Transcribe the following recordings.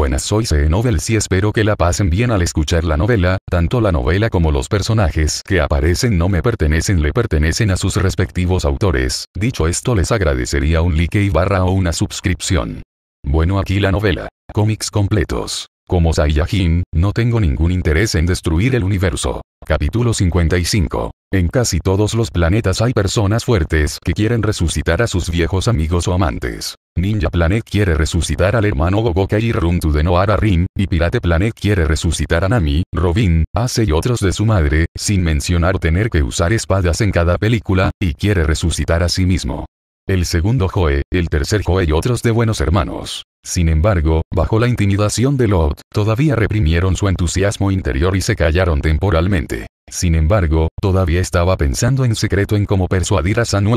Buenas soy C. Novels y espero que la pasen bien al escuchar la novela, tanto la novela como los personajes que aparecen no me pertenecen le pertenecen a sus respectivos autores, dicho esto les agradecería un like y barra o una suscripción. Bueno aquí la novela. Cómics completos. Como Saiyajin, no tengo ningún interés en destruir el universo. Capítulo 55. En casi todos los planetas hay personas fuertes que quieren resucitar a sus viejos amigos o amantes. Ninja Planet quiere resucitar al hermano Gogokai Run to the Noara Rin, y Pirate Planet quiere resucitar a Nami, Robin, Ace y otros de su madre, sin mencionar tener que usar espadas en cada película, y quiere resucitar a sí mismo. El segundo Joe, el tercer Joe y otros de buenos hermanos. Sin embargo, bajo la intimidación de Lot, todavía reprimieron su entusiasmo interior y se callaron temporalmente. Sin embargo, todavía estaba pensando en secreto en cómo persuadir a San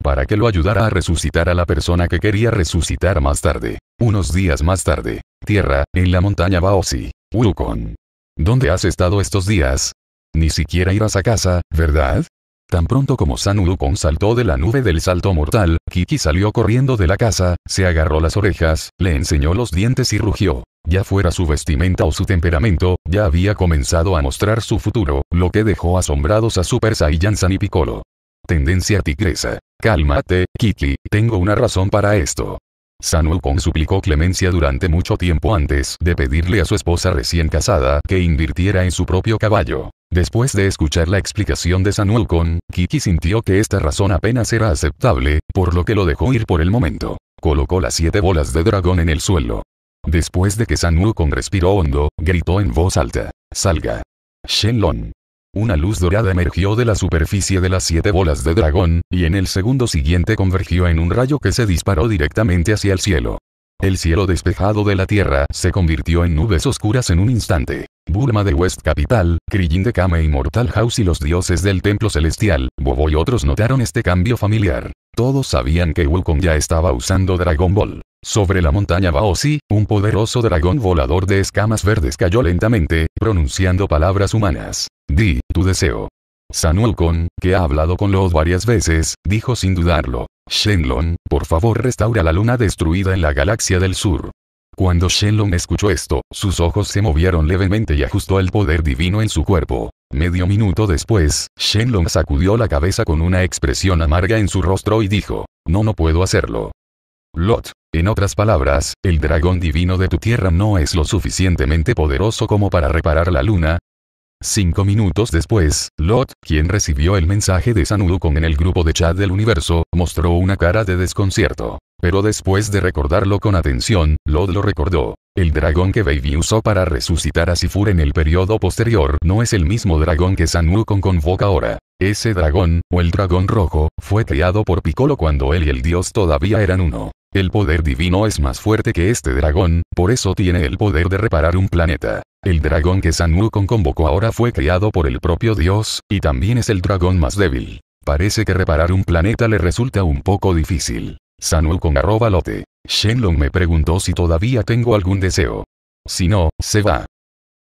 para que lo ayudara a resucitar a la persona que quería resucitar más tarde. Unos días más tarde. Tierra, en la montaña Baosi. Wukong. ¿Dónde has estado estos días? Ni siquiera irás a casa, ¿verdad? Tan pronto como San Wukong saltó de la nube del salto mortal, Kiki salió corriendo de la casa, se agarró las orejas, le enseñó los dientes y rugió. Ya fuera su vestimenta o su temperamento, ya había comenzado a mostrar su futuro, lo que dejó asombrados a Super Saiyan San y Piccolo. Tendencia tigresa. Cálmate, Kiki, tengo una razón para esto. San Wukong suplicó clemencia durante mucho tiempo antes de pedirle a su esposa recién casada que invirtiera en su propio caballo. Después de escuchar la explicación de San Wukong, Kiki sintió que esta razón apenas era aceptable, por lo que lo dejó ir por el momento. Colocó las siete bolas de dragón en el suelo. Después de que San Wukong respiró hondo, gritó en voz alta. Salga. Shenlong. Una luz dorada emergió de la superficie de las siete bolas de dragón, y en el segundo siguiente convergió en un rayo que se disparó directamente hacia el cielo. El cielo despejado de la tierra se convirtió en nubes oscuras en un instante. Bulma de West Capital, Krillin de Kame Immortal House y los dioses del templo celestial, Bobo y otros notaron este cambio familiar. Todos sabían que Wukong ya estaba usando Dragon Ball. Sobre la montaña Baosi, un poderoso dragón volador de escamas verdes cayó lentamente, pronunciando palabras humanas. Di, tu deseo. San que ha hablado con Lord varias veces, dijo sin dudarlo. Shenlong, por favor restaura la luna destruida en la galaxia del sur. Cuando Shenlong escuchó esto, sus ojos se movieron levemente y ajustó el poder divino en su cuerpo. Medio minuto después, Shenlong sacudió la cabeza con una expresión amarga en su rostro y dijo, no no puedo hacerlo. Lot. En otras palabras, el dragón divino de tu tierra no es lo suficientemente poderoso como para reparar la luna, Cinco minutos después, Lot, quien recibió el mensaje de San Wukong en el grupo de chat del universo, mostró una cara de desconcierto. Pero después de recordarlo con atención, Lot lo recordó. El dragón que Baby usó para resucitar a Sifur en el periodo posterior no es el mismo dragón que San convoca ahora. Ese dragón, o el dragón rojo, fue criado por Piccolo cuando él y el dios todavía eran uno. El poder divino es más fuerte que este dragón, por eso tiene el poder de reparar un planeta. El dragón que San Wukong convocó ahora fue criado por el propio dios, y también es el dragón más débil. Parece que reparar un planeta le resulta un poco difícil. San Wukong arroba lote. Shenlong me preguntó si todavía tengo algún deseo. Si no, se va.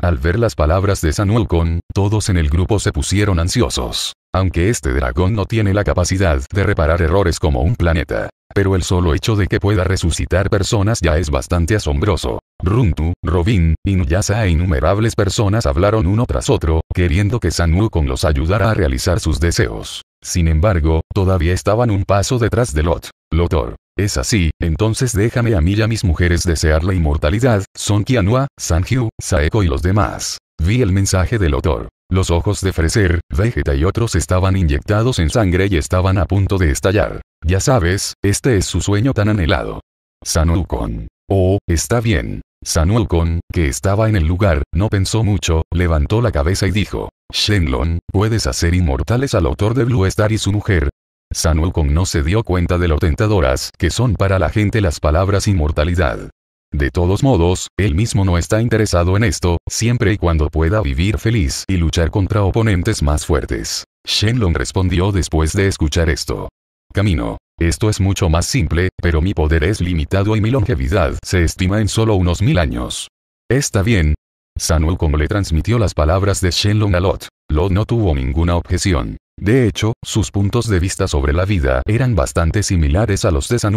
Al ver las palabras de San Wukong, todos en el grupo se pusieron ansiosos. Aunque este dragón no tiene la capacidad de reparar errores como un planeta. Pero el solo hecho de que pueda resucitar personas ya es bastante asombroso. Runtu, Robin, Inuyasa e innumerables personas hablaron uno tras otro, queriendo que San Wukong los ayudara a realizar sus deseos. Sin embargo, todavía estaban un paso detrás de Lot. Lotor. Es así, entonces déjame a mí y a mis mujeres desear la inmortalidad, Son Qianhua, Sanju, Saeko y los demás. Vi el mensaje del Lotor. Los ojos de Freser, Vegeta y otros estaban inyectados en sangre y estaban a punto de estallar. Ya sabes, este es su sueño tan anhelado. Sanulcon. Oh, está bien. Sanulcon, que estaba en el lugar, no pensó mucho, levantó la cabeza y dijo, Shenlong, puedes hacer inmortales al autor de Blue Star y su mujer. Sanulcon no se dio cuenta de lo tentadoras que son para la gente las palabras inmortalidad. De todos modos, él mismo no está interesado en esto, siempre y cuando pueda vivir feliz y luchar contra oponentes más fuertes. Shenlong respondió después de escuchar esto. Camino. Esto es mucho más simple, pero mi poder es limitado y mi longevidad se estima en solo unos mil años. Está bien. San Wukong le transmitió las palabras de Shenlong a Lot. Lot no tuvo ninguna objeción. De hecho, sus puntos de vista sobre la vida eran bastante similares a los de San.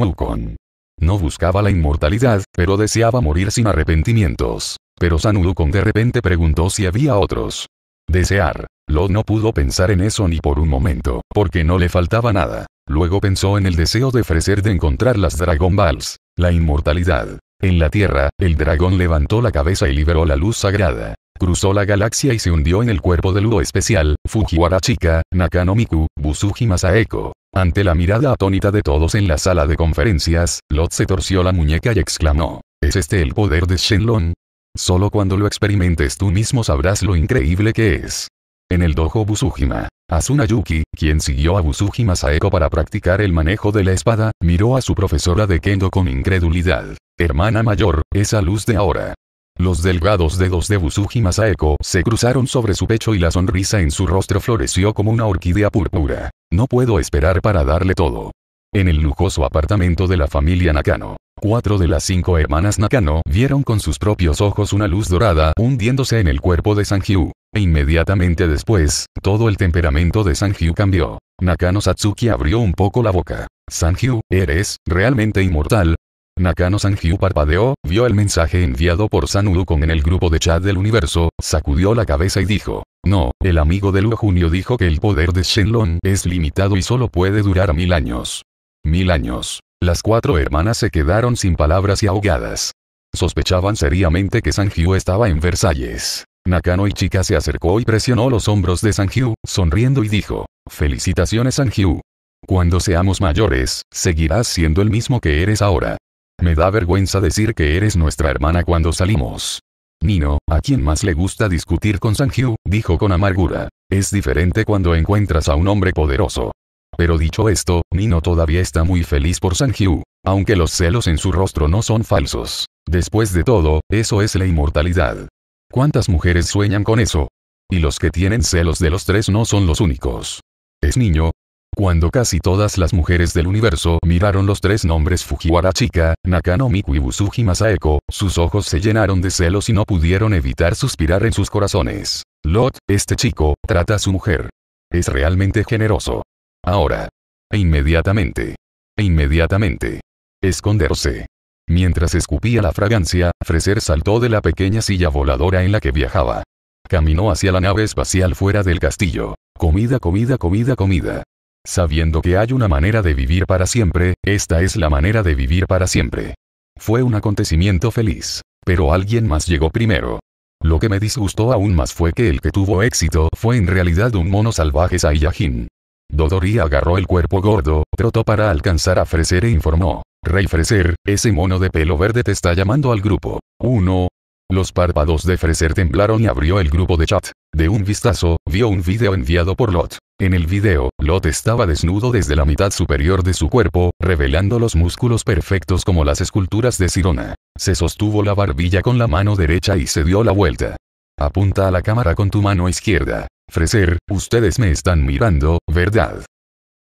No buscaba la inmortalidad, pero deseaba morir sin arrepentimientos. Pero San de repente preguntó si había otros. Desear. Lot no pudo pensar en eso ni por un momento, porque no le faltaba nada. Luego pensó en el deseo de ofrecer de encontrar las Dragon Balls, la inmortalidad. En la Tierra, el dragón levantó la cabeza y liberó la luz sagrada. Cruzó la galaxia y se hundió en el cuerpo del Luo especial, Fujiwara Chika, Nakano Miku, Busuji Masaeko. Ante la mirada atónita de todos en la sala de conferencias, Lot se torció la muñeca y exclamó, ¿es este el poder de Shenlong? Solo cuando lo experimentes tú mismo sabrás lo increíble que es. En el dojo Busujima, Asuna Yuki, quien siguió a Busujima Saeko para practicar el manejo de la espada, miró a su profesora de kendo con incredulidad. Hermana mayor, esa luz de ahora. Los delgados dedos de Busujima Saeko se cruzaron sobre su pecho y la sonrisa en su rostro floreció como una orquídea púrpura. No puedo esperar para darle todo. En el lujoso apartamento de la familia Nakano, cuatro de las cinco hermanas Nakano vieron con sus propios ojos una luz dorada hundiéndose en el cuerpo de Sanjiu. E inmediatamente después, todo el temperamento de Sanjiu cambió. Nakano Satsuki abrió un poco la boca. Sanjiu, eres, realmente inmortal. Nakano Sanjiu parpadeó, vio el mensaje enviado por San Wukong en el grupo de chat del universo, sacudió la cabeza y dijo, no, el amigo de Luo Junio dijo que el poder de Shenlong es limitado y solo puede durar mil años. Mil años. Las cuatro hermanas se quedaron sin palabras y ahogadas. Sospechaban seriamente que Sanjiu estaba en Versalles. Nakano Ichika se acercó y presionó los hombros de Sanjiu, sonriendo y dijo, Felicitaciones Sanjiu. Cuando seamos mayores, seguirás siendo el mismo que eres ahora. Me da vergüenza decir que eres nuestra hermana cuando salimos. Nino, a quien más le gusta discutir con Sanjiu, dijo con amargura. Es diferente cuando encuentras a un hombre poderoso. Pero dicho esto, Nino todavía está muy feliz por Sanjiu, aunque los celos en su rostro no son falsos. Después de todo, eso es la inmortalidad. ¿Cuántas mujeres sueñan con eso? Y los que tienen celos de los tres no son los únicos. Es niño. Cuando casi todas las mujeres del universo miraron los tres nombres Fujiwara Chika, Nakano Miku y Busuji Masaeko, sus ojos se llenaron de celos y no pudieron evitar suspirar en sus corazones. Lot, este chico, trata a su mujer. Es realmente generoso. Ahora. E inmediatamente. E inmediatamente. Esconderse. Mientras escupía la fragancia, Freser saltó de la pequeña silla voladora en la que viajaba. Caminó hacia la nave espacial fuera del castillo. Comida, comida, comida, comida. Sabiendo que hay una manera de vivir para siempre, esta es la manera de vivir para siempre. Fue un acontecimiento feliz. Pero alguien más llegó primero. Lo que me disgustó aún más fue que el que tuvo éxito fue en realidad un mono salvaje Saiyajin. Dodori agarró el cuerpo gordo, trotó para alcanzar a Freser e informó. Rey Freser, ese mono de pelo verde te está llamando al grupo. 1. Los párpados de Freser temblaron y abrió el grupo de chat. De un vistazo, vio un video enviado por Lot. En el video, Lot estaba desnudo desde la mitad superior de su cuerpo, revelando los músculos perfectos como las esculturas de Sirona. Se sostuvo la barbilla con la mano derecha y se dio la vuelta. Apunta a la cámara con tu mano izquierda. Freser, ustedes me están mirando, ¿verdad?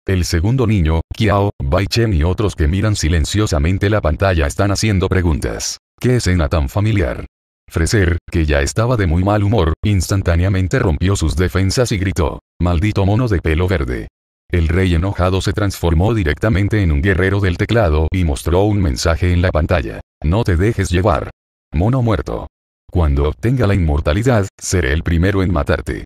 El segundo niño, Kiao, Bai Chen y otros que miran silenciosamente la pantalla están haciendo preguntas. ¿Qué escena tan familiar? Freser, que ya estaba de muy mal humor, instantáneamente rompió sus defensas y gritó. Maldito mono de pelo verde. El rey enojado se transformó directamente en un guerrero del teclado y mostró un mensaje en la pantalla. No te dejes llevar. Mono muerto. Cuando obtenga la inmortalidad, seré el primero en matarte.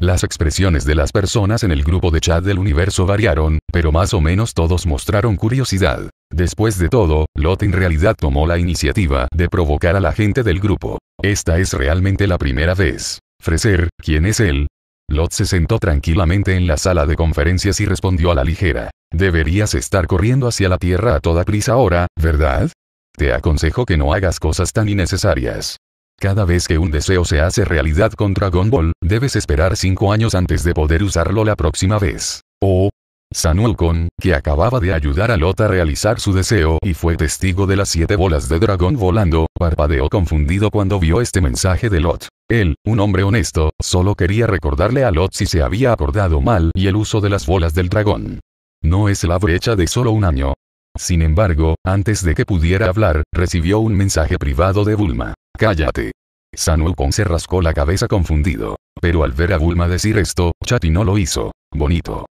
Las expresiones de las personas en el grupo de chat del universo variaron, pero más o menos todos mostraron curiosidad. Después de todo, Lot en realidad tomó la iniciativa de provocar a la gente del grupo. Esta es realmente la primera vez. Freser, ¿quién es él? Lot se sentó tranquilamente en la sala de conferencias y respondió a la ligera. Deberías estar corriendo hacia la Tierra a toda prisa ahora, ¿verdad? Te aconsejo que no hagas cosas tan innecesarias. Cada vez que un deseo se hace realidad con Dragon Ball, debes esperar 5 años antes de poder usarlo la próxima vez. O, Samuel Con, que acababa de ayudar a Lot a realizar su deseo y fue testigo de las siete bolas de dragón volando, parpadeó confundido cuando vio este mensaje de Lot. Él, un hombre honesto, solo quería recordarle a Lot si se había acordado mal y el uso de las bolas del dragón. No es la brecha de solo un año. Sin embargo, antes de que pudiera hablar, recibió un mensaje privado de Bulma. Cállate. Sanuel se rascó la cabeza confundido. Pero al ver a Bulma decir esto, Chati no lo hizo. Bonito.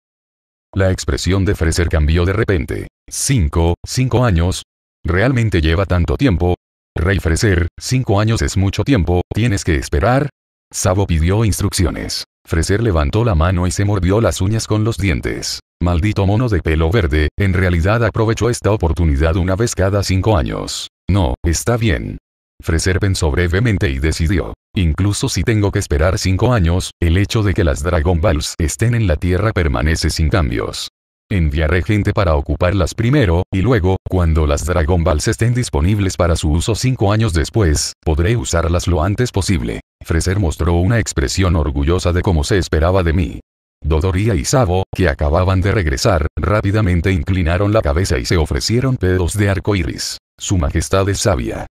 La expresión de Freser cambió de repente. Cinco, cinco años. ¿Realmente lleva tanto tiempo? Rey Freser, cinco años es mucho tiempo, ¿tienes que esperar? Sabo pidió instrucciones. Freser levantó la mano y se mordió las uñas con los dientes. Maldito mono de pelo verde, en realidad aprovechó esta oportunidad una vez cada cinco años. No, está bien. Freser pensó brevemente y decidió. Incluso si tengo que esperar cinco años, el hecho de que las Dragon Balls estén en la Tierra permanece sin cambios. Enviaré gente para ocuparlas primero, y luego, cuando las Dragon Balls estén disponibles para su uso cinco años después, podré usarlas lo antes posible. Freser mostró una expresión orgullosa de cómo se esperaba de mí. Dodoria y Sabo, que acababan de regresar, rápidamente inclinaron la cabeza y se ofrecieron pedos de arco iris. Su majestad es sabia.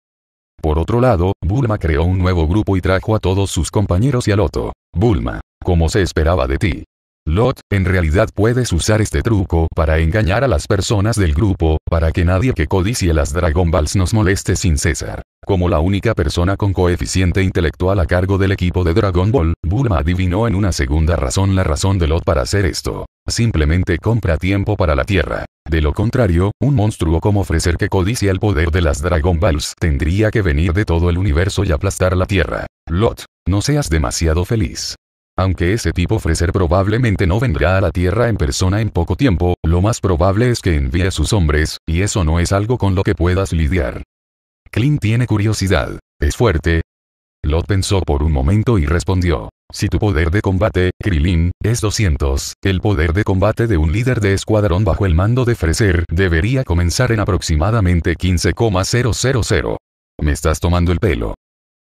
Por otro lado, Bulma creó un nuevo grupo y trajo a todos sus compañeros y a Loto. Bulma, como se esperaba de ti, Lot, en realidad puedes usar este truco para engañar a las personas del grupo, para que nadie que codicie las Dragon Balls nos moleste sin cesar. Como la única persona con coeficiente intelectual a cargo del equipo de Dragon Ball, Bulma adivinó en una segunda razón la razón de Lot para hacer esto. Simplemente compra tiempo para la Tierra. De lo contrario, un monstruo como ofrecer que codicia el poder de las Dragon Balls tendría que venir de todo el universo y aplastar la Tierra. Lot, no seas demasiado feliz. Aunque ese tipo Freser probablemente no vendrá a la Tierra en persona en poco tiempo, lo más probable es que envíe a sus hombres, y eso no es algo con lo que puedas lidiar. Clint tiene curiosidad. ¿Es fuerte? Lot pensó por un momento y respondió. Si tu poder de combate, Krilin, es 200, el poder de combate de un líder de escuadrón bajo el mando de Freser debería comenzar en aproximadamente 15,000. Me estás tomando el pelo.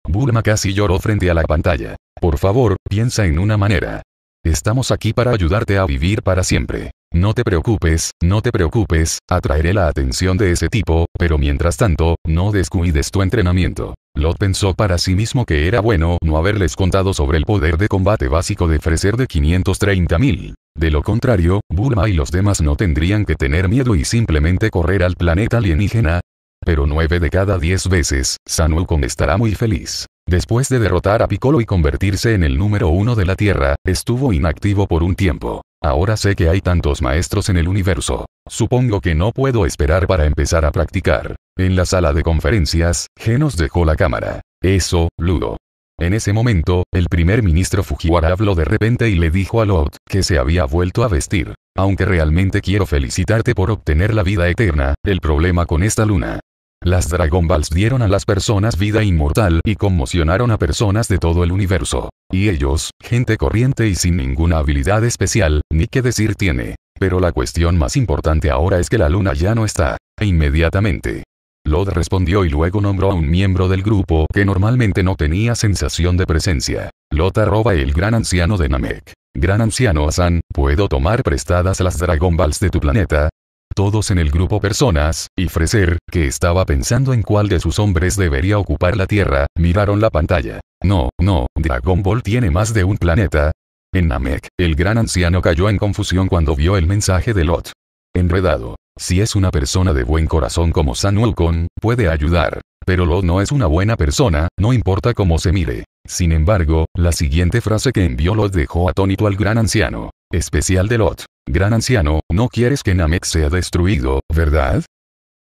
Bulma casi lloró frente a la pantalla. Por favor, piensa en una manera. Estamos aquí para ayudarte a vivir para siempre. No te preocupes, no te preocupes, atraeré la atención de ese tipo, pero mientras tanto, no descuides tu entrenamiento. Lot pensó para sí mismo que era bueno no haberles contado sobre el poder de combate básico de Freser de 530.000. De lo contrario, Bulma y los demás no tendrían que tener miedo y simplemente correr al planeta alienígena, pero 9 de cada 10 veces, Sun Wukong estará muy feliz. Después de derrotar a Piccolo y convertirse en el número uno de la Tierra, estuvo inactivo por un tiempo. Ahora sé que hay tantos maestros en el universo. Supongo que no puedo esperar para empezar a practicar. En la sala de conferencias, Genos dejó la cámara. Eso, Ludo. En ese momento, el primer ministro Fujiwara habló de repente y le dijo a Lot, que se había vuelto a vestir. Aunque realmente quiero felicitarte por obtener la vida eterna, el problema con esta luna las Dragon Balls dieron a las personas vida inmortal y conmocionaron a personas de todo el universo. Y ellos, gente corriente y sin ninguna habilidad especial, ni qué decir tiene. Pero la cuestión más importante ahora es que la luna ya no está. E inmediatamente. Lod respondió y luego nombró a un miembro del grupo que normalmente no tenía sensación de presencia. Lot arroba el gran anciano de Namek. Gran anciano Asan, ¿puedo tomar prestadas las Dragon Balls de tu planeta? Todos en el grupo personas, y Freser, que estaba pensando en cuál de sus hombres debería ocupar la Tierra, miraron la pantalla. No, no, Dragon Ball tiene más de un planeta. En Namek, el gran anciano cayó en confusión cuando vio el mensaje de Lot. Enredado. Si es una persona de buen corazón como San Wukong, puede ayudar. Pero Lot no es una buena persona, no importa cómo se mire. Sin embargo, la siguiente frase que envió Lot dejó atónito al gran anciano. Especial de Lot. Gran anciano, no quieres que Namek sea destruido, ¿verdad?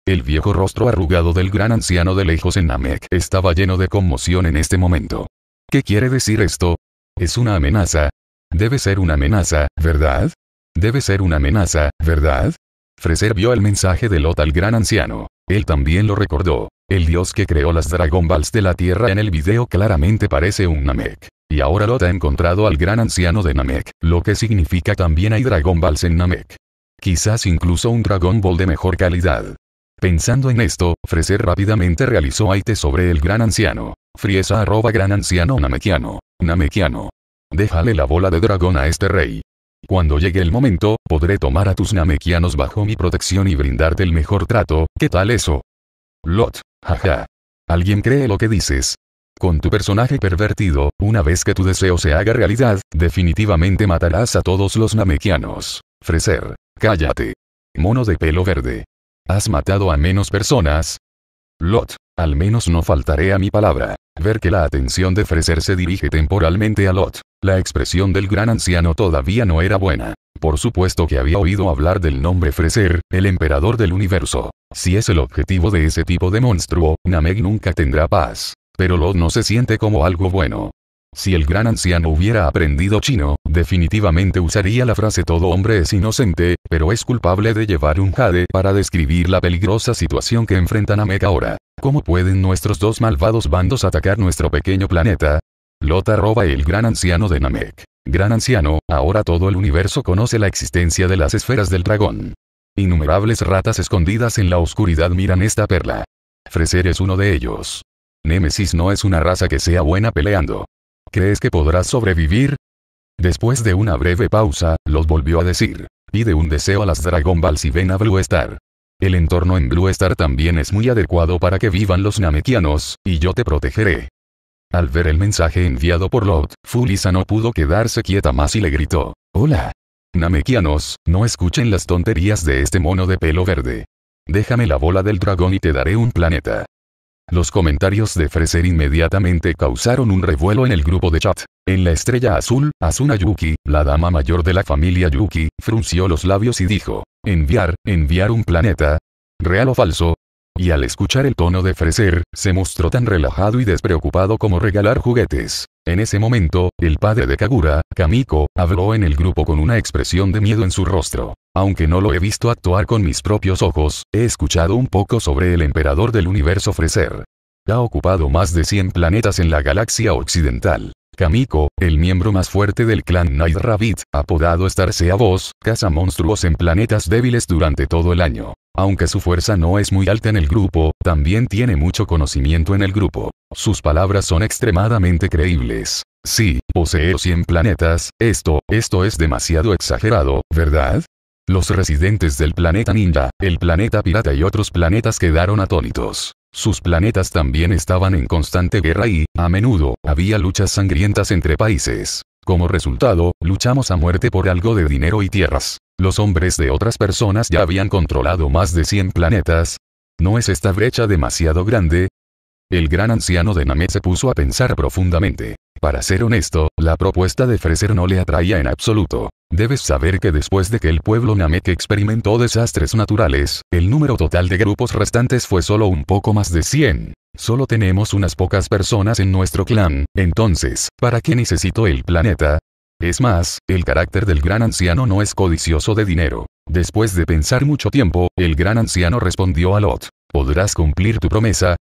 El viejo rostro arrugado del gran anciano de lejos en Namek estaba lleno de conmoción en este momento. ¿Qué quiere decir esto? Es una amenaza. Debe ser una amenaza, ¿verdad? Debe ser una amenaza, ¿verdad? Freser vio el mensaje de Lot al gran anciano. Él también lo recordó. El dios que creó las Dragon Balls de la Tierra en el video claramente parece un Namek. Y ahora Lot ha encontrado al gran anciano de Namek, lo que significa también hay Dragon Balls en Namek. Quizás incluso un Dragon Ball de mejor calidad. Pensando en esto, Freser rápidamente realizó Aite sobre el gran anciano. Friesa arroba gran anciano namekiano. Namekiano. Déjale la bola de dragón a este rey. Cuando llegue el momento, podré tomar a tus namekianos bajo mi protección y brindarte el mejor trato, ¿qué tal eso? Lot, jaja. ¿Alguien cree lo que dices? Con tu personaje pervertido, una vez que tu deseo se haga realidad, definitivamente matarás a todos los namekianos. Freser. Cállate. Mono de pelo verde. ¿Has matado a menos personas? Lot. Al menos no faltaré a mi palabra. Ver que la atención de Freser se dirige temporalmente a Lot. La expresión del gran anciano todavía no era buena. Por supuesto que había oído hablar del nombre Freser, el emperador del universo. Si es el objetivo de ese tipo de monstruo, Namek nunca tendrá paz. Pero Lot no se siente como algo bueno. Si el gran anciano hubiera aprendido chino, definitivamente usaría la frase todo hombre es inocente, pero es culpable de llevar un jade para describir la peligrosa situación que enfrenta Namek ahora. ¿Cómo pueden nuestros dos malvados bandos atacar nuestro pequeño planeta? Lota roba el gran anciano de Namek. Gran anciano, ahora todo el universo conoce la existencia de las esferas del dragón. Innumerables ratas escondidas en la oscuridad miran esta perla. Freser es uno de ellos. Némesis no es una raza que sea buena peleando. ¿Crees que podrás sobrevivir? Después de una breve pausa, los volvió a decir. Pide un deseo a las Dragon Balls y ven a Blue Star. El entorno en Blue Star también es muy adecuado para que vivan los Namekianos, y yo te protegeré. Al ver el mensaje enviado por Lot, Fulisa no pudo quedarse quieta más y le gritó. Hola. Namekianos, no escuchen las tonterías de este mono de pelo verde. Déjame la bola del dragón y te daré un planeta. Los comentarios de Freser inmediatamente causaron un revuelo en el grupo de chat. En la estrella azul, Asuna Yuki, la dama mayor de la familia Yuki, frunció los labios y dijo, enviar, enviar un planeta. ¿Real o falso? Y al escuchar el tono de Freser, se mostró tan relajado y despreocupado como regalar juguetes. En ese momento, el padre de Kagura, Kamiko, habló en el grupo con una expresión de miedo en su rostro. Aunque no lo he visto actuar con mis propios ojos, he escuchado un poco sobre el emperador del universo Freser. Ha ocupado más de 100 planetas en la galaxia occidental. Kamiko, el miembro más fuerte del clan Night Rabbit, apodado Star Voz, caza monstruos en planetas débiles durante todo el año. Aunque su fuerza no es muy alta en el grupo, también tiene mucho conocimiento en el grupo. Sus palabras son extremadamente creíbles. Sí, posee 100 planetas, esto, esto es demasiado exagerado, ¿verdad? Los residentes del planeta ninja, el planeta pirata y otros planetas quedaron atónitos. Sus planetas también estaban en constante guerra y, a menudo, había luchas sangrientas entre países. Como resultado, luchamos a muerte por algo de dinero y tierras. Los hombres de otras personas ya habían controlado más de 100 planetas. ¿No es esta brecha demasiado grande? El gran anciano de Namek se puso a pensar profundamente. Para ser honesto, la propuesta de Freser no le atraía en absoluto. Debes saber que después de que el pueblo Namek experimentó desastres naturales, el número total de grupos restantes fue solo un poco más de 100. Solo tenemos unas pocas personas en nuestro clan, entonces, ¿para qué necesito el planeta? Es más, el carácter del gran anciano no es codicioso de dinero. Después de pensar mucho tiempo, el gran anciano respondió a Lot. ¿Podrás cumplir tu promesa?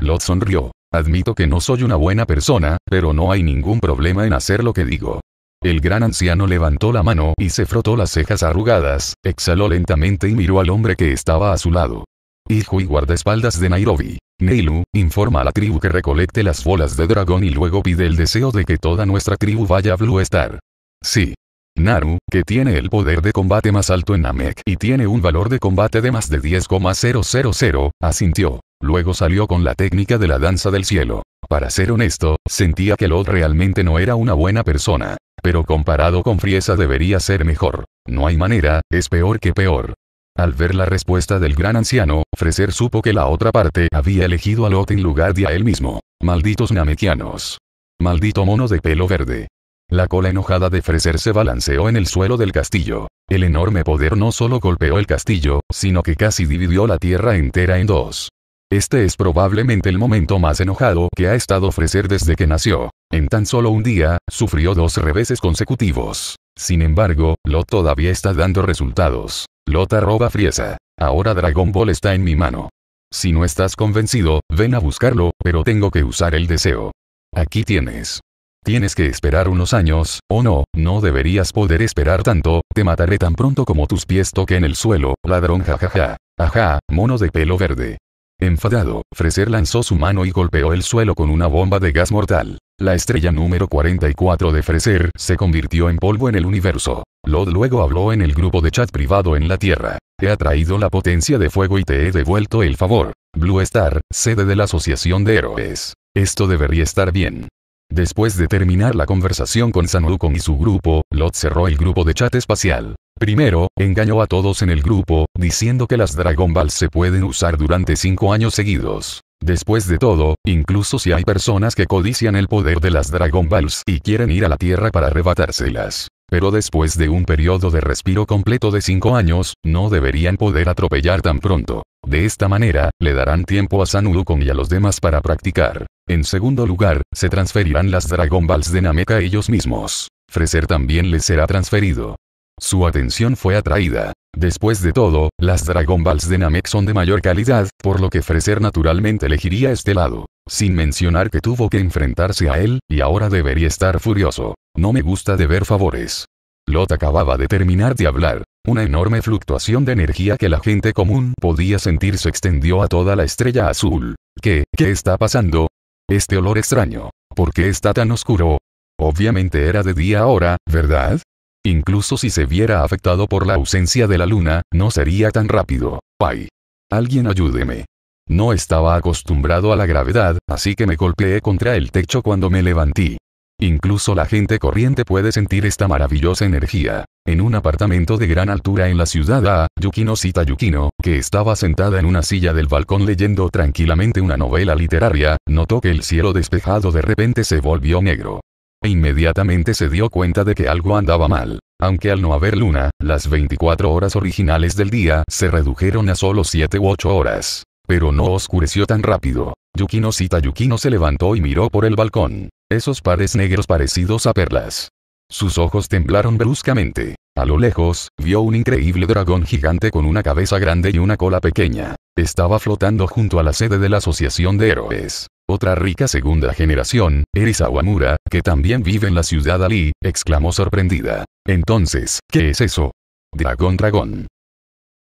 Lot sonrió. Admito que no soy una buena persona, pero no hay ningún problema en hacer lo que digo. El gran anciano levantó la mano y se frotó las cejas arrugadas, exhaló lentamente y miró al hombre que estaba a su lado. Hijo y guardaespaldas de Nairobi. Neilu, informa a la tribu que recolecte las bolas de dragón y luego pide el deseo de que toda nuestra tribu vaya a Blue Star. Sí. Naru, que tiene el poder de combate más alto en Namek y tiene un valor de combate de más de 10,000, asintió. Luego salió con la técnica de la danza del cielo. Para ser honesto, sentía que Lot realmente no era una buena persona. Pero comparado con Friesa debería ser mejor. No hay manera, es peor que peor. Al ver la respuesta del gran anciano, Freser supo que la otra parte había elegido a Lot en lugar de a él mismo. Malditos namekianos. Maldito mono de pelo verde. La cola enojada de Freser se balanceó en el suelo del castillo. El enorme poder no solo golpeó el castillo, sino que casi dividió la tierra entera en dos. Este es probablemente el momento más enojado que ha estado ofrecer desde que nació. En tan solo un día, sufrió dos reveses consecutivos. Sin embargo, Lot todavía está dando resultados. Lot arroba friesa. Ahora Dragon Ball está en mi mano. Si no estás convencido, ven a buscarlo, pero tengo que usar el deseo. Aquí tienes. Tienes que esperar unos años, o no, no deberías poder esperar tanto, te mataré tan pronto como tus pies toquen el suelo, ladrón jajaja. Ajá, mono de pelo verde. Enfadado, Freser lanzó su mano y golpeó el suelo con una bomba de gas mortal. La estrella número 44 de Freser se convirtió en polvo en el universo. Lod luego habló en el grupo de chat privado en la Tierra. Te ha traído la potencia de fuego y te he devuelto el favor. Blue Star, sede de la Asociación de Héroes. Esto debería estar bien. Después de terminar la conversación con Sanukon y su grupo, Lot cerró el grupo de chat espacial. Primero, engañó a todos en el grupo, diciendo que las Dragon Balls se pueden usar durante 5 años seguidos. Después de todo, incluso si hay personas que codician el poder de las Dragon Balls y quieren ir a la Tierra para arrebatárselas. pero después de un periodo de respiro completo de 5 años, no deberían poder atropellar tan pronto. De esta manera, le darán tiempo a San Wukong y a los demás para practicar. En segundo lugar, se transferirán las Dragon Balls de Namek a ellos mismos. Freser también les será transferido. Su atención fue atraída. Después de todo, las Dragon Balls de Namek son de mayor calidad, por lo que Freser naturalmente elegiría este lado. Sin mencionar que tuvo que enfrentarse a él, y ahora debería estar furioso. No me gusta deber favores. Lot acababa de terminar de hablar. Una enorme fluctuación de energía que la gente común podía sentir se extendió a toda la estrella azul. ¿Qué, qué está pasando? Este olor extraño. ¿Por qué está tan oscuro? Obviamente era de día ahora, ¿verdad? Incluso si se viera afectado por la ausencia de la luna, no sería tan rápido. ¡Ay! Alguien ayúdeme. No estaba acostumbrado a la gravedad, así que me golpeé contra el techo cuando me levanté. Incluso la gente corriente puede sentir esta maravillosa energía. En un apartamento de gran altura en la ciudad A, Yukino cita Yukino, que estaba sentada en una silla del balcón leyendo tranquilamente una novela literaria, notó que el cielo despejado de repente se volvió negro. E inmediatamente se dio cuenta de que algo andaba mal. Aunque al no haber luna, las 24 horas originales del día se redujeron a solo 7 u 8 horas. Pero no oscureció tan rápido. Yukino Cita Yukino se levantó y miró por el balcón. Esos pares negros parecidos a perlas. Sus ojos temblaron bruscamente. A lo lejos, vio un increíble dragón gigante con una cabeza grande y una cola pequeña. Estaba flotando junto a la sede de la Asociación de Héroes. Otra rica segunda generación, Erisawamura, que también vive en la ciudad Ali, exclamó sorprendida. Entonces, ¿qué es eso? Dragón dragón.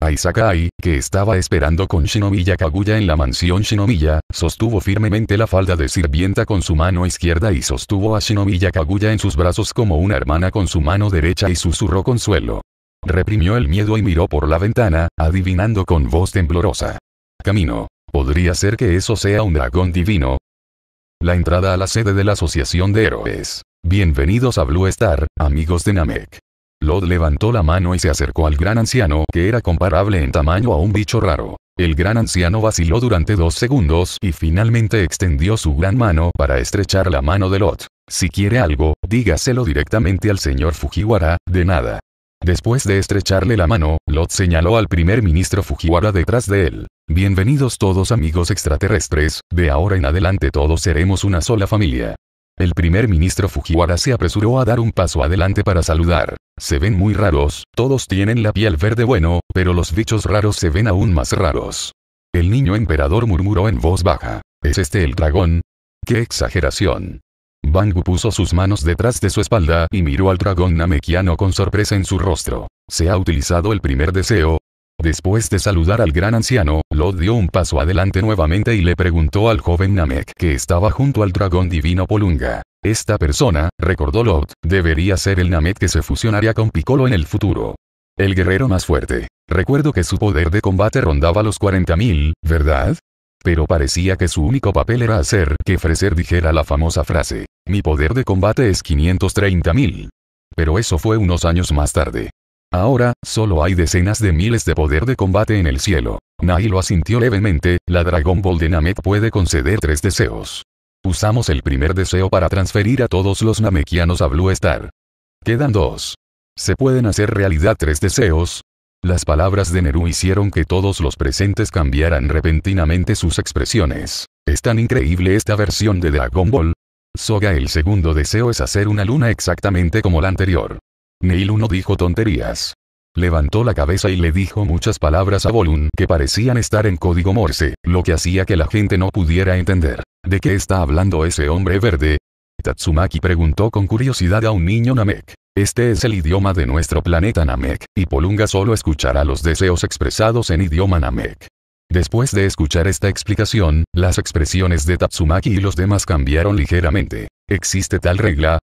Aisakai, que estaba esperando con Shinomiya Kaguya en la mansión Shinomiya, sostuvo firmemente la falda de sirvienta con su mano izquierda y sostuvo a Shinomiya Kaguya en sus brazos como una hermana con su mano derecha y susurró consuelo. Reprimió el miedo y miró por la ventana, adivinando con voz temblorosa. Camino. ¿Podría ser que eso sea un dragón divino? La entrada a la sede de la Asociación de Héroes. Bienvenidos a Blue Star, amigos de Namek. Lod levantó la mano y se acercó al gran anciano, que era comparable en tamaño a un bicho raro. El gran anciano vaciló durante dos segundos y finalmente extendió su gran mano para estrechar la mano de Lot. Si quiere algo, dígaselo directamente al señor Fujiwara, de nada. Después de estrecharle la mano, Lot señaló al primer ministro Fujiwara detrás de él. Bienvenidos todos amigos extraterrestres, de ahora en adelante todos seremos una sola familia. El primer ministro Fujiwara se apresuró a dar un paso adelante para saludar. Se ven muy raros, todos tienen la piel verde bueno, pero los bichos raros se ven aún más raros. El niño emperador murmuró en voz baja. ¿Es este el dragón? ¡Qué exageración! Bangu puso sus manos detrás de su espalda y miró al dragón namekiano con sorpresa en su rostro. ¿Se ha utilizado el primer deseo? Después de saludar al gran anciano, Lot dio un paso adelante nuevamente y le preguntó al joven Namek que estaba junto al dragón divino Polunga. Esta persona, recordó Lot, debería ser el Namek que se fusionaría con Piccolo en el futuro. El guerrero más fuerte. Recuerdo que su poder de combate rondaba los 40.000, ¿verdad? Pero parecía que su único papel era hacer que Freser dijera la famosa frase, mi poder de combate es 530.000. Pero eso fue unos años más tarde. Ahora, solo hay decenas de miles de poder de combate en el cielo. Nai lo asintió levemente, la Dragon Ball de Namek puede conceder tres deseos. Usamos el primer deseo para transferir a todos los Namekianos a Blue Star. Quedan dos. ¿Se pueden hacer realidad tres deseos? Las palabras de Neru hicieron que todos los presentes cambiaran repentinamente sus expresiones. ¿Es tan increíble esta versión de Dragon Ball? Soga el segundo deseo es hacer una luna exactamente como la anterior. Neilu no dijo tonterías. Levantó la cabeza y le dijo muchas palabras a Volun que parecían estar en código Morse, lo que hacía que la gente no pudiera entender. ¿De qué está hablando ese hombre verde? Tatsumaki preguntó con curiosidad a un niño Namek. Este es el idioma de nuestro planeta Namek, y Polunga solo escuchará los deseos expresados en idioma Namek. Después de escuchar esta explicación, las expresiones de Tatsumaki y los demás cambiaron ligeramente. ¿Existe tal regla?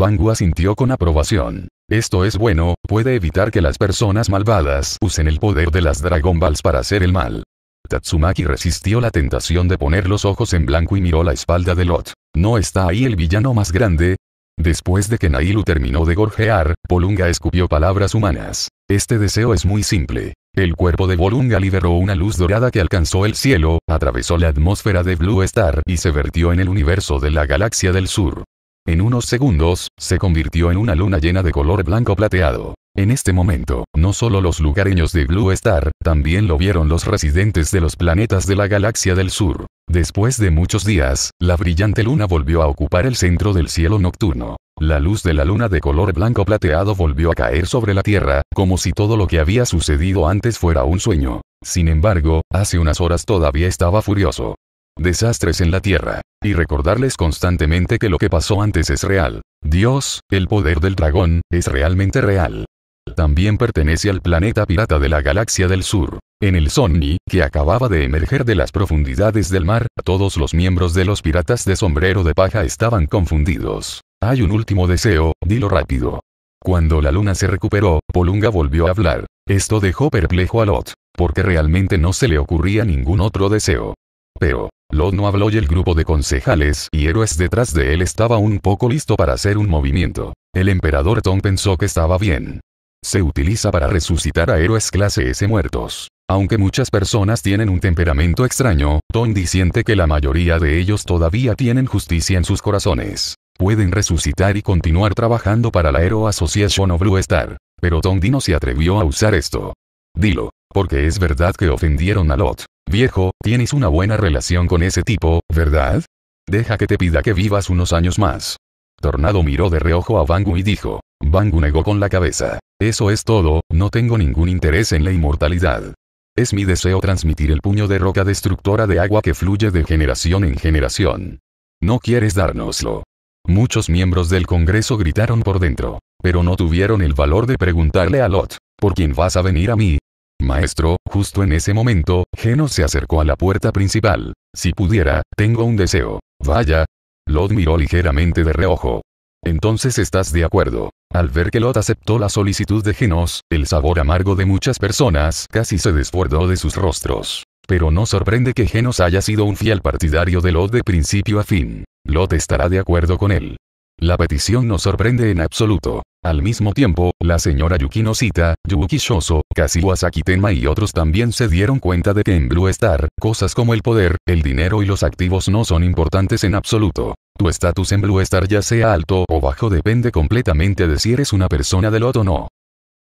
Bangua sintió con aprobación. Esto es bueno, puede evitar que las personas malvadas usen el poder de las Dragon Balls para hacer el mal. Tatsumaki resistió la tentación de poner los ojos en blanco y miró la espalda de Lot. ¿No está ahí el villano más grande? Después de que Nailu terminó de gorjear, Polunga escupió palabras humanas. Este deseo es muy simple. El cuerpo de Volunga liberó una luz dorada que alcanzó el cielo, atravesó la atmósfera de Blue Star y se vertió en el universo de la galaxia del sur. En unos segundos, se convirtió en una luna llena de color blanco plateado. En este momento, no solo los lugareños de Blue Star, también lo vieron los residentes de los planetas de la galaxia del sur. Después de muchos días, la brillante luna volvió a ocupar el centro del cielo nocturno. La luz de la luna de color blanco plateado volvió a caer sobre la Tierra, como si todo lo que había sucedido antes fuera un sueño. Sin embargo, hace unas horas todavía estaba furioso. Desastres en la Tierra. Y recordarles constantemente que lo que pasó antes es real. Dios, el poder del dragón, es realmente real. También pertenece al planeta pirata de la galaxia del sur. En el Sony, que acababa de emerger de las profundidades del mar, todos los miembros de los piratas de sombrero de paja estaban confundidos. Hay un último deseo, dilo rápido. Cuando la luna se recuperó, Polunga volvió a hablar. Esto dejó perplejo a Lot, porque realmente no se le ocurría ningún otro deseo. Pero, Lot no habló y el grupo de concejales y héroes detrás de él estaba un poco listo para hacer un movimiento. El emperador Tom pensó que estaba bien. Se utiliza para resucitar a héroes clase S muertos. Aunque muchas personas tienen un temperamento extraño, Tom disiente que la mayoría de ellos todavía tienen justicia en sus corazones pueden resucitar y continuar trabajando para la Hero Association of Blue Star. Pero Tondi no se atrevió a usar esto. Dilo, porque es verdad que ofendieron a Lot. Viejo, tienes una buena relación con ese tipo, ¿verdad? Deja que te pida que vivas unos años más. Tornado miró de reojo a Bangu y dijo. Bangu negó con la cabeza. Eso es todo, no tengo ningún interés en la inmortalidad. Es mi deseo transmitir el puño de roca destructora de agua que fluye de generación en generación. No quieres dárnoslo. Muchos miembros del Congreso gritaron por dentro, pero no tuvieron el valor de preguntarle a Lot, ¿por quién vas a venir a mí? Maestro, justo en ese momento, Genos se acercó a la puerta principal. Si pudiera, tengo un deseo. Vaya. Lot miró ligeramente de reojo. Entonces estás de acuerdo. Al ver que Lot aceptó la solicitud de Genos, el sabor amargo de muchas personas casi se desbordó de sus rostros. Pero no sorprende que Genos haya sido un fiel partidario de Lot de principio a fin. Lot estará de acuerdo con él. La petición no sorprende en absoluto. Al mismo tiempo, la señora Yukino Sita, Yuki Shoso, Kazuo Tenma y otros también se dieron cuenta de que en Blue Star, cosas como el poder, el dinero y los activos no son importantes en absoluto. Tu estatus en Blue Star ya sea alto o bajo depende completamente de si eres una persona de Lot o no.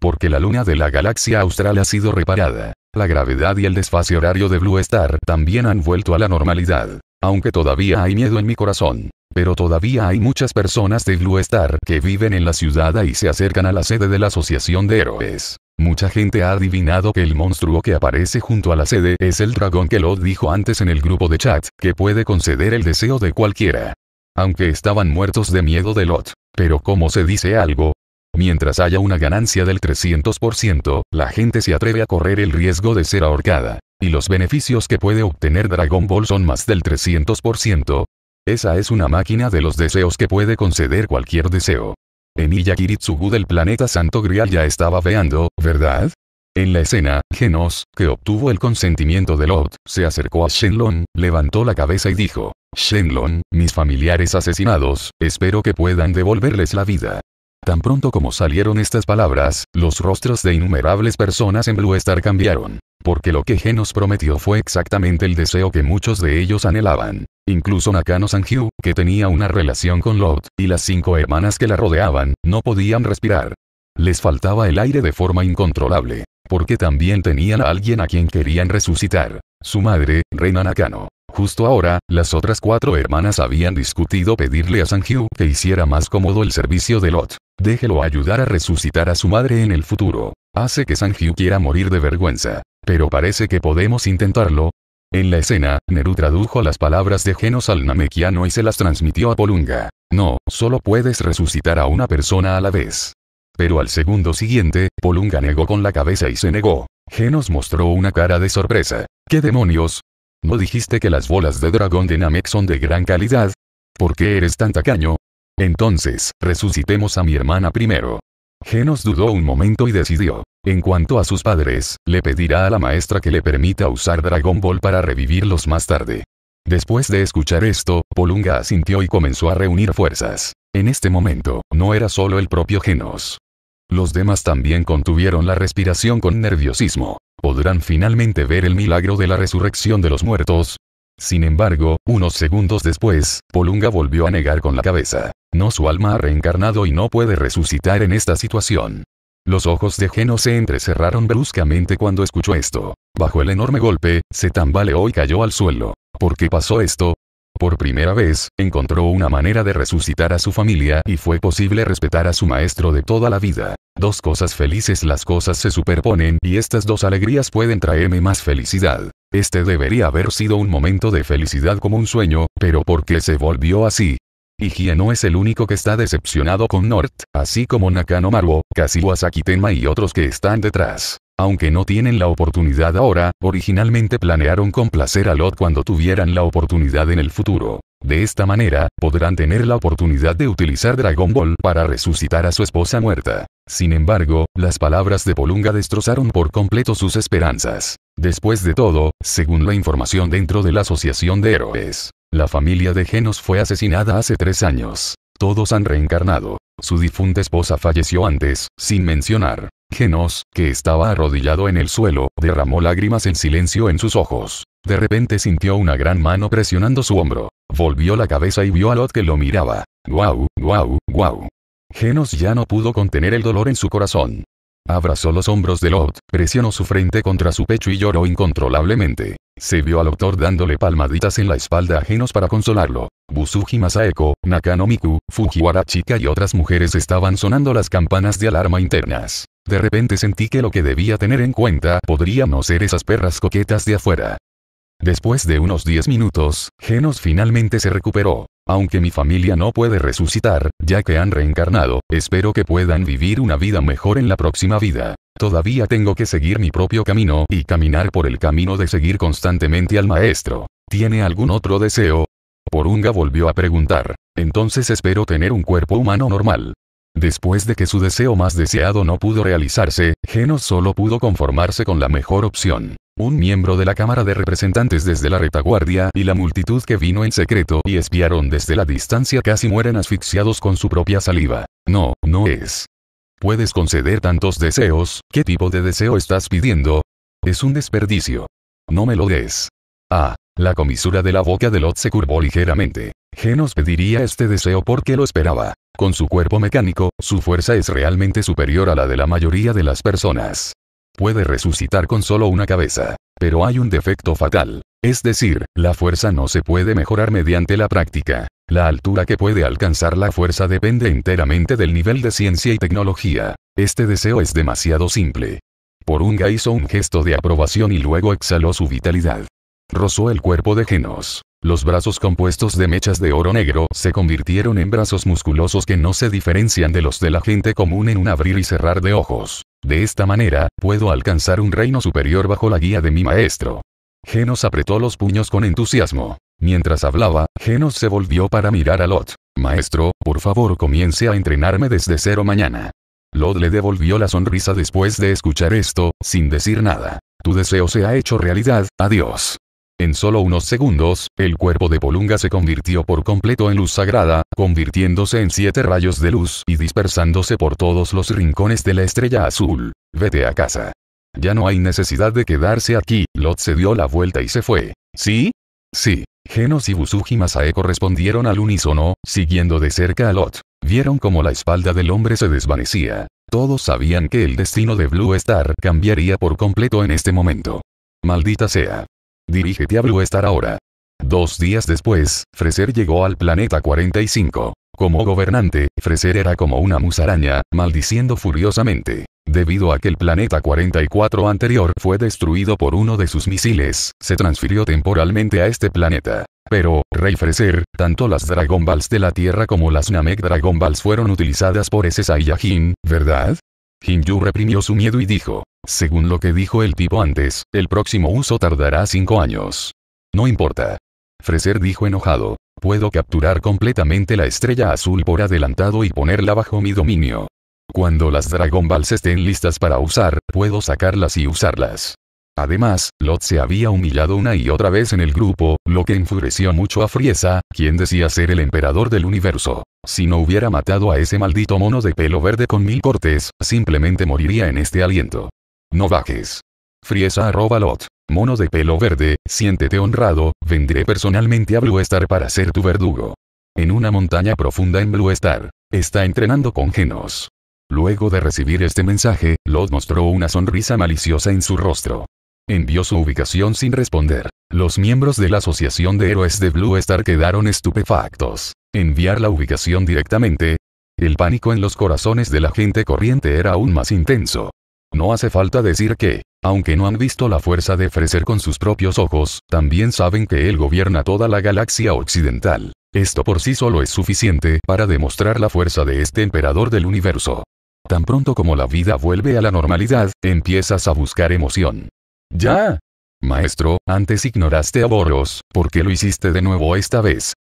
Porque la luna de la galaxia austral ha sido reparada. La gravedad y el desfase horario de Blue Star también han vuelto a la normalidad. Aunque todavía hay miedo en mi corazón. Pero todavía hay muchas personas de Blue Star que viven en la ciudad y se acercan a la sede de la Asociación de Héroes. Mucha gente ha adivinado que el monstruo que aparece junto a la sede es el dragón que Lot dijo antes en el grupo de chat, que puede conceder el deseo de cualquiera. Aunque estaban muertos de miedo de Lot. Pero como se dice algo, Mientras haya una ganancia del 300%, la gente se atreve a correr el riesgo de ser ahorcada. Y los beneficios que puede obtener Dragon Ball son más del 300%. Esa es una máquina de los deseos que puede conceder cualquier deseo. Emiya Kiritsugu del planeta Santo Grial ya estaba veando, ¿verdad? En la escena, Genos, que obtuvo el consentimiento de Lot, se acercó a Shenlong, levantó la cabeza y dijo, Shenlong, mis familiares asesinados, espero que puedan devolverles la vida. Tan pronto como salieron estas palabras, los rostros de innumerables personas en Blue Star cambiaron. Porque lo que Genos prometió fue exactamente el deseo que muchos de ellos anhelaban. Incluso Nakano Sanju, que tenía una relación con Lot, y las cinco hermanas que la rodeaban, no podían respirar. Les faltaba el aire de forma incontrolable. Porque también tenían a alguien a quien querían resucitar. Su madre, Reina Nakano. Justo ahora, las otras cuatro hermanas habían discutido pedirle a Sanju que hiciera más cómodo el servicio de Lot. Déjelo ayudar a resucitar a su madre en el futuro. Hace que Sanju quiera morir de vergüenza. Pero parece que podemos intentarlo. En la escena, Neru tradujo las palabras de Genos al Namekiano y se las transmitió a Polunga. No, solo puedes resucitar a una persona a la vez. Pero al segundo siguiente, Polunga negó con la cabeza y se negó. Genos mostró una cara de sorpresa. ¿Qué demonios? ¿No dijiste que las bolas de dragón de Namek son de gran calidad? ¿Por qué eres tan tacaño? Entonces, resucitemos a mi hermana primero. Genos dudó un momento y decidió. En cuanto a sus padres, le pedirá a la maestra que le permita usar Dragon Ball para revivirlos más tarde. Después de escuchar esto, Polunga asintió y comenzó a reunir fuerzas. En este momento, no era solo el propio Genos. Los demás también contuvieron la respiración con nerviosismo. ¿Podrán finalmente ver el milagro de la resurrección de los muertos? Sin embargo, unos segundos después, Polunga volvió a negar con la cabeza. No su alma ha reencarnado y no puede resucitar en esta situación. Los ojos de Genos se entrecerraron bruscamente cuando escuchó esto. Bajo el enorme golpe, se tambaleó y cayó al suelo. ¿Por qué pasó esto? Por primera vez, encontró una manera de resucitar a su familia y fue posible respetar a su maestro de toda la vida. Dos cosas felices las cosas se superponen y estas dos alegrías pueden traerme más felicidad. Este debería haber sido un momento de felicidad como un sueño, pero ¿por qué se volvió así? Higie no es el único que está decepcionado con Nort, así como Nakano Maruo, Kashiwa Sakitenma y otros que están detrás. Aunque no tienen la oportunidad ahora, originalmente planearon complacer a Lot cuando tuvieran la oportunidad en el futuro. De esta manera, podrán tener la oportunidad de utilizar Dragon Ball para resucitar a su esposa muerta. Sin embargo, las palabras de Polunga destrozaron por completo sus esperanzas. Después de todo, según la información dentro de la Asociación de Héroes, la familia de Genos fue asesinada hace tres años. Todos han reencarnado. Su difunta esposa falleció antes, sin mencionar. Genos, que estaba arrodillado en el suelo, derramó lágrimas en silencio en sus ojos. De repente sintió una gran mano presionando su hombro. Volvió la cabeza y vio a Lot que lo miraba. ¡Guau, guau, guau! Genos ya no pudo contener el dolor en su corazón. Abrazó los hombros de Lot, presionó su frente contra su pecho y lloró incontrolablemente. Se vio al doctor dándole palmaditas en la espalda a Genos para consolarlo. Busuji Masaeko, Nakano Miku, Fujiwara Chika y otras mujeres estaban sonando las campanas de alarma internas. De repente sentí que lo que debía tener en cuenta podría no ser esas perras coquetas de afuera. Después de unos 10 minutos, Genos finalmente se recuperó. Aunque mi familia no puede resucitar, ya que han reencarnado, espero que puedan vivir una vida mejor en la próxima vida. Todavía tengo que seguir mi propio camino y caminar por el camino de seguir constantemente al maestro. ¿Tiene algún otro deseo? Porunga volvió a preguntar. Entonces espero tener un cuerpo humano normal. Después de que su deseo más deseado no pudo realizarse, Genos solo pudo conformarse con la mejor opción. Un miembro de la Cámara de Representantes desde la retaguardia y la multitud que vino en secreto y espiaron desde la distancia casi mueren asfixiados con su propia saliva. No, no es. Puedes conceder tantos deseos, ¿qué tipo de deseo estás pidiendo? Es un desperdicio. No me lo des. Ah, la comisura de la boca de Lot se curvó ligeramente. Genos pediría este deseo porque lo esperaba. Con su cuerpo mecánico, su fuerza es realmente superior a la de la mayoría de las personas. Puede resucitar con solo una cabeza. Pero hay un defecto fatal. Es decir, la fuerza no se puede mejorar mediante la práctica. La altura que puede alcanzar la fuerza depende enteramente del nivel de ciencia y tecnología. Este deseo es demasiado simple. Porunga hizo un gesto de aprobación y luego exhaló su vitalidad. Rozó el cuerpo de Genos. Los brazos compuestos de mechas de oro negro se convirtieron en brazos musculosos que no se diferencian de los de la gente común en un abrir y cerrar de ojos. De esta manera, puedo alcanzar un reino superior bajo la guía de mi maestro. Genos apretó los puños con entusiasmo. Mientras hablaba, Genos se volvió para mirar a Lot. Maestro, por favor comience a entrenarme desde cero mañana. Lot le devolvió la sonrisa después de escuchar esto, sin decir nada. Tu deseo se ha hecho realidad, adiós. En solo unos segundos, el cuerpo de Polunga se convirtió por completo en luz sagrada, convirtiéndose en siete rayos de luz y dispersándose por todos los rincones de la estrella azul. Vete a casa. Ya no hay necesidad de quedarse aquí, Lot se dio la vuelta y se fue. ¿Sí? Sí. Genos y Busuji Masae correspondieron al unísono, siguiendo de cerca a Lot. Vieron como la espalda del hombre se desvanecía. Todos sabían que el destino de Blue Star cambiaría por completo en este momento. Maldita sea. Dirígete a Blue Star ahora. Dos días después, Freser llegó al planeta 45. Como gobernante, Freser era como una musaraña, maldiciendo furiosamente. Debido a que el planeta 44 anterior fue destruido por uno de sus misiles, se transfirió temporalmente a este planeta. Pero, Rey Freser, tanto las Dragon Balls de la Tierra como las Namek Dragon Balls fueron utilizadas por ese Saiyajin, ¿verdad? Hinju reprimió su miedo y dijo, según lo que dijo el tipo antes, el próximo uso tardará cinco años. No importa. Freser dijo enojado, puedo capturar completamente la estrella azul por adelantado y ponerla bajo mi dominio. Cuando las Dragon Balls estén listas para usar, puedo sacarlas y usarlas. Además, Lot se había humillado una y otra vez en el grupo, lo que enfureció mucho a Friesa, quien decía ser el emperador del universo. Si no hubiera matado a ese maldito mono de pelo verde con mil cortes, simplemente moriría en este aliento. No bajes. Friesa arroba Lot. Mono de pelo verde, siéntete honrado, vendré personalmente a Blue Star para ser tu verdugo. en una montaña profunda en Blue Star. Está entrenando con Genos. Luego de recibir este mensaje, Lot mostró una sonrisa maliciosa en su rostro. Envió su ubicación sin responder. Los miembros de la Asociación de Héroes de Blue Star quedaron estupefactos. Enviar la ubicación directamente. El pánico en los corazones de la gente corriente era aún más intenso. No hace falta decir que, aunque no han visto la fuerza de Freser con sus propios ojos, también saben que él gobierna toda la galaxia occidental. Esto por sí solo es suficiente para demostrar la fuerza de este emperador del universo. Tan pronto como la vida vuelve a la normalidad, empiezas a buscar emoción. ¿Ya? Maestro, antes ignoraste a Boros, ¿por qué lo hiciste de nuevo esta vez?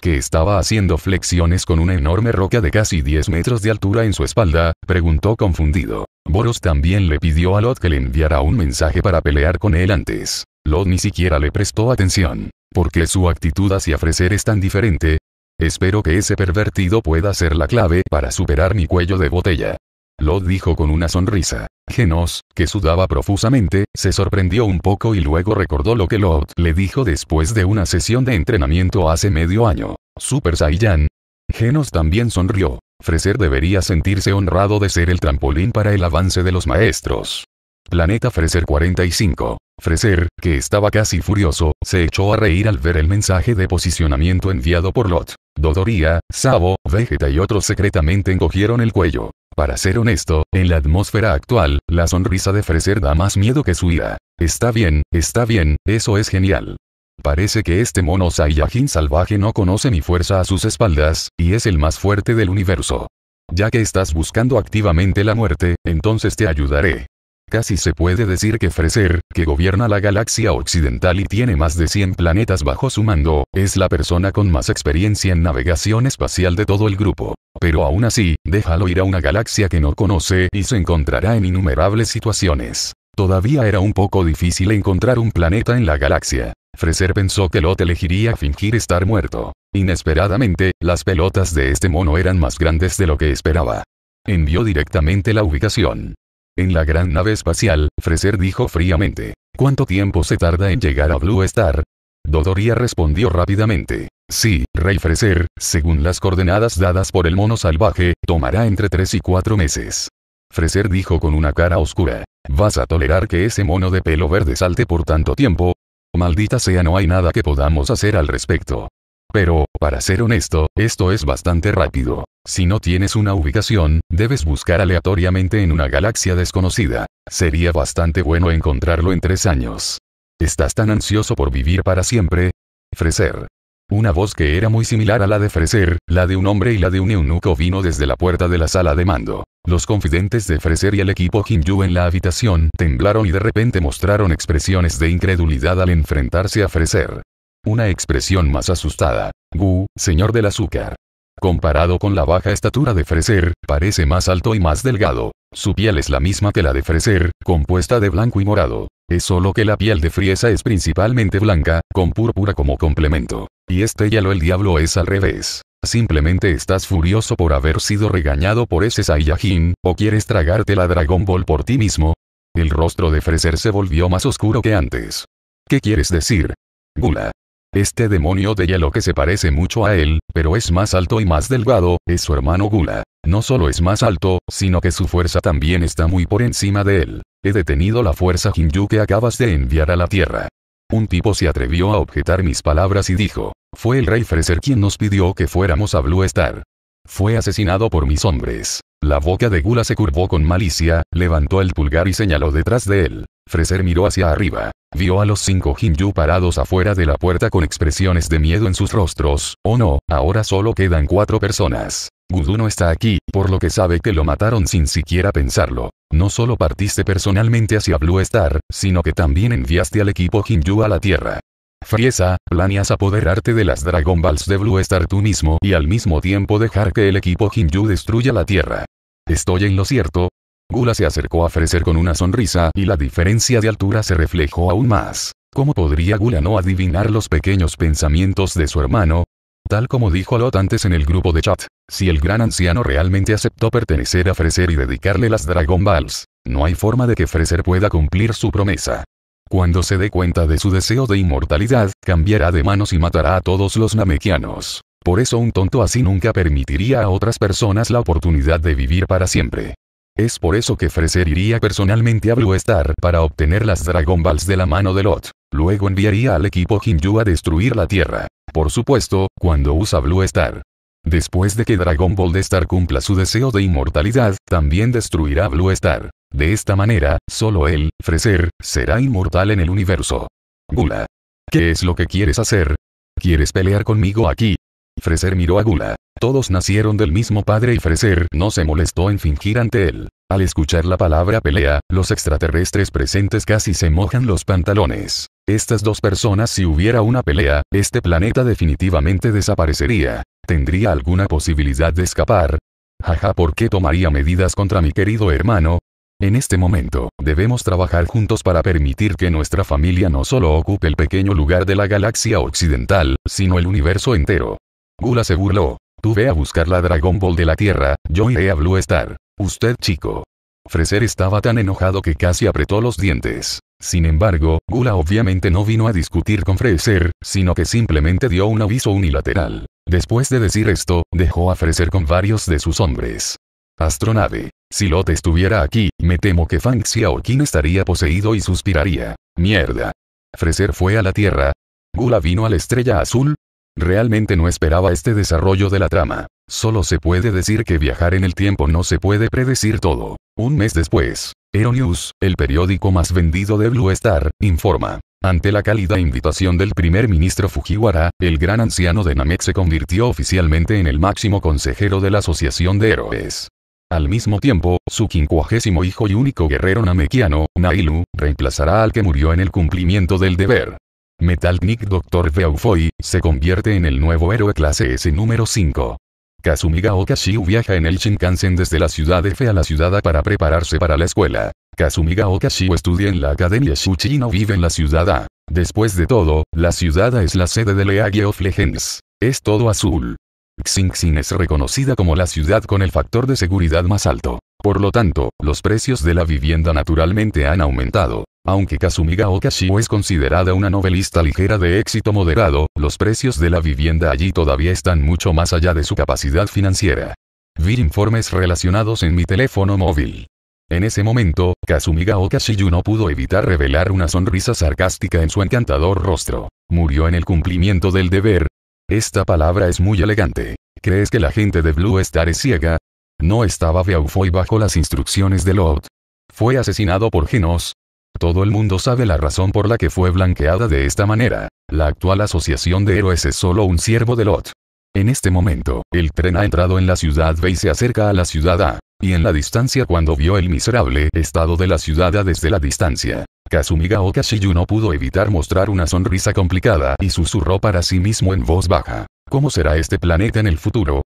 Que estaba haciendo flexiones con una enorme roca de casi 10 metros de altura en su espalda, preguntó confundido. Boros también le pidió a Lot que le enviara un mensaje para pelear con él antes. Lot ni siquiera le prestó atención. porque su actitud hacia ofrecer es tan diferente? Espero que ese pervertido pueda ser la clave para superar mi cuello de botella. Lot dijo con una sonrisa. Genos, que sudaba profusamente, se sorprendió un poco y luego recordó lo que Lot le dijo después de una sesión de entrenamiento hace medio año. Super Saiyan. Genos también sonrió. Freser debería sentirse honrado de ser el trampolín para el avance de los maestros. Planeta Freser 45. Freser, que estaba casi furioso, se echó a reír al ver el mensaje de posicionamiento enviado por Lot. Dodoria, Sabo, Vegeta y otros secretamente encogieron el cuello. Para ser honesto, en la atmósfera actual, la sonrisa de Freser da más miedo que su ira. Está bien, está bien, eso es genial. Parece que este mono Saiyajin salvaje no conoce mi fuerza a sus espaldas, y es el más fuerte del universo. Ya que estás buscando activamente la muerte, entonces te ayudaré. Casi se puede decir que Freser, que gobierna la galaxia occidental y tiene más de 100 planetas bajo su mando, es la persona con más experiencia en navegación espacial de todo el grupo. Pero aún así, déjalo ir a una galaxia que no conoce y se encontrará en innumerables situaciones. Todavía era un poco difícil encontrar un planeta en la galaxia. Freser pensó que Lot elegiría fingir estar muerto. Inesperadamente, las pelotas de este mono eran más grandes de lo que esperaba. Envió directamente la ubicación. En la gran nave espacial, Freser dijo fríamente. ¿Cuánto tiempo se tarda en llegar a Blue Star? Dodoria respondió rápidamente. Sí, Rey Freser, según las coordenadas dadas por el mono salvaje, tomará entre 3 y 4 meses. Freser dijo con una cara oscura. ¿Vas a tolerar que ese mono de pelo verde salte por tanto tiempo? Maldita sea no hay nada que podamos hacer al respecto. Pero, para ser honesto, esto es bastante rápido. Si no tienes una ubicación, debes buscar aleatoriamente en una galaxia desconocida. Sería bastante bueno encontrarlo en tres años. ¿Estás tan ansioso por vivir para siempre? Freser. Una voz que era muy similar a la de Freser, la de un hombre y la de un eunuco vino desde la puerta de la sala de mando. Los confidentes de Freser y el equipo Hinju en la habitación temblaron y de repente mostraron expresiones de incredulidad al enfrentarse a Freser. Una expresión más asustada. Gu, señor del azúcar. Comparado con la baja estatura de Freser, parece más alto y más delgado. Su piel es la misma que la de Freser, compuesta de blanco y morado. Es solo que la piel de Friesa es principalmente blanca, con púrpura como complemento. Y este hielo el diablo es al revés. Simplemente estás furioso por haber sido regañado por ese Saiyajin, o quieres tragarte la Dragon Ball por ti mismo. El rostro de Freser se volvió más oscuro que antes. ¿Qué quieres decir? Gula. Este demonio de hielo que se parece mucho a él, pero es más alto y más delgado, es su hermano Gula. No solo es más alto, sino que su fuerza también está muy por encima de él. He detenido la fuerza Hinju que acabas de enviar a la Tierra. Un tipo se atrevió a objetar mis palabras y dijo, fue el rey Freser quien nos pidió que fuéramos a Blue Star. Fue asesinado por mis hombres. La boca de Gula se curvó con malicia, levantó el pulgar y señaló detrás de él. Freser miró hacia arriba. Vio a los cinco Hinju parados afuera de la puerta con expresiones de miedo en sus rostros. Oh no, ahora solo quedan cuatro personas. Gudu no está aquí, por lo que sabe que lo mataron sin siquiera pensarlo. No solo partiste personalmente hacia Blue Star, sino que también enviaste al equipo Hinju a la Tierra. Friesa, planeas apoderarte de las Dragon Balls de Blue Star tú mismo y al mismo tiempo dejar que el equipo Hinju destruya la Tierra. ¿Estoy en lo cierto? Gula se acercó a Freser con una sonrisa y la diferencia de altura se reflejó aún más. ¿Cómo podría Gula no adivinar los pequeños pensamientos de su hermano? Tal como dijo Lot antes en el grupo de chat, si el gran anciano realmente aceptó pertenecer a Freser y dedicarle las Dragon Balls, no hay forma de que Freser pueda cumplir su promesa. Cuando se dé cuenta de su deseo de inmortalidad, cambiará de manos y matará a todos los namekianos. Por eso un tonto así nunca permitiría a otras personas la oportunidad de vivir para siempre. Es por eso que Freser iría personalmente a Blue Star para obtener las Dragon Balls de la mano de Lot. Luego enviaría al equipo Hinju a destruir la Tierra. Por supuesto, cuando usa Blue Star. Después de que Dragon Ball de Star cumpla su deseo de inmortalidad, también destruirá Blue Star. De esta manera, solo él, Freser, será inmortal en el universo. Gula. ¿Qué es lo que quieres hacer? ¿Quieres pelear conmigo aquí? Freser miró a Gula. Todos nacieron del mismo padre y Freser no se molestó en fingir ante él. Al escuchar la palabra pelea, los extraterrestres presentes casi se mojan los pantalones. Estas dos personas si hubiera una pelea, este planeta definitivamente desaparecería. ¿Tendría alguna posibilidad de escapar? Jaja, ¿por qué tomaría medidas contra mi querido hermano? En este momento, debemos trabajar juntos para permitir que nuestra familia no solo ocupe el pequeño lugar de la galaxia occidental, sino el universo entero. Gula se burló. Tú ve a buscar la Dragon Ball de la Tierra, yo iré a Blue Star. Usted chico. Freser estaba tan enojado que casi apretó los dientes. Sin embargo, Gula obviamente no vino a discutir con Freser, sino que simplemente dio un aviso unilateral. Después de decir esto, dejó a Freser con varios de sus hombres. Astronave. Si Lot estuviera aquí, me temo que Fang Xiaoqin estaría poseído y suspiraría. Mierda. Freser fue a la Tierra. Gula vino a la estrella azul. Realmente no esperaba este desarrollo de la trama. Solo se puede decir que viajar en el tiempo no se puede predecir todo. Un mes después, News, el periódico más vendido de Blue Star, informa. Ante la cálida invitación del primer ministro Fujiwara, el gran anciano de Namek se convirtió oficialmente en el máximo consejero de la Asociación de Héroes. Al mismo tiempo, su quincuagésimo hijo y único guerrero namekiano, Nailu, reemplazará al que murió en el cumplimiento del deber. Metalnik Dr. Beaufoy, se convierte en el nuevo héroe clase S número 5. Kazumiga Okashiu viaja en el Shinkansen desde la ciudad F a la ciudad A para prepararse para la escuela. Kazumiga Okashiu estudia en la Academia Shuchi y no vive en la ciudad A. Después de todo, la ciudad A es la sede de League of Legends. Es todo azul. Xinxin es reconocida como la ciudad con el factor de seguridad más alto. Por lo tanto, los precios de la vivienda naturalmente han aumentado. Aunque Kazumiga Okashio es considerada una novelista ligera de éxito moderado, los precios de la vivienda allí todavía están mucho más allá de su capacidad financiera. Vi informes relacionados en mi teléfono móvil. En ese momento, Kazumiga Okashiyu no pudo evitar revelar una sonrisa sarcástica en su encantador rostro. Murió en el cumplimiento del deber, esta palabra es muy elegante. ¿Crees que la gente de Blue Star es ciega? No estaba Beaufoy bajo las instrucciones de Lot. Fue asesinado por Genos. Todo el mundo sabe la razón por la que fue blanqueada de esta manera. La actual asociación de héroes es solo un siervo de Lot. En este momento, el tren ha entrado en la ciudad B y se acerca a la ciudad A. Y en la distancia cuando vio el miserable estado de la ciudad A desde la distancia, Kazumiga Okashiyu no pudo evitar mostrar una sonrisa complicada y susurró para sí mismo en voz baja. ¿Cómo será este planeta en el futuro?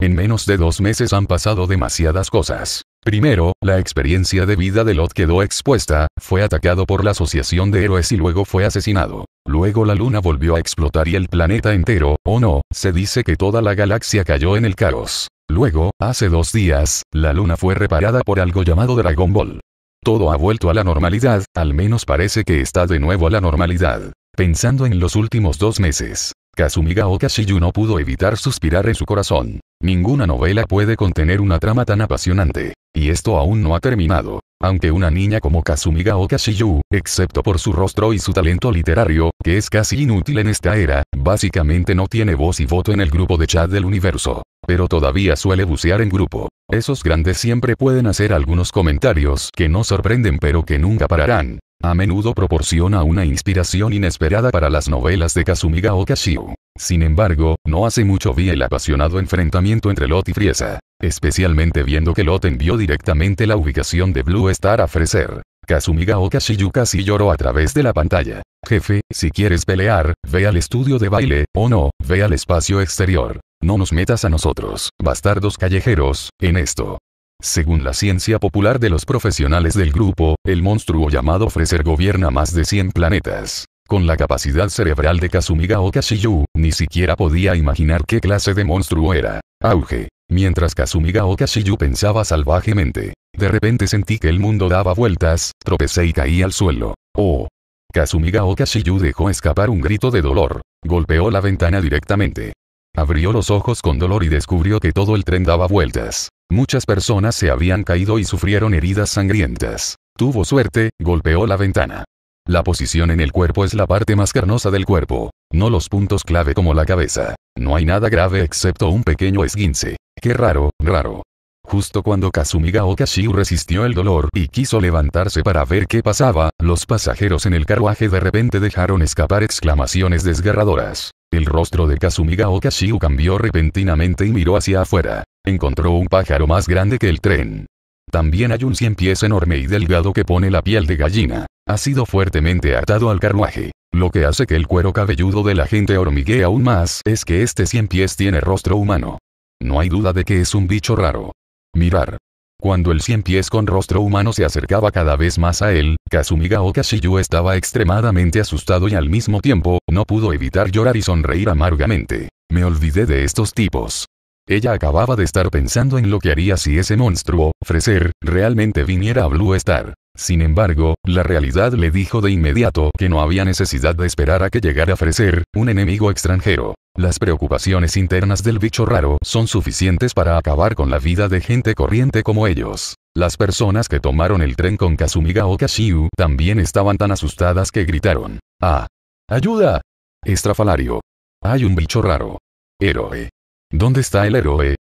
En menos de dos meses han pasado demasiadas cosas. Primero, la experiencia de vida de Lot quedó expuesta, fue atacado por la Asociación de Héroes y luego fue asesinado. Luego la luna volvió a explotar y el planeta entero, o no, se dice que toda la galaxia cayó en el caos. Luego, hace dos días, la luna fue reparada por algo llamado Dragon Ball. Todo ha vuelto a la normalidad, al menos parece que está de nuevo a la normalidad. Pensando en los últimos dos meses, Kazumiga Okashiyu no pudo evitar suspirar en su corazón. Ninguna novela puede contener una trama tan apasionante. Y esto aún no ha terminado. Aunque una niña como Kazumiga Okashiyu, excepto por su rostro y su talento literario, que es casi inútil en esta era, básicamente no tiene voz y voto en el grupo de chat del universo. Pero todavía suele bucear en grupo. Esos grandes siempre pueden hacer algunos comentarios que no sorprenden pero que nunca pararán. A menudo proporciona una inspiración inesperada para las novelas de Kazumiga Okashiu. Sin embargo, no hace mucho vi el apasionado enfrentamiento entre Lot y Friesa. Especialmente viendo que Lot envió directamente la ubicación de Blue Star a Freser. Kazumiga Okashiyu casi lloró a través de la pantalla. Jefe, si quieres pelear, ve al estudio de baile, o no, ve al espacio exterior. No nos metas a nosotros, bastardos callejeros, en esto. Según la ciencia popular de los profesionales del grupo, el monstruo llamado Freser gobierna más de 100 planetas. Con la capacidad cerebral de Kazumiga Okashiyu, ni siquiera podía imaginar qué clase de monstruo era. Auge. Mientras Kazumiga Okashiyu pensaba salvajemente. De repente sentí que el mundo daba vueltas, tropecé y caí al suelo. Oh. Kazumiga Okashiyu dejó escapar un grito de dolor. Golpeó la ventana directamente. Abrió los ojos con dolor y descubrió que todo el tren daba vueltas. Muchas personas se habían caído y sufrieron heridas sangrientas. Tuvo suerte, golpeó la ventana. La posición en el cuerpo es la parte más carnosa del cuerpo, no los puntos clave como la cabeza. No hay nada grave excepto un pequeño esguince. Qué raro, raro. Justo cuando Kazumiga Okashiu resistió el dolor y quiso levantarse para ver qué pasaba, los pasajeros en el carruaje de repente dejaron escapar exclamaciones desgarradoras. El rostro de Kazumiga Okashiu cambió repentinamente y miró hacia afuera. Encontró un pájaro más grande que el tren. También hay un cien pies enorme y delgado que pone la piel de gallina. Ha sido fuertemente atado al carruaje. Lo que hace que el cuero cabelludo de la gente hormiguee aún más es que este cien pies tiene rostro humano. No hay duda de que es un bicho raro. Mirar. Cuando el cien pies con rostro humano se acercaba cada vez más a él, Kazumiga Okashiyu estaba extremadamente asustado y al mismo tiempo, no pudo evitar llorar y sonreír amargamente. Me olvidé de estos tipos. Ella acababa de estar pensando en lo que haría si ese monstruo, Freser, realmente viniera a Blue Star. Sin embargo, la realidad le dijo de inmediato que no había necesidad de esperar a que llegara a Freser, un enemigo extranjero. Las preocupaciones internas del bicho raro son suficientes para acabar con la vida de gente corriente como ellos. Las personas que tomaron el tren con Kazumiga Okashiu también estaban tan asustadas que gritaron. ¡Ah! ¡Ayuda! Estrafalario. Hay un bicho raro. Héroe. ¿Dónde está el héroe?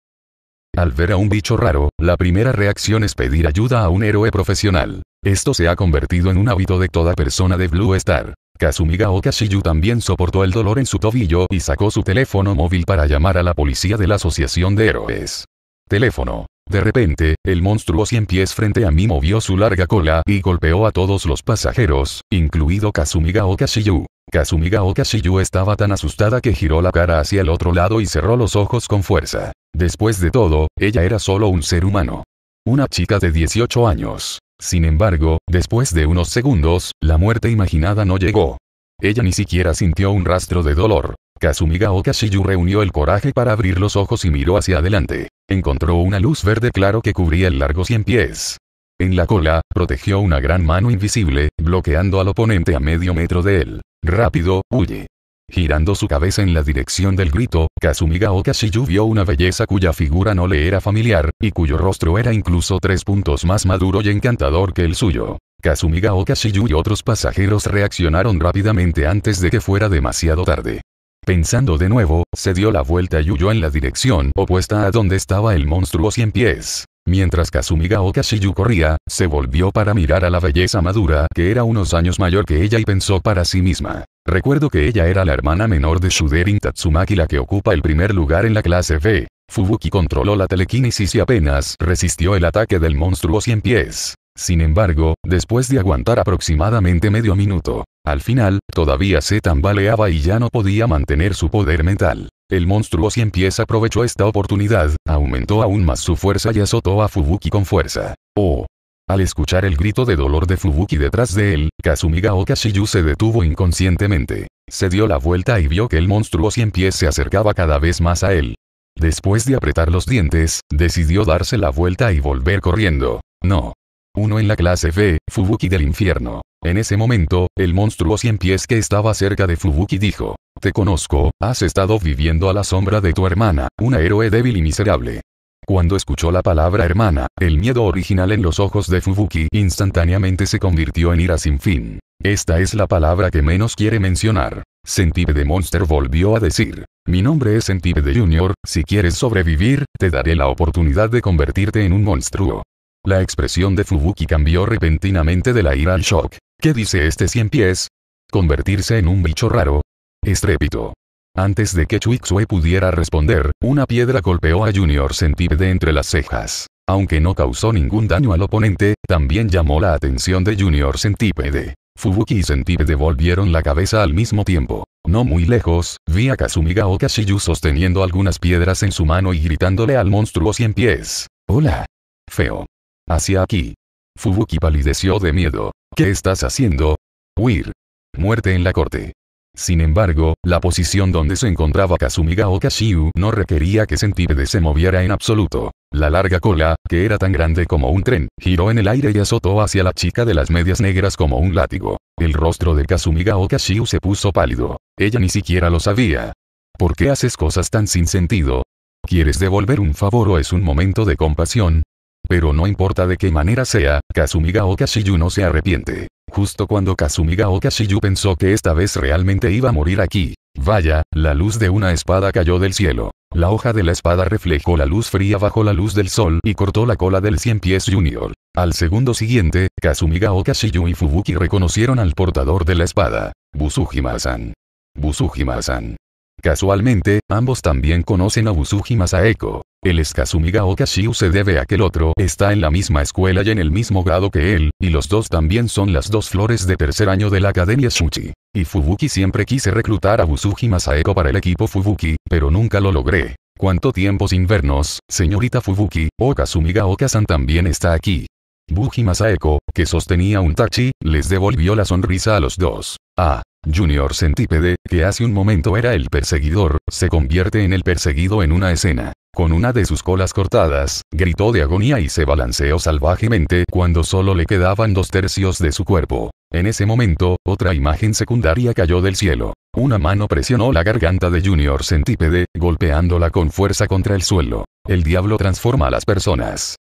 Al ver a un bicho raro, la primera reacción es pedir ayuda a un héroe profesional. Esto se ha convertido en un hábito de toda persona de Blue Star. Kazumiga Okashiyu también soportó el dolor en su tobillo y sacó su teléfono móvil para llamar a la policía de la Asociación de Héroes. Teléfono. De repente, el monstruo cien pies frente a mí movió su larga cola y golpeó a todos los pasajeros, incluido Kazumiga Okashiyu. Kazumiga Okashiyu estaba tan asustada que giró la cara hacia el otro lado y cerró los ojos con fuerza. Después de todo, ella era solo un ser humano. Una chica de 18 años. Sin embargo, después de unos segundos, la muerte imaginada no llegó. Ella ni siquiera sintió un rastro de dolor. Kazumiga Okashiyu reunió el coraje para abrir los ojos y miró hacia adelante. Encontró una luz verde claro que cubría el largo cien pies. En la cola, protegió una gran mano invisible, bloqueando al oponente a medio metro de él. Rápido, huye. Girando su cabeza en la dirección del grito, Kazumiga Okashiyu vio una belleza cuya figura no le era familiar, y cuyo rostro era incluso tres puntos más maduro y encantador que el suyo. Kazumiga Okashiyu y otros pasajeros reaccionaron rápidamente antes de que fuera demasiado tarde. Pensando de nuevo, se dio la vuelta y huyó en la dirección opuesta a donde estaba el monstruo cien pies. Mientras Kazumiga Okashiyu corría, se volvió para mirar a la belleza madura que era unos años mayor que ella y pensó para sí misma. Recuerdo que ella era la hermana menor de Shuderin Tatsumaki la que ocupa el primer lugar en la clase B. Fubuki controló la telequinesis y apenas resistió el ataque del monstruo cien pies. Sin embargo, después de aguantar aproximadamente medio minuto, al final, todavía se tambaleaba y ya no podía mantener su poder mental. El monstruo cien pies aprovechó esta oportunidad, aumentó aún más su fuerza y azotó a Fubuki con fuerza. Oh, al escuchar el grito de dolor de Fubuki detrás de él, Kazumiga Okashiyu se detuvo inconscientemente. Se dio la vuelta y vio que el monstruo cien pies se acercaba cada vez más a él. Después de apretar los dientes, decidió darse la vuelta y volver corriendo. No. Uno en la clase B, Fubuki del infierno. En ese momento, el monstruo cien pies que estaba cerca de Fubuki dijo, Te conozco, has estado viviendo a la sombra de tu hermana, una héroe débil y miserable. Cuando escuchó la palabra hermana, el miedo original en los ojos de Fubuki instantáneamente se convirtió en ira sin fin. Esta es la palabra que menos quiere mencionar. de Monster volvió a decir. Mi nombre es de Junior, si quieres sobrevivir, te daré la oportunidad de convertirte en un monstruo. La expresión de Fubuki cambió repentinamente de la ira al shock. ¿Qué dice este cien pies? ¿Convertirse en un bicho raro? Estrépito. Antes de que Chuixue pudiera responder, una piedra golpeó a Junior Centipede entre las cejas. Aunque no causó ningún daño al oponente, también llamó la atención de Junior Centipede. Fubuki y Centipede volvieron la cabeza al mismo tiempo. No muy lejos, vi a Kazumiga Okashiyu sosteniendo algunas piedras en su mano y gritándole al monstruo cien pies. Hola. Feo. Hacia aquí. Fubuki palideció de miedo. ¿Qué estás haciendo? Huir. Muerte en la corte. Sin embargo, la posición donde se encontraba Kazumiga Okashiu no requería que Centipede se moviera en absoluto. La larga cola, que era tan grande como un tren, giró en el aire y azotó hacia la chica de las medias negras como un látigo. El rostro de Kazumiga Okashiu se puso pálido. Ella ni siquiera lo sabía. ¿Por qué haces cosas tan sin sentido? ¿Quieres devolver un favor o es un momento de compasión? Pero no importa de qué manera sea, Kazumiga Okashiyu no se arrepiente. Justo cuando Kazumiga Okashiyu pensó que esta vez realmente iba a morir aquí. Vaya, la luz de una espada cayó del cielo. La hoja de la espada reflejó la luz fría bajo la luz del sol y cortó la cola del cien pies junior. Al segundo siguiente, Kazumiga Okashiyu y Fubuki reconocieron al portador de la espada. Busujima-san. Busujima-san. Casualmente, ambos también conocen a Busuji Masaeko. El Eskazumiga Okashiu se debe a que el otro está en la misma escuela y en el mismo grado que él, y los dos también son las dos flores de tercer año de la Academia Shuchi. Y Fubuki siempre quise reclutar a Busuji Masaeko para el equipo Fubuki, pero nunca lo logré. ¿Cuánto tiempo sin vernos, señorita Fubuki? O Kazumiga Okasan también está aquí. Buji Masaeko, que sostenía un tachi, les devolvió la sonrisa a los dos. Ah, Junior Centípede, que hace un momento era el perseguidor, se convierte en el perseguido en una escena. Con una de sus colas cortadas, gritó de agonía y se balanceó salvajemente cuando solo le quedaban dos tercios de su cuerpo. En ese momento, otra imagen secundaria cayó del cielo. Una mano presionó la garganta de Junior Centípede, golpeándola con fuerza contra el suelo. El diablo transforma a las personas.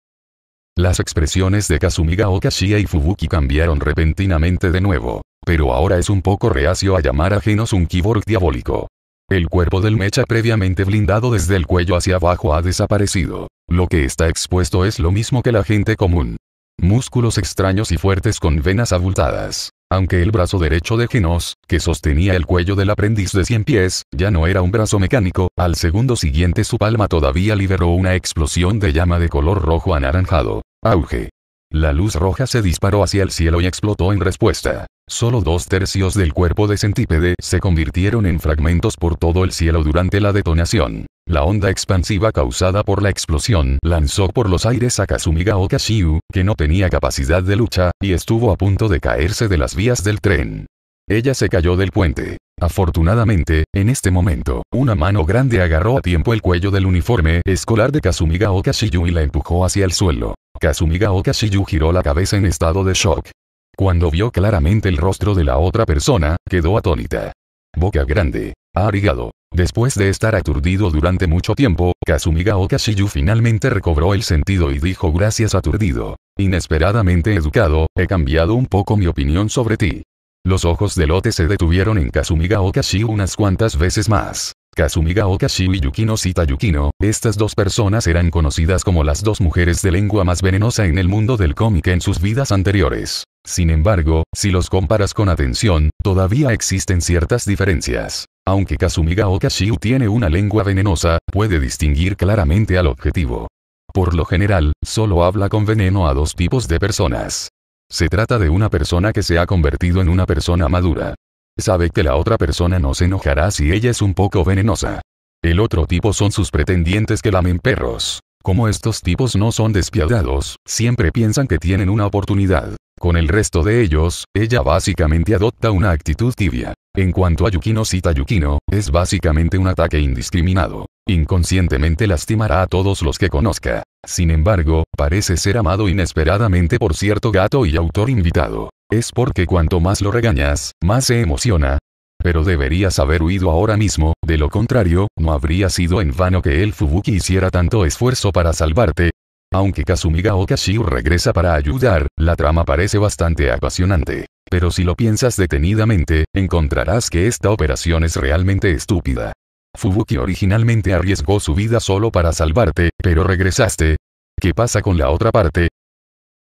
Las expresiones de Kazumiga Okashia y Fubuki cambiaron repentinamente de nuevo pero ahora es un poco reacio a llamar a Genos un Kiborg diabólico. El cuerpo del mecha previamente blindado desde el cuello hacia abajo ha desaparecido. Lo que está expuesto es lo mismo que la gente común. Músculos extraños y fuertes con venas abultadas. Aunque el brazo derecho de Genos, que sostenía el cuello del aprendiz de 100 pies, ya no era un brazo mecánico, al segundo siguiente su palma todavía liberó una explosión de llama de color rojo anaranjado. Auge. La luz roja se disparó hacia el cielo y explotó en respuesta. Solo dos tercios del cuerpo de Centípede se convirtieron en fragmentos por todo el cielo durante la detonación. La onda expansiva causada por la explosión lanzó por los aires a Kazumiga Okashiu, que no tenía capacidad de lucha, y estuvo a punto de caerse de las vías del tren. Ella se cayó del puente. Afortunadamente, en este momento, una mano grande agarró a tiempo el cuello del uniforme escolar de Kazumiga Okashiyu y la empujó hacia el suelo. Kazumiga Okashiyu giró la cabeza en estado de shock. Cuando vio claramente el rostro de la otra persona, quedó atónita. Boca grande. Arigado. Después de estar aturdido durante mucho tiempo, Kazumiga Okashiyu finalmente recobró el sentido y dijo gracias aturdido. Inesperadamente educado, he cambiado un poco mi opinión sobre ti. Los ojos de Lote se detuvieron en Kazumiga Okashiu unas cuantas veces más. Kazumiga Okashiu y Yukino Sita Yukino, estas dos personas eran conocidas como las dos mujeres de lengua más venenosa en el mundo del cómic en sus vidas anteriores. Sin embargo, si los comparas con atención, todavía existen ciertas diferencias. Aunque Kazumiga Okashiu tiene una lengua venenosa, puede distinguir claramente al objetivo. Por lo general, solo habla con veneno a dos tipos de personas. Se trata de una persona que se ha convertido en una persona madura. Sabe que la otra persona no se enojará si ella es un poco venenosa. El otro tipo son sus pretendientes que lamen perros. Como estos tipos no son despiadados, siempre piensan que tienen una oportunidad. Con el resto de ellos, ella básicamente adopta una actitud tibia. En cuanto a Yukino cita Yukino, es básicamente un ataque indiscriminado. Inconscientemente lastimará a todos los que conozca. Sin embargo, parece ser amado inesperadamente por cierto gato y autor invitado. Es porque cuanto más lo regañas, más se emociona. Pero deberías haber huido ahora mismo, de lo contrario, no habría sido en vano que el Fubuki hiciera tanto esfuerzo para salvarte. Aunque Kazumiga Okashiu regresa para ayudar, la trama parece bastante apasionante. Pero si lo piensas detenidamente, encontrarás que esta operación es realmente estúpida. Fubuki originalmente arriesgó su vida solo para salvarte, pero regresaste. ¿Qué pasa con la otra parte?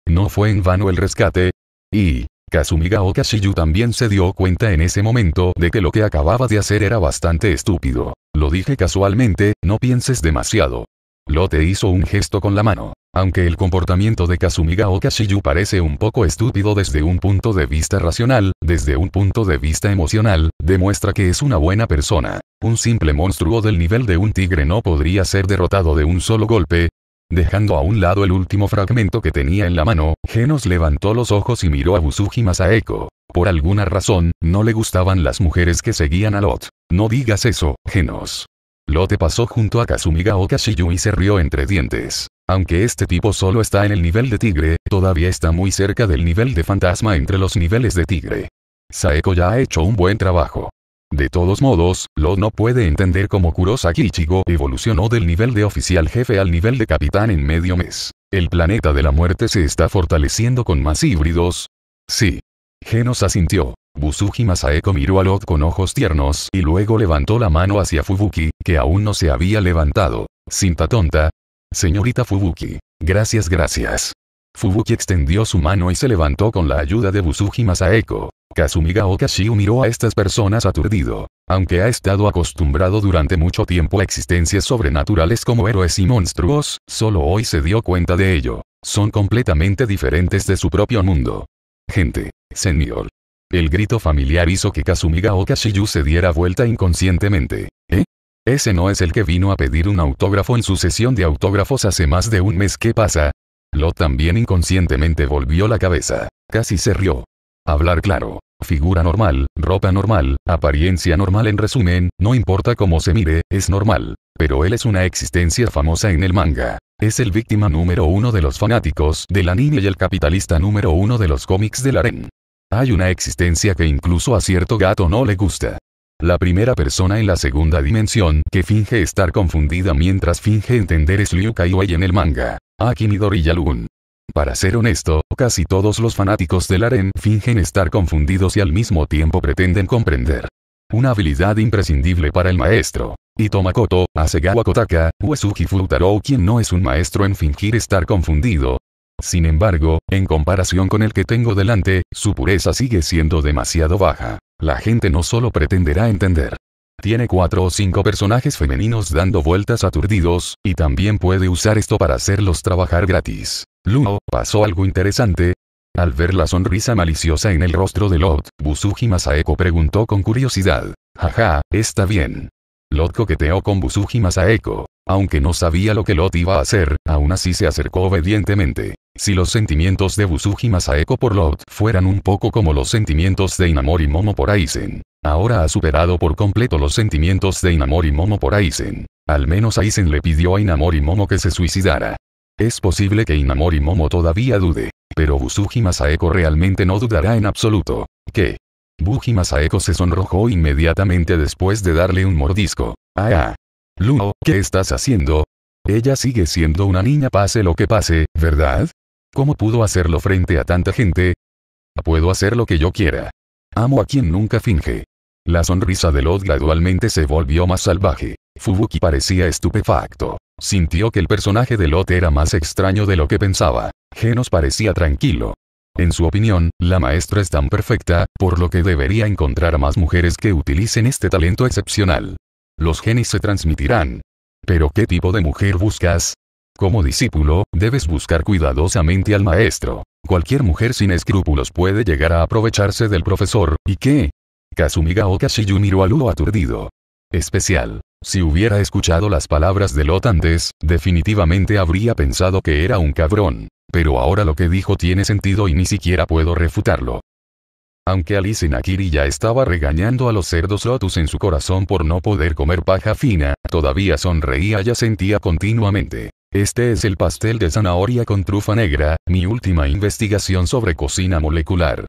No fue en vano el rescate. Y, Kazumiga Okashiyu también se dio cuenta en ese momento de que lo que acababa de hacer era bastante estúpido. Lo dije casualmente, no pienses demasiado. Lote hizo un gesto con la mano. Aunque el comportamiento de Kazumiga Okashiyu parece un poco estúpido desde un punto de vista racional, desde un punto de vista emocional, demuestra que es una buena persona. Un simple monstruo del nivel de un tigre no podría ser derrotado de un solo golpe. Dejando a un lado el último fragmento que tenía en la mano, Genos levantó los ojos y miró a Busuji Masaeko. Por alguna razón, no le gustaban las mujeres que seguían a Lot. No digas eso, Genos. Lote pasó junto a Kazumiga Okashiyu y se rió entre dientes. Aunque este tipo solo está en el nivel de tigre, todavía está muy cerca del nivel de fantasma entre los niveles de tigre. Saeko ya ha hecho un buen trabajo. De todos modos, Lo no puede entender cómo Kurosaki Ichigo evolucionó del nivel de oficial jefe al nivel de capitán en medio mes. ¿El planeta de la muerte se está fortaleciendo con más híbridos? Sí. Genos asintió. Busuji Masaeko miró a Lot con ojos tiernos y luego levantó la mano hacia Fubuki, que aún no se había levantado. Cinta tonta. Señorita Fubuki. Gracias gracias. Fubuki extendió su mano y se levantó con la ayuda de Busuji Masaeko. Kazumiga Okashiu miró a estas personas aturdido. Aunque ha estado acostumbrado durante mucho tiempo a existencias sobrenaturales como héroes y monstruos, solo hoy se dio cuenta de ello. Son completamente diferentes de su propio mundo. Gente. Señor. El grito familiar hizo que Kazumiga Okashiyu se diera vuelta inconscientemente. ¿Eh? Ese no es el que vino a pedir un autógrafo en su sesión de autógrafos hace más de un mes. ¿Qué pasa? Lo también inconscientemente volvió la cabeza. Casi se rió. Hablar claro. Figura normal, ropa normal, apariencia normal en resumen, no importa cómo se mire, es normal. Pero él es una existencia famosa en el manga. Es el víctima número uno de los fanáticos del anime y el capitalista número uno de los cómics del harem. Hay una existencia que incluso a cierto gato no le gusta. La primera persona en la segunda dimensión que finge estar confundida mientras finge entender es Liu Kaiwei en el manga. Aki Midori Yalun. Para ser honesto, casi todos los fanáticos del aren fingen estar confundidos y al mismo tiempo pretenden comprender. Una habilidad imprescindible para el maestro. Ito Makoto, Asegawa Kotaka, Uesugi Futaro quien no es un maestro en fingir estar confundido. Sin embargo, en comparación con el que tengo delante, su pureza sigue siendo demasiado baja. La gente no solo pretenderá entender, tiene cuatro o cinco personajes femeninos dando vueltas aturdidos, y también puede usar esto para hacerlos trabajar gratis. Luo, pasó algo interesante. Al ver la sonrisa maliciosa en el rostro de Lot, Busuji Masaeko preguntó con curiosidad. Jaja, está bien. Lot coqueteó con Busuji Masaeko. Aunque no sabía lo que Lot iba a hacer, aún así se acercó obedientemente. Si los sentimientos de Busuji Masaeko por Lot fueran un poco como los sentimientos de Inamori Momo por Aizen, ahora ha superado por completo los sentimientos de Inamori Momo por Aizen. Al menos Aizen le pidió a Inamori Momo que se suicidara. Es posible que Inamori Momo todavía dude, pero Busuji Masaeko realmente no dudará en absoluto. ¿Qué? Buji Masaeko se sonrojó inmediatamente después de darle un mordisco. Ah. Luo, ¿qué estás haciendo? Ella sigue siendo una niña pase lo que pase, ¿verdad? ¿Cómo pudo hacerlo frente a tanta gente? Puedo hacer lo que yo quiera. Amo a quien nunca finge. La sonrisa de Lot gradualmente se volvió más salvaje. Fubuki parecía estupefacto. Sintió que el personaje de Lot era más extraño de lo que pensaba. Genos parecía tranquilo. En su opinión, la maestra es tan perfecta, por lo que debería encontrar más mujeres que utilicen este talento excepcional. Los genes se transmitirán. Pero ¿qué tipo de mujer buscas? Como discípulo, debes buscar cuidadosamente al maestro. Cualquier mujer sin escrúpulos puede llegar a aprovecharse del profesor, ¿y qué? Kazumiga Okashiyu miró a Luo aturdido. Especial. Si hubiera escuchado las palabras de Lot antes, definitivamente habría pensado que era un cabrón. Pero ahora lo que dijo tiene sentido y ni siquiera puedo refutarlo. Aunque Alice Nakiri ya estaba regañando a los cerdos Lotus en su corazón por no poder comer paja fina, todavía sonreía y asentía continuamente. Este es el pastel de zanahoria con trufa negra, mi última investigación sobre cocina molecular.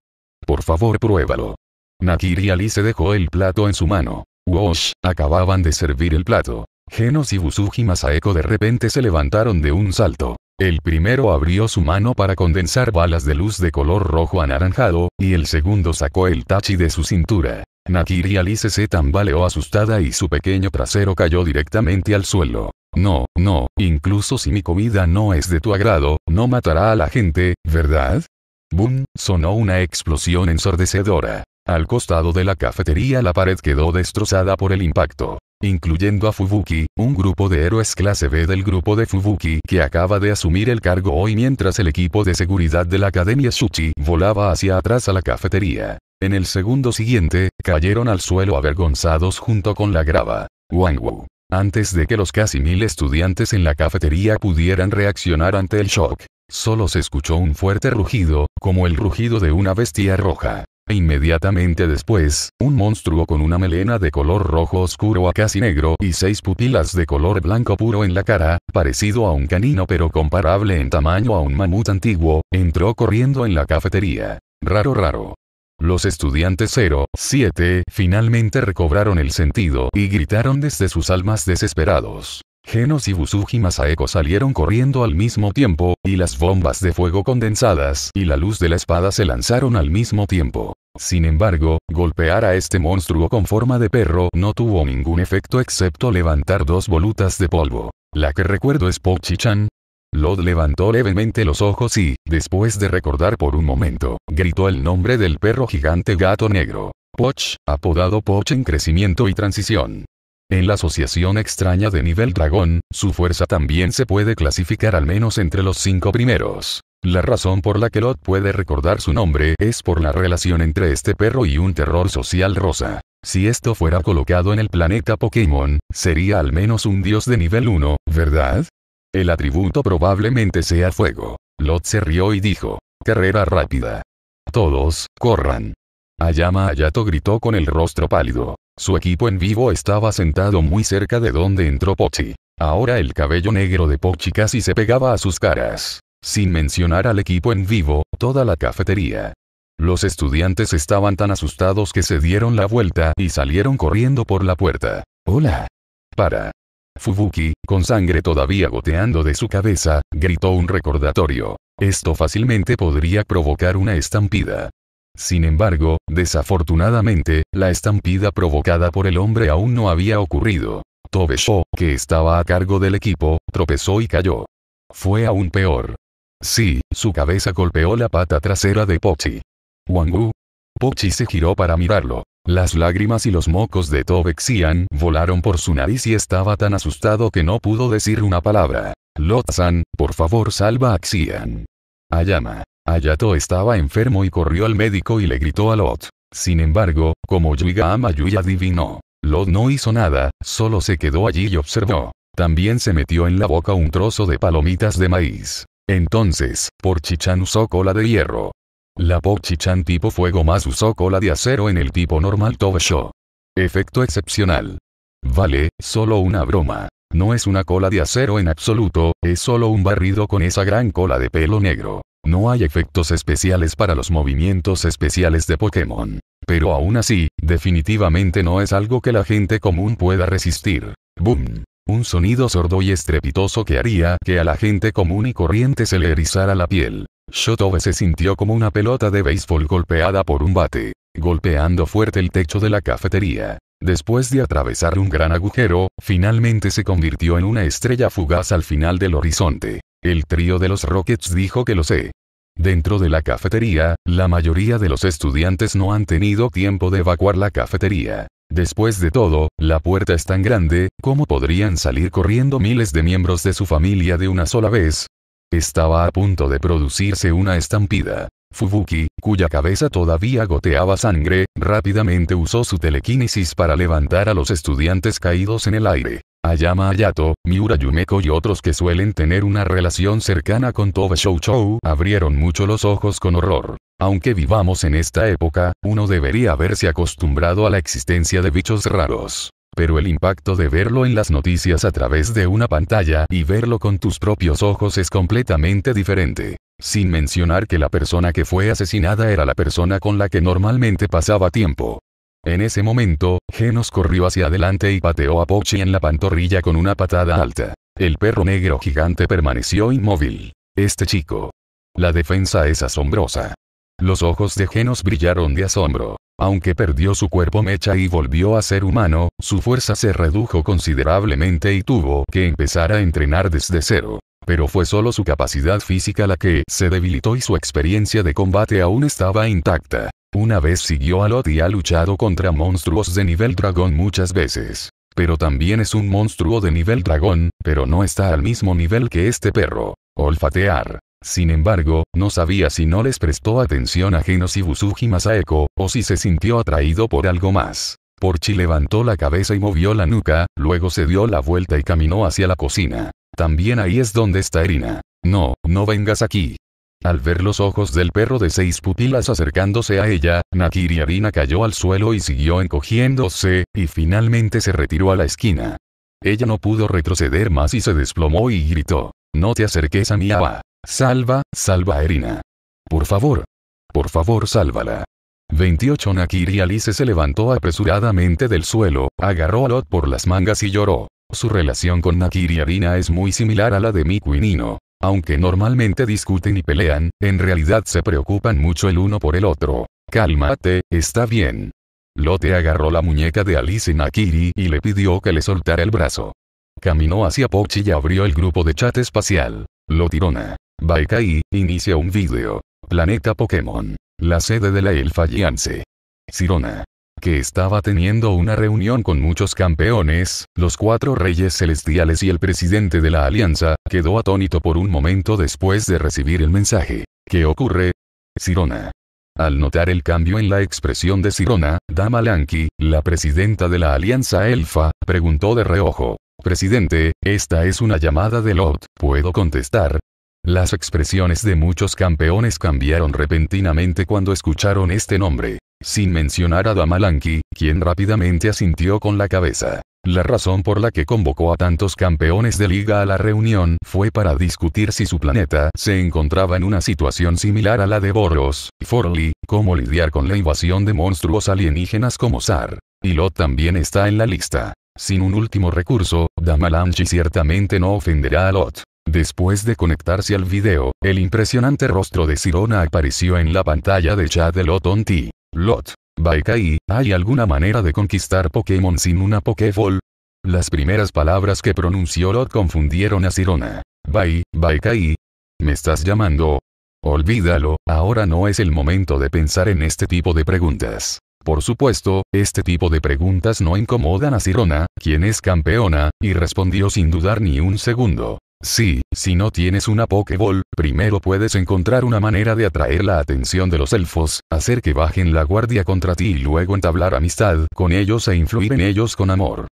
Por favor pruébalo. Nakiri Alice dejó el plato en su mano. Wosh, acababan de servir el plato. Genos y Busuji Masaeko de repente se levantaron de un salto. El primero abrió su mano para condensar balas de luz de color rojo anaranjado, y el segundo sacó el tachi de su cintura. Nakiri Alice se tambaleó asustada y su pequeño trasero cayó directamente al suelo. No, no, incluso si mi comida no es de tu agrado, no matará a la gente, ¿verdad? Boom, sonó una explosión ensordecedora. Al costado de la cafetería la pared quedó destrozada por el impacto. Incluyendo a Fubuki, un grupo de héroes clase B del grupo de Fubuki que acaba de asumir el cargo hoy mientras el equipo de seguridad de la Academia Shuchi volaba hacia atrás a la cafetería. En el segundo siguiente, cayeron al suelo avergonzados junto con la grava. Wangwu. Antes de que los casi mil estudiantes en la cafetería pudieran reaccionar ante el shock, solo se escuchó un fuerte rugido, como el rugido de una bestia roja. E inmediatamente después, un monstruo con una melena de color rojo oscuro a casi negro y seis pupilas de color blanco puro en la cara, parecido a un canino pero comparable en tamaño a un mamut antiguo, entró corriendo en la cafetería. Raro raro. Los estudiantes 0, 7 finalmente recobraron el sentido y gritaron desde sus almas desesperados. Genos y Busuji Masaeko salieron corriendo al mismo tiempo, y las bombas de fuego condensadas y la luz de la espada se lanzaron al mismo tiempo. Sin embargo, golpear a este monstruo con forma de perro no tuvo ningún efecto excepto levantar dos volutas de polvo. La que recuerdo es Pochi-chan. Lod levantó levemente los ojos y, después de recordar por un momento, gritó el nombre del perro gigante gato negro. Poch, apodado Poch en crecimiento y transición. En la asociación extraña de nivel dragón, su fuerza también se puede clasificar al menos entre los cinco primeros. La razón por la que Lot puede recordar su nombre es por la relación entre este perro y un terror social rosa. Si esto fuera colocado en el planeta Pokémon, sería al menos un dios de nivel 1, ¿verdad? El atributo probablemente sea fuego. Lot se rió y dijo, carrera rápida. Todos, corran. Ayama Ayato gritó con el rostro pálido. Su equipo en vivo estaba sentado muy cerca de donde entró Pochi. Ahora el cabello negro de Pochi casi se pegaba a sus caras. Sin mencionar al equipo en vivo, toda la cafetería. Los estudiantes estaban tan asustados que se dieron la vuelta y salieron corriendo por la puerta. Hola. Para. Fubuki, con sangre todavía goteando de su cabeza, gritó un recordatorio. Esto fácilmente podría provocar una estampida. Sin embargo, desafortunadamente, la estampida provocada por el hombre aún no había ocurrido. Tobesho, que estaba a cargo del equipo, tropezó y cayó. Fue aún peor. Sí, su cabeza golpeó la pata trasera de Pochi. Wangu. Pochi se giró para mirarlo. Las lágrimas y los mocos de Tobexian volaron por su nariz y estaba tan asustado que no pudo decir una palabra. Lotsan, por favor salva a Xian. Ayama. Ayato estaba enfermo y corrió al médico y le gritó a Lot. Sin embargo, como Yuiga ama Yuya adivinó. Lot no hizo nada, solo se quedó allí y observó. También se metió en la boca un trozo de palomitas de maíz. Entonces, Porchichan usó cola de hierro. La Porchichan tipo fuego más usó cola de acero en el tipo normal Tobesho. Efecto excepcional. Vale, solo una broma. No es una cola de acero en absoluto, es solo un barrido con esa gran cola de pelo negro. No hay efectos especiales para los movimientos especiales de Pokémon. Pero aún así, definitivamente no es algo que la gente común pueda resistir. ¡Boom! Un sonido sordo y estrepitoso que haría que a la gente común y corriente se le erizara la piel. Shotobe se sintió como una pelota de béisbol golpeada por un bate, golpeando fuerte el techo de la cafetería. Después de atravesar un gran agujero, finalmente se convirtió en una estrella fugaz al final del horizonte. El trío de los Rockets dijo que lo sé. Dentro de la cafetería, la mayoría de los estudiantes no han tenido tiempo de evacuar la cafetería. Después de todo, la puerta es tan grande, ¿cómo podrían salir corriendo miles de miembros de su familia de una sola vez? Estaba a punto de producirse una estampida. Fubuki, cuya cabeza todavía goteaba sangre, rápidamente usó su telequinesis para levantar a los estudiantes caídos en el aire. Ayama Ayato, Miura Yumeko y otros que suelen tener una relación cercana con Tobe Shouchou abrieron mucho los ojos con horror. Aunque vivamos en esta época, uno debería haberse acostumbrado a la existencia de bichos raros. Pero el impacto de verlo en las noticias a través de una pantalla y verlo con tus propios ojos es completamente diferente. Sin mencionar que la persona que fue asesinada era la persona con la que normalmente pasaba tiempo. En ese momento, Genos corrió hacia adelante y pateó a Pochi en la pantorrilla con una patada alta. El perro negro gigante permaneció inmóvil. Este chico. La defensa es asombrosa. Los ojos de Genos brillaron de asombro. Aunque perdió su cuerpo mecha y volvió a ser humano, su fuerza se redujo considerablemente y tuvo que empezar a entrenar desde cero. Pero fue solo su capacidad física la que se debilitó y su experiencia de combate aún estaba intacta. Una vez siguió a Lot y ha luchado contra monstruos de nivel dragón muchas veces. Pero también es un monstruo de nivel dragón, pero no está al mismo nivel que este perro. Olfatear. Sin embargo, no sabía si no les prestó atención a Genos y Busuji Masaeko, o si se sintió atraído por algo más. Porchi levantó la cabeza y movió la nuca, luego se dio la vuelta y caminó hacia la cocina. También ahí es donde está Erina. No, no vengas aquí. Al ver los ojos del perro de seis pupilas acercándose a ella, Nakiri Arina cayó al suelo y siguió encogiéndose, y finalmente se retiró a la esquina. Ella no pudo retroceder más y se desplomó y gritó. No te acerques a mi aba. Salva, salva a Erina. Por favor. Por favor, sálvala. 28 Nakiri Alice se levantó apresuradamente del suelo, agarró a Lot por las mangas y lloró. Su relación con Nakiri Arina es muy similar a la de Miku y Nino. Aunque normalmente discuten y pelean, en realidad se preocupan mucho el uno por el otro. Cálmate, está bien. Lotte agarró la muñeca de Alice Nakiri y le pidió que le soltara el brazo. Caminó hacia Pochi y abrió el grupo de chat espacial. Lotirona. Baikai, inicia un vídeo. Planeta Pokémon. La sede de la Elfa Giance. Sirona. Que estaba teniendo una reunión con muchos campeones, los cuatro reyes celestiales y el presidente de la alianza, quedó atónito por un momento después de recibir el mensaje. ¿Qué ocurre? Sirona. Al notar el cambio en la expresión de Sirona, Dama Lanky, la presidenta de la Alianza Elfa, preguntó de reojo. Presidente, esta es una llamada de Lot, ¿puedo contestar? Las expresiones de muchos campeones cambiaron repentinamente cuando escucharon este nombre. Sin mencionar a Damalanki, quien rápidamente asintió con la cabeza. La razón por la que convocó a tantos campeones de liga a la reunión fue para discutir si su planeta se encontraba en una situación similar a la de Boros, Forli, cómo lidiar con la invasión de monstruos alienígenas como Sar. Y Lot también está en la lista. Sin un último recurso, Damalanchi ciertamente no ofenderá a Lot. Después de conectarse al video, el impresionante rostro de Sirona apareció en la pantalla de chat de Lot T. Lot. Baikai, ¿hay alguna manera de conquistar Pokémon sin una Pokéball? Las primeras palabras que pronunció Lot confundieron a Sirona. Bai, Baikai. ¿Me estás llamando? Olvídalo, ahora no es el momento de pensar en este tipo de preguntas. Por supuesto, este tipo de preguntas no incomodan a Sirona, quien es campeona, y respondió sin dudar ni un segundo. Sí, si no tienes una Pokéball, primero puedes encontrar una manera de atraer la atención de los elfos, hacer que bajen la guardia contra ti y luego entablar amistad con ellos e influir en ellos con amor.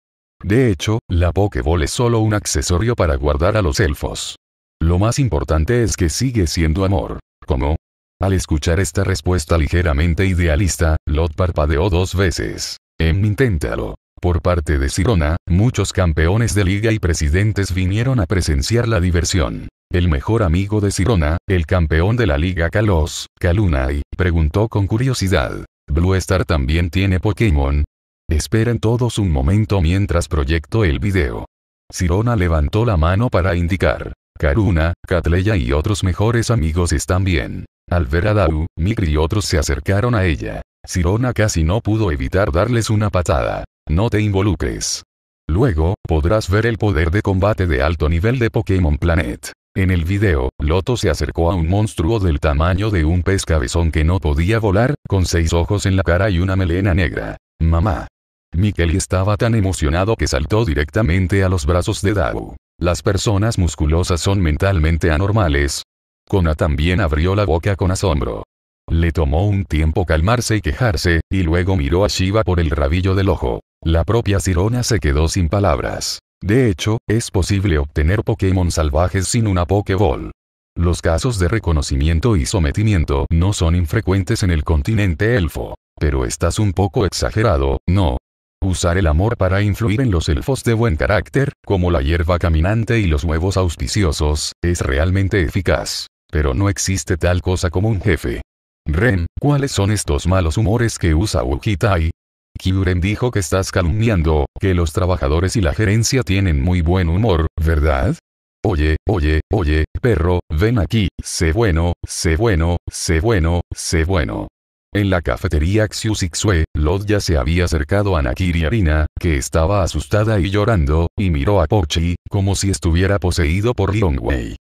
De hecho, la Pokéball es solo un accesorio para guardar a los elfos. Lo más importante es que sigue siendo amor. ¿Cómo? Al escuchar esta respuesta ligeramente idealista, Lot parpadeó dos veces. Em inténtalo. Por parte de Sirona, muchos campeones de liga y presidentes vinieron a presenciar la diversión. El mejor amigo de Sirona, el campeón de la liga Kalos, Kalunai, preguntó con curiosidad. ¿Blue Star también tiene Pokémon? Esperen todos un momento mientras proyecto el video. Sirona levantó la mano para indicar. Karuna, Katleya y otros mejores amigos están bien. Al ver a Dau, Mikri y otros se acercaron a ella. Sirona casi no pudo evitar darles una patada. No te involucres. Luego, podrás ver el poder de combate de alto nivel de Pokémon Planet. En el video, Loto se acercó a un monstruo del tamaño de un pez cabezón que no podía volar, con seis ojos en la cara y una melena negra. Mamá. Mikeli estaba tan emocionado que saltó directamente a los brazos de Dao. Las personas musculosas son mentalmente anormales. Kona también abrió la boca con asombro. Le tomó un tiempo calmarse y quejarse, y luego miró a Shiva por el rabillo del ojo. La propia Sirona se quedó sin palabras. De hecho, es posible obtener Pokémon salvajes sin una Pokéball. Los casos de reconocimiento y sometimiento no son infrecuentes en el continente elfo. Pero estás un poco exagerado, ¿no? Usar el amor para influir en los elfos de buen carácter, como la hierba caminante y los huevos auspiciosos, es realmente eficaz. Pero no existe tal cosa como un jefe. Ren, ¿cuáles son estos malos humores que usa Ukitai? Kyuren dijo que estás calumniando, que los trabajadores y la gerencia tienen muy buen humor, ¿verdad? Oye, oye, oye, perro, ven aquí, sé bueno, sé bueno, sé bueno, sé bueno. En la cafetería Xiusixue, Lot ya se había acercado a Nakiri Arina, que estaba asustada y llorando, y miró a Pochi, como si estuviera poseído por Longwei.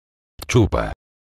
Chupa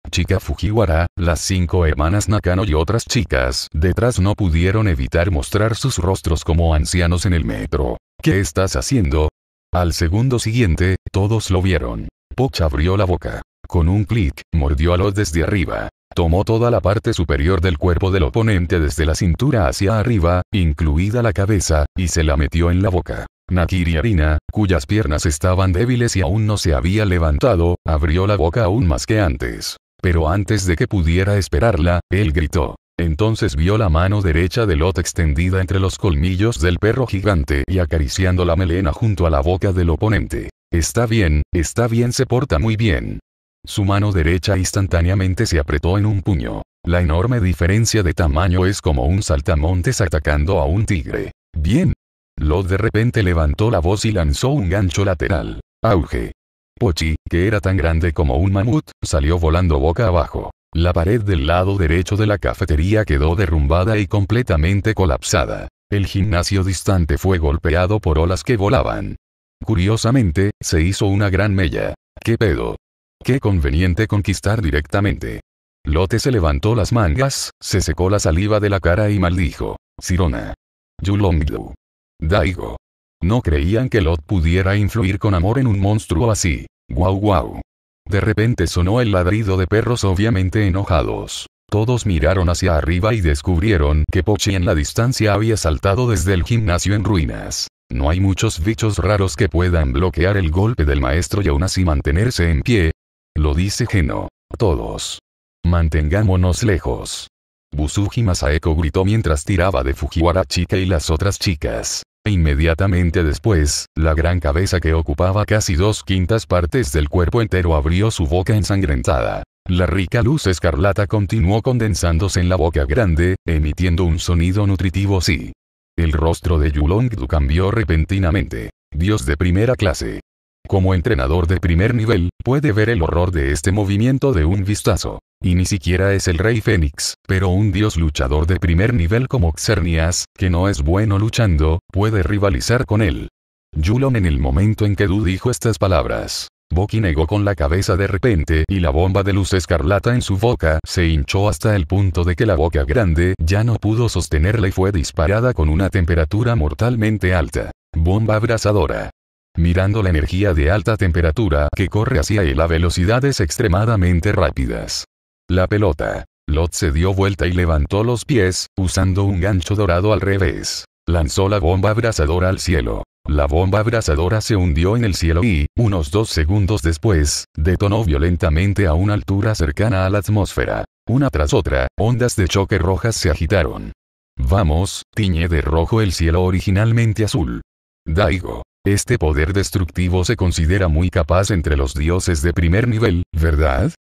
chica Fujiwara, las cinco hermanas Nakano y otras chicas detrás no pudieron evitar mostrar sus rostros como ancianos en el metro. ¿Qué estás haciendo? Al segundo siguiente, todos lo vieron. Poch abrió la boca. Con un clic, mordió a Lot desde arriba. Tomó toda la parte superior del cuerpo del oponente desde la cintura hacia arriba, incluida la cabeza, y se la metió en la boca. Nakiri Arina, cuyas piernas estaban débiles y aún no se había levantado, abrió la boca aún más que antes. Pero antes de que pudiera esperarla, él gritó. Entonces vio la mano derecha de Lot extendida entre los colmillos del perro gigante y acariciando la melena junto a la boca del oponente. Está bien, está bien, se porta muy bien. Su mano derecha instantáneamente se apretó en un puño. La enorme diferencia de tamaño es como un saltamontes atacando a un tigre. Bien. Lot de repente levantó la voz y lanzó un gancho lateral. Auge. Pochi, que era tan grande como un mamut, salió volando boca abajo. La pared del lado derecho de la cafetería quedó derrumbada y completamente colapsada. El gimnasio distante fue golpeado por olas que volaban. Curiosamente, se hizo una gran mella. ¿Qué pedo? Qué conveniente conquistar directamente. Lote se levantó las mangas, se secó la saliva de la cara y maldijo. Sirona. Yulongdu. Daigo. No creían que Lot pudiera influir con amor en un monstruo así. Guau guau. De repente sonó el ladrido de perros obviamente enojados. Todos miraron hacia arriba y descubrieron que Pochi en la distancia había saltado desde el gimnasio en ruinas. No hay muchos bichos raros que puedan bloquear el golpe del maestro y aún así mantenerse en pie. Lo dice Geno. Todos. Mantengámonos lejos. Busuji Masaeko gritó mientras tiraba de Fujiwara chica y las otras chicas. E inmediatamente después, la gran cabeza que ocupaba casi dos quintas partes del cuerpo entero abrió su boca ensangrentada. La rica luz escarlata continuó condensándose en la boca grande, emitiendo un sonido nutritivo sí. El rostro de Yulongdu cambió repentinamente. Dios de primera clase. Como entrenador de primer nivel, puede ver el horror de este movimiento de un vistazo. Y ni siquiera es el rey Fénix, pero un dios luchador de primer nivel como Xernias, que no es bueno luchando, puede rivalizar con él. Yulon en el momento en que Du dijo estas palabras. Boki negó con la cabeza de repente y la bomba de luz escarlata en su boca se hinchó hasta el punto de que la boca grande ya no pudo sostenerla y fue disparada con una temperatura mortalmente alta. Bomba abrasadora mirando la energía de alta temperatura que corre hacia él a velocidades extremadamente rápidas. La pelota. Lot se dio vuelta y levantó los pies, usando un gancho dorado al revés. Lanzó la bomba abrasadora al cielo. La bomba abrasadora se hundió en el cielo y, unos dos segundos después, detonó violentamente a una altura cercana a la atmósfera. Una tras otra, ondas de choque rojas se agitaron. Vamos, tiñe de rojo el cielo originalmente azul. Daigo. Este poder destructivo se considera muy capaz entre los dioses de primer nivel, ¿verdad?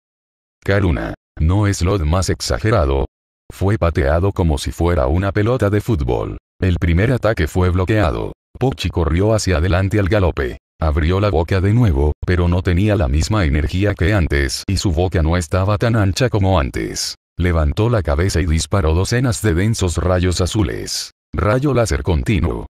Karuna. No es lo más exagerado. Fue pateado como si fuera una pelota de fútbol. El primer ataque fue bloqueado. Pochi corrió hacia adelante al galope. Abrió la boca de nuevo, pero no tenía la misma energía que antes y su boca no estaba tan ancha como antes. Levantó la cabeza y disparó docenas de densos rayos azules. Rayo láser continuo.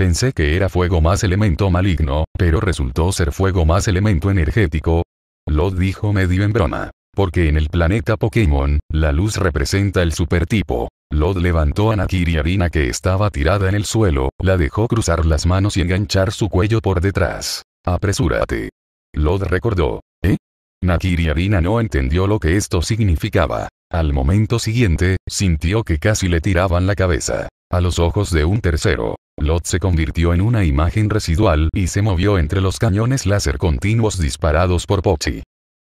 Pensé que era fuego más elemento maligno, pero resultó ser fuego más elemento energético. Lo dijo medio en broma. Porque en el planeta Pokémon, la luz representa el supertipo. Lod levantó a Nakiri Arina que estaba tirada en el suelo, la dejó cruzar las manos y enganchar su cuello por detrás. Apresúrate. Lod recordó. ¿Eh? Nakiri Arina no entendió lo que esto significaba. Al momento siguiente, sintió que casi le tiraban la cabeza. A los ojos de un tercero, Lot se convirtió en una imagen residual y se movió entre los cañones láser continuos disparados por Pochi.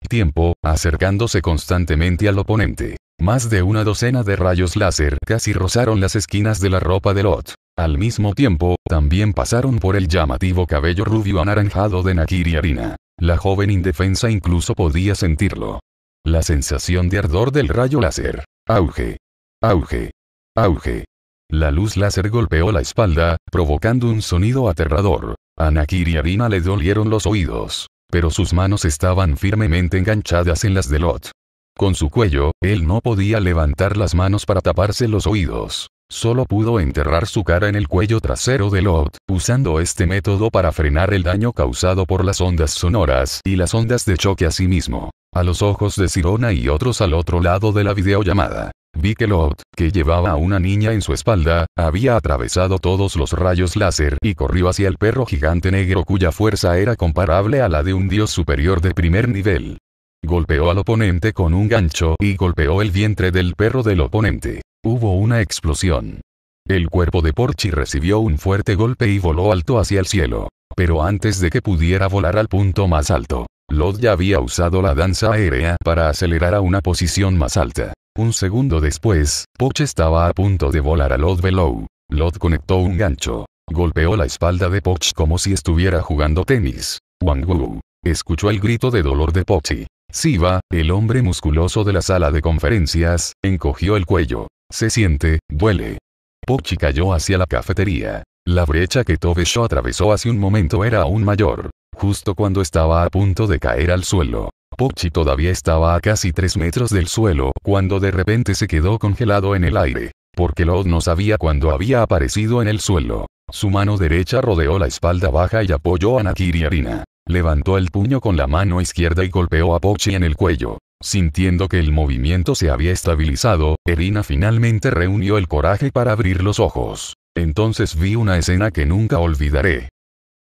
Tiempo, acercándose constantemente al oponente. Más de una docena de rayos láser casi rozaron las esquinas de la ropa de Lot. Al mismo tiempo, también pasaron por el llamativo cabello rubio anaranjado de Nakiri Arina. La joven indefensa incluso podía sentirlo. La sensación de ardor del rayo láser. Auge. Auge. Auge. La luz láser golpeó la espalda, provocando un sonido aterrador. A Nakiri Arina le dolieron los oídos. Pero sus manos estaban firmemente enganchadas en las de Lot. Con su cuello, él no podía levantar las manos para taparse los oídos. Solo pudo enterrar su cara en el cuello trasero de Lot, usando este método para frenar el daño causado por las ondas sonoras y las ondas de choque a sí mismo. A los ojos de Sirona y otros al otro lado de la videollamada. Vi que Lot, que llevaba a una niña en su espalda, había atravesado todos los rayos láser y corrió hacia el perro gigante negro cuya fuerza era comparable a la de un dios superior de primer nivel. Golpeó al oponente con un gancho y golpeó el vientre del perro del oponente. Hubo una explosión. El cuerpo de Porchi recibió un fuerte golpe y voló alto hacia el cielo. Pero antes de que pudiera volar al punto más alto, Lot ya había usado la danza aérea para acelerar a una posición más alta. Un segundo después, Poch estaba a punto de volar a Lot Below. Lot conectó un gancho. Golpeó la espalda de Poch como si estuviera jugando tenis. Wang Wu. Escuchó el grito de dolor de Pochi. Siva, el hombre musculoso de la sala de conferencias, encogió el cuello. Se siente, duele. Pochi cayó hacia la cafetería. La brecha que Tobesho atravesó hace un momento era aún mayor. Justo cuando estaba a punto de caer al suelo. Pochi todavía estaba a casi 3 metros del suelo, cuando de repente se quedó congelado en el aire. Porque Lod no sabía cuándo había aparecido en el suelo. Su mano derecha rodeó la espalda baja y apoyó a Nakiri Arina. Levantó el puño con la mano izquierda y golpeó a Pochi en el cuello. Sintiendo que el movimiento se había estabilizado, Erina finalmente reunió el coraje para abrir los ojos. Entonces vi una escena que nunca olvidaré.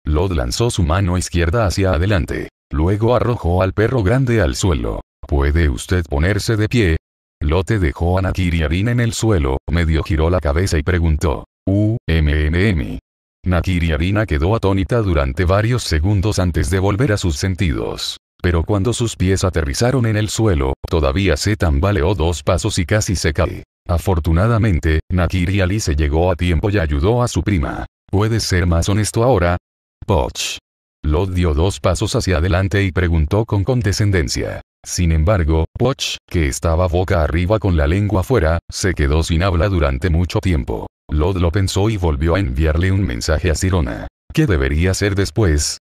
Lod lanzó su mano izquierda hacia adelante. Luego arrojó al perro grande al suelo. ¿Puede usted ponerse de pie? Lote dejó a Nakiri Arina en el suelo, medio giró la cabeza y preguntó. Uh, mmm. Nakiri Arina quedó atónita durante varios segundos antes de volver a sus sentidos. Pero cuando sus pies aterrizaron en el suelo, todavía se tambaleó dos pasos y casi se cae. Afortunadamente, Nakiri Ali se llegó a tiempo y ayudó a su prima. ¿Puedes ser más honesto ahora? Poch. Lot dio dos pasos hacia adelante y preguntó con condescendencia. Sin embargo, Poch, que estaba boca arriba con la lengua fuera, se quedó sin habla durante mucho tiempo. Lod lo pensó y volvió a enviarle un mensaje a Sirona. ¿Qué debería hacer después?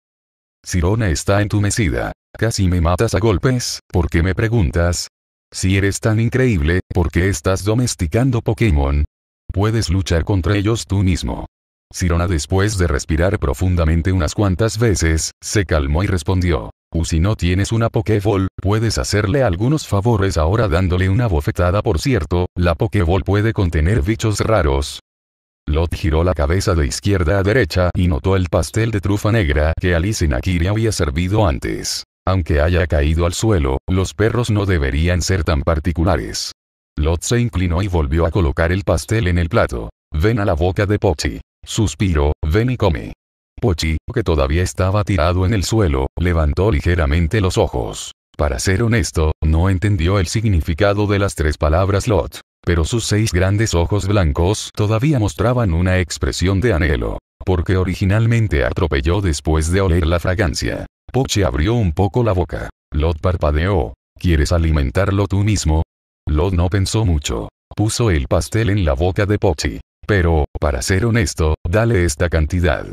Sirona está entumecida. Casi me matas a golpes, ¿por qué me preguntas? Si eres tan increíble, ¿por qué estás domesticando Pokémon? Puedes luchar contra ellos tú mismo. Sirona después de respirar profundamente unas cuantas veces, se calmó y respondió. U si no tienes una Pokéball, puedes hacerle algunos favores ahora dándole una bofetada por cierto, la Pokéball puede contener bichos raros, Lot giró la cabeza de izquierda a derecha y notó el pastel de trufa negra que Alice Nakiri había servido antes. Aunque haya caído al suelo, los perros no deberían ser tan particulares. Lot se inclinó y volvió a colocar el pastel en el plato. Ven a la boca de Pochi. Suspiro, ven y come. Pochi, que todavía estaba tirado en el suelo, levantó ligeramente los ojos. Para ser honesto, no entendió el significado de las tres palabras Lot pero sus seis grandes ojos blancos todavía mostraban una expresión de anhelo. Porque originalmente atropelló después de oler la fragancia. Pochi abrió un poco la boca. Lot parpadeó. ¿Quieres alimentarlo tú mismo? Lot no pensó mucho. Puso el pastel en la boca de Pochi. Pero, para ser honesto, dale esta cantidad.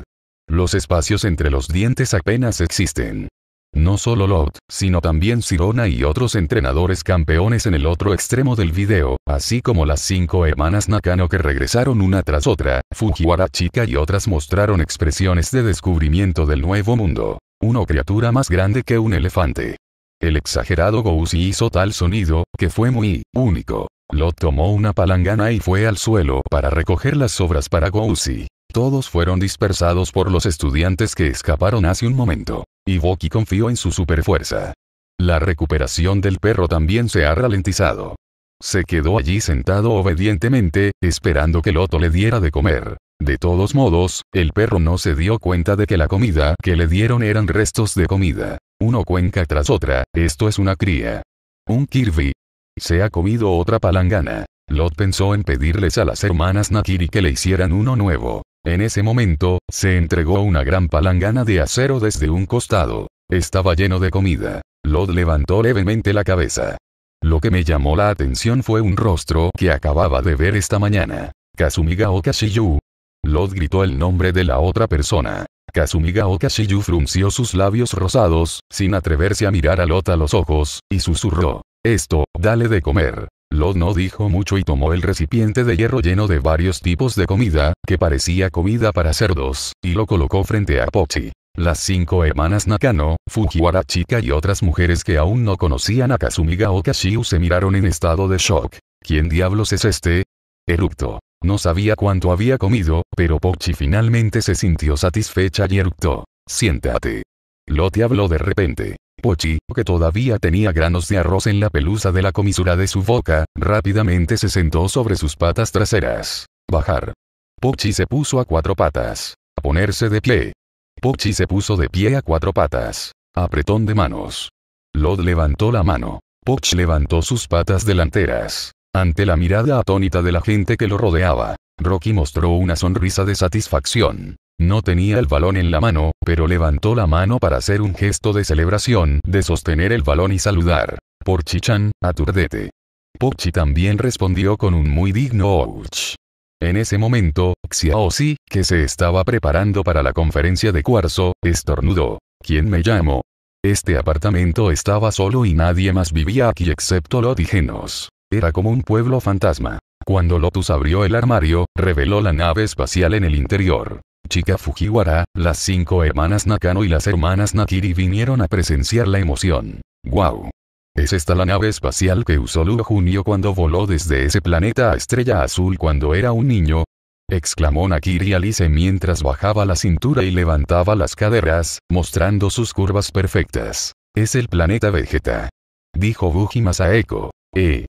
Los espacios entre los dientes apenas existen. No solo Lot, sino también Sirona y otros entrenadores campeones en el otro extremo del video, así como las cinco hermanas Nakano que regresaron una tras otra, Fujiwara Chica y otras mostraron expresiones de descubrimiento del nuevo mundo. Una criatura más grande que un elefante. El exagerado Gousi hizo tal sonido, que fue muy único. Lot tomó una palangana y fue al suelo para recoger las sobras para Gousi. Todos fueron dispersados por los estudiantes que escaparon hace un momento. Y Boki confió en su superfuerza. La recuperación del perro también se ha ralentizado. Se quedó allí sentado obedientemente, esperando que Loto le diera de comer. De todos modos, el perro no se dio cuenta de que la comida que le dieron eran restos de comida. Uno cuenca tras otra, esto es una cría. Un Kirby. Se ha comido otra palangana. Lot pensó en pedirles a las hermanas Nakiri que le hicieran uno nuevo. En ese momento, se entregó una gran palangana de acero desde un costado. Estaba lleno de comida. Lod levantó levemente la cabeza. Lo que me llamó la atención fue un rostro que acababa de ver esta mañana. Kazumiga Okashiyu. Lod gritó el nombre de la otra persona. Kazumiga Okashiyu frunció sus labios rosados, sin atreverse a mirar a Lot a los ojos, y susurró. Esto, dale de comer. Lot no dijo mucho y tomó el recipiente de hierro lleno de varios tipos de comida, que parecía comida para cerdos, y lo colocó frente a Pochi. Las cinco hermanas Nakano, Fujiwara Chica y otras mujeres que aún no conocían a Kazumiga Okashiu se miraron en estado de shock. ¿Quién diablos es este? Eruptó. No sabía cuánto había comido, pero Pochi finalmente se sintió satisfecha y eruptó. Siéntate. Lotte habló de repente. Pochi, que todavía tenía granos de arroz en la pelusa de la comisura de su boca, rápidamente se sentó sobre sus patas traseras. Bajar. Pochi se puso a cuatro patas. A ponerse de pie. Pochi se puso de pie a cuatro patas. Apretón de manos. Lod levantó la mano. Pochi levantó sus patas delanteras. Ante la mirada atónita de la gente que lo rodeaba, Rocky mostró una sonrisa de satisfacción. No tenía el balón en la mano, pero levantó la mano para hacer un gesto de celebración, de sostener el balón y saludar. Por Chichan, aturdete. Pochi también respondió con un muy digno ouch. En ese momento, Xiaoxi, que se estaba preparando para la conferencia de cuarzo, estornudó. ¿Quién me llamo? Este apartamento estaba solo y nadie más vivía aquí excepto Lotigenos. Era como un pueblo fantasma. Cuando Lotus abrió el armario, reveló la nave espacial en el interior. Chica Fujiwara, las cinco hermanas Nakano y las hermanas Nakiri vinieron a presenciar la emoción. ¡Wow! ¿Es esta la nave espacial que usó Luo Junio cuando voló desde ese planeta a Estrella Azul cuando era un niño? exclamó Nakiri Alice mientras bajaba la cintura y levantaba las caderas, mostrando sus curvas perfectas. Es el planeta Vegeta. Dijo Buji Masaeko. Eh.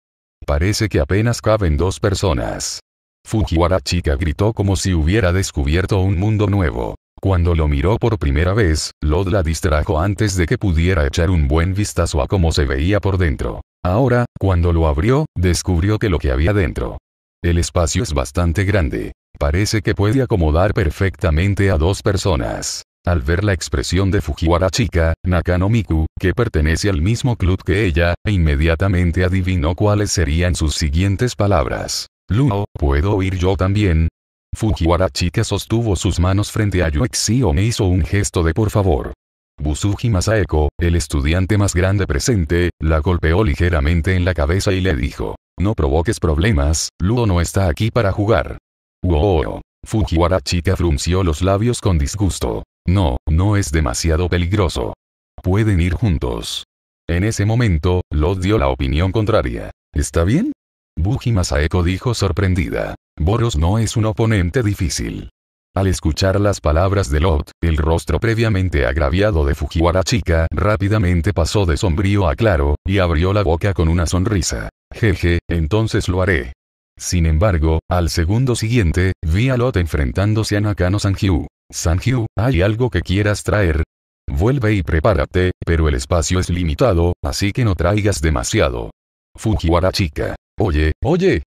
Parece que apenas caben dos personas. Fujiwara chica gritó como si hubiera descubierto un mundo nuevo. Cuando lo miró por primera vez, Lod la distrajo antes de que pudiera echar un buen vistazo a cómo se veía por dentro. Ahora, cuando lo abrió, descubrió que lo que había dentro. El espacio es bastante grande. Parece que puede acomodar perfectamente a dos personas. Al ver la expresión de Fujiwara chica, Nakano Miku, que pertenece al mismo club que ella, inmediatamente adivinó cuáles serían sus siguientes palabras. Luo, ¿puedo oír yo también? Fujiwara chica sostuvo sus manos frente a Yuexio e hizo un gesto de por favor. Busuji Masaeko, el estudiante más grande presente, la golpeó ligeramente en la cabeza y le dijo. No provoques problemas, Luo no está aquí para jugar. Wow. Fujiwara chica frunció los labios con disgusto. No, no es demasiado peligroso. Pueden ir juntos. En ese momento, Lot dio la opinión contraria. ¿Está bien? Buji Masaeko dijo sorprendida. Boros no es un oponente difícil. Al escuchar las palabras de Lot, el rostro previamente agraviado de Fujiwara chica rápidamente pasó de sombrío a claro, y abrió la boca con una sonrisa. Jeje, entonces lo haré. Sin embargo, al segundo siguiente, vi a Lot enfrentándose a Nakano Sanju. Sanju, ¿hay algo que quieras traer? Vuelve y prepárate, pero el espacio es limitado, así que no traigas demasiado. Fujiwara chica. Oye, oye,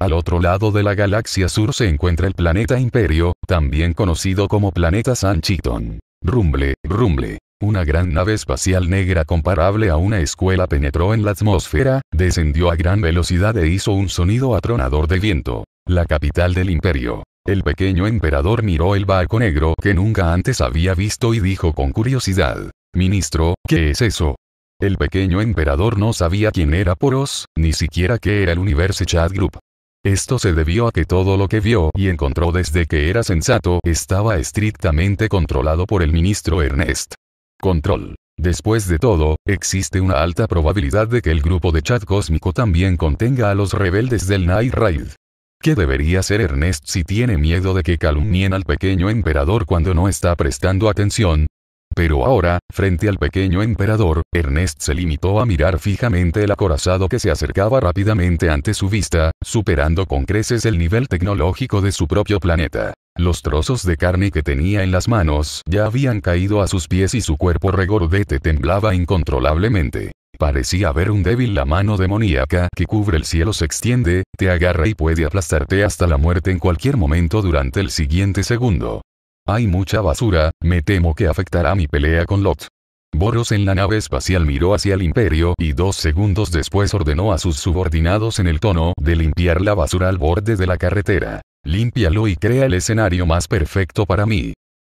al otro lado de la galaxia sur se encuentra el planeta Imperio, también conocido como planeta San Chiton. Rumble, rumble. Una gran nave espacial negra comparable a una escuela penetró en la atmósfera, descendió a gran velocidad e hizo un sonido atronador de viento. La capital del imperio. El pequeño emperador miró el barco negro que nunca antes había visto y dijo con curiosidad. Ministro, ¿qué es eso? El pequeño emperador no sabía quién era Poros, ni siquiera qué era el Universe Chat Group. Esto se debió a que todo lo que vio y encontró desde que era sensato estaba estrictamente controlado por el ministro Ernest. Control. Después de todo, existe una alta probabilidad de que el grupo de chat cósmico también contenga a los rebeldes del Night Raid. ¿Qué debería hacer Ernest si tiene miedo de que calumnien al pequeño emperador cuando no está prestando atención? Pero ahora, frente al pequeño emperador, Ernest se limitó a mirar fijamente el acorazado que se acercaba rápidamente ante su vista, superando con creces el nivel tecnológico de su propio planeta. Los trozos de carne que tenía en las manos ya habían caído a sus pies y su cuerpo regordete temblaba incontrolablemente. Parecía haber un débil la mano demoníaca que cubre el cielo se extiende, te agarra y puede aplastarte hasta la muerte en cualquier momento durante el siguiente segundo. Hay mucha basura, me temo que afectará mi pelea con Lot. Boros en la nave espacial miró hacia el imperio y dos segundos después ordenó a sus subordinados en el tono de limpiar la basura al borde de la carretera. Límpialo y crea el escenario más perfecto para mí.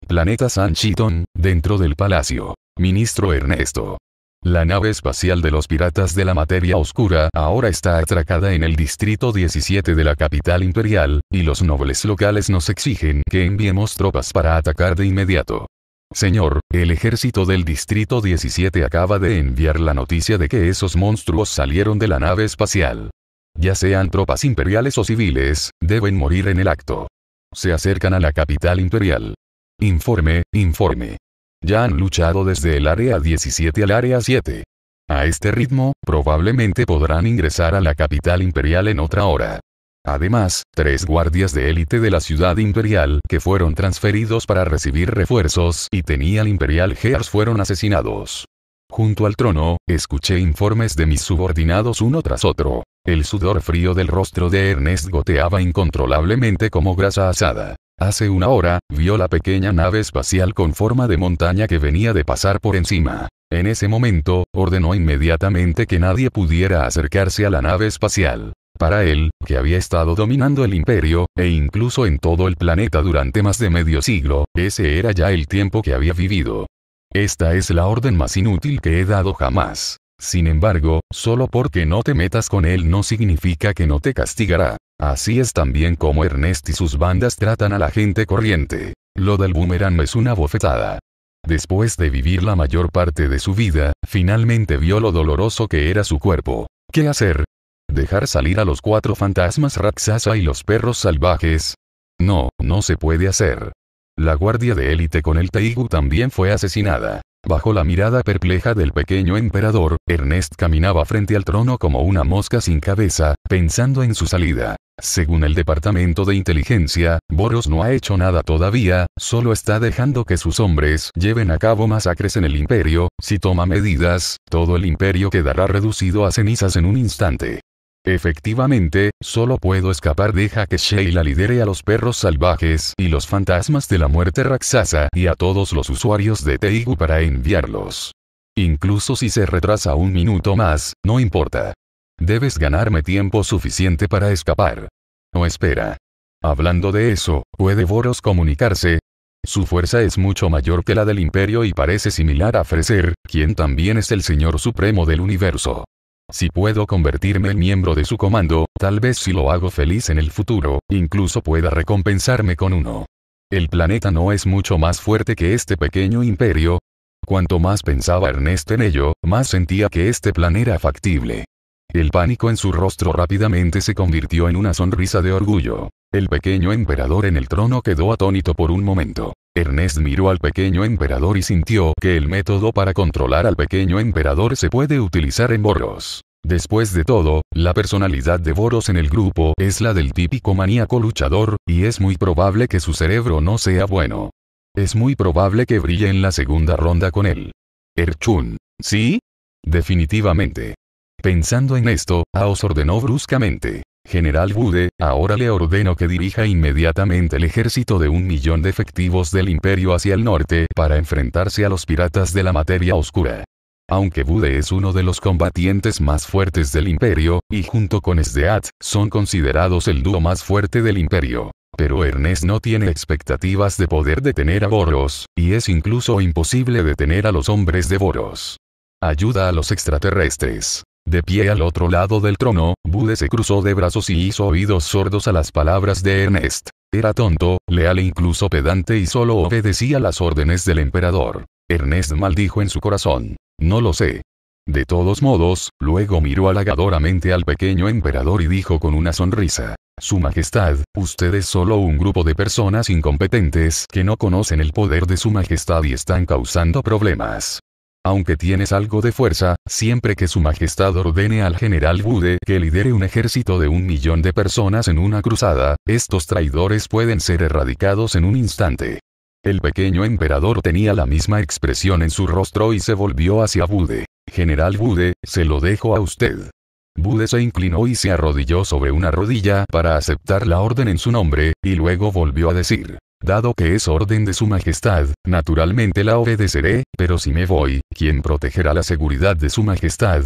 Planeta San Chiton, dentro del palacio. Ministro Ernesto. La nave espacial de los piratas de la materia oscura ahora está atracada en el distrito 17 de la capital imperial, y los nobles locales nos exigen que enviemos tropas para atacar de inmediato. Señor, el ejército del distrito 17 acaba de enviar la noticia de que esos monstruos salieron de la nave espacial. Ya sean tropas imperiales o civiles, deben morir en el acto. Se acercan a la capital imperial. Informe, informe. Ya han luchado desde el área 17 al área 7. A este ritmo, probablemente podrán ingresar a la capital imperial en otra hora. Además, tres guardias de élite de la ciudad imperial que fueron transferidos para recibir refuerzos y tenían imperial Gears fueron asesinados. Junto al trono, escuché informes de mis subordinados uno tras otro. El sudor frío del rostro de Ernest goteaba incontrolablemente como grasa asada. Hace una hora, vio la pequeña nave espacial con forma de montaña que venía de pasar por encima. En ese momento, ordenó inmediatamente que nadie pudiera acercarse a la nave espacial. Para él, que había estado dominando el imperio, e incluso en todo el planeta durante más de medio siglo, ese era ya el tiempo que había vivido. Esta es la orden más inútil que he dado jamás. Sin embargo, solo porque no te metas con él no significa que no te castigará. Así es también como Ernest y sus bandas tratan a la gente corriente. Lo del boomerang es una bofetada. Después de vivir la mayor parte de su vida, finalmente vio lo doloroso que era su cuerpo. ¿Qué hacer? ¿Dejar salir a los cuatro fantasmas Raksasa y los perros salvajes? No, no se puede hacer. La guardia de élite con el Teigu también fue asesinada. Bajo la mirada perpleja del pequeño emperador, Ernest caminaba frente al trono como una mosca sin cabeza, pensando en su salida. Según el Departamento de Inteligencia, Boros no ha hecho nada todavía, solo está dejando que sus hombres lleven a cabo masacres en el imperio, si toma medidas, todo el imperio quedará reducido a cenizas en un instante. Efectivamente, solo puedo escapar. Deja que Sheila lidere a los perros salvajes y los fantasmas de la muerte Raksasa y a todos los usuarios de Teigu para enviarlos. Incluso si se retrasa un minuto más, no importa. Debes ganarme tiempo suficiente para escapar. No espera. Hablando de eso, ¿puede Boros comunicarse? Su fuerza es mucho mayor que la del imperio y parece similar a Freser, quien también es el Señor Supremo del universo. Si puedo convertirme en miembro de su comando, tal vez si lo hago feliz en el futuro, incluso pueda recompensarme con uno. El planeta no es mucho más fuerte que este pequeño imperio. Cuanto más pensaba Ernest en ello, más sentía que este plan era factible. El pánico en su rostro rápidamente se convirtió en una sonrisa de orgullo. El pequeño emperador en el trono quedó atónito por un momento. Ernest miró al pequeño emperador y sintió que el método para controlar al pequeño emperador se puede utilizar en Boros. Después de todo, la personalidad de Boros en el grupo es la del típico maníaco luchador, y es muy probable que su cerebro no sea bueno. Es muy probable que brille en la segunda ronda con él. Erchun. ¿Sí? Definitivamente. Pensando en esto, Aos ordenó bruscamente. General Bude, ahora le ordeno que dirija inmediatamente el ejército de un millón de efectivos del imperio hacia el norte para enfrentarse a los piratas de la materia oscura. Aunque Bude es uno de los combatientes más fuertes del imperio, y junto con Sdeat, son considerados el dúo más fuerte del imperio. Pero Ernest no tiene expectativas de poder detener a Boros, y es incluso imposible detener a los hombres de Boros. Ayuda a los extraterrestres. De pie al otro lado del trono, Bude se cruzó de brazos y hizo oídos sordos a las palabras de Ernest. Era tonto, leal e incluso pedante y solo obedecía las órdenes del emperador. Ernest maldijo en su corazón. No lo sé. De todos modos, luego miró halagadoramente al pequeño emperador y dijo con una sonrisa. Su Majestad, usted es solo un grupo de personas incompetentes que no conocen el poder de Su Majestad y están causando problemas. Aunque tienes algo de fuerza, siempre que su majestad ordene al general Bude que lidere un ejército de un millón de personas en una cruzada, estos traidores pueden ser erradicados en un instante. El pequeño emperador tenía la misma expresión en su rostro y se volvió hacia Bude. General Bude, se lo dejo a usted. Bude se inclinó y se arrodilló sobre una rodilla para aceptar la orden en su nombre, y luego volvió a decir, Dado que es orden de su majestad, naturalmente la obedeceré, pero si me voy, ¿quién protegerá la seguridad de su majestad?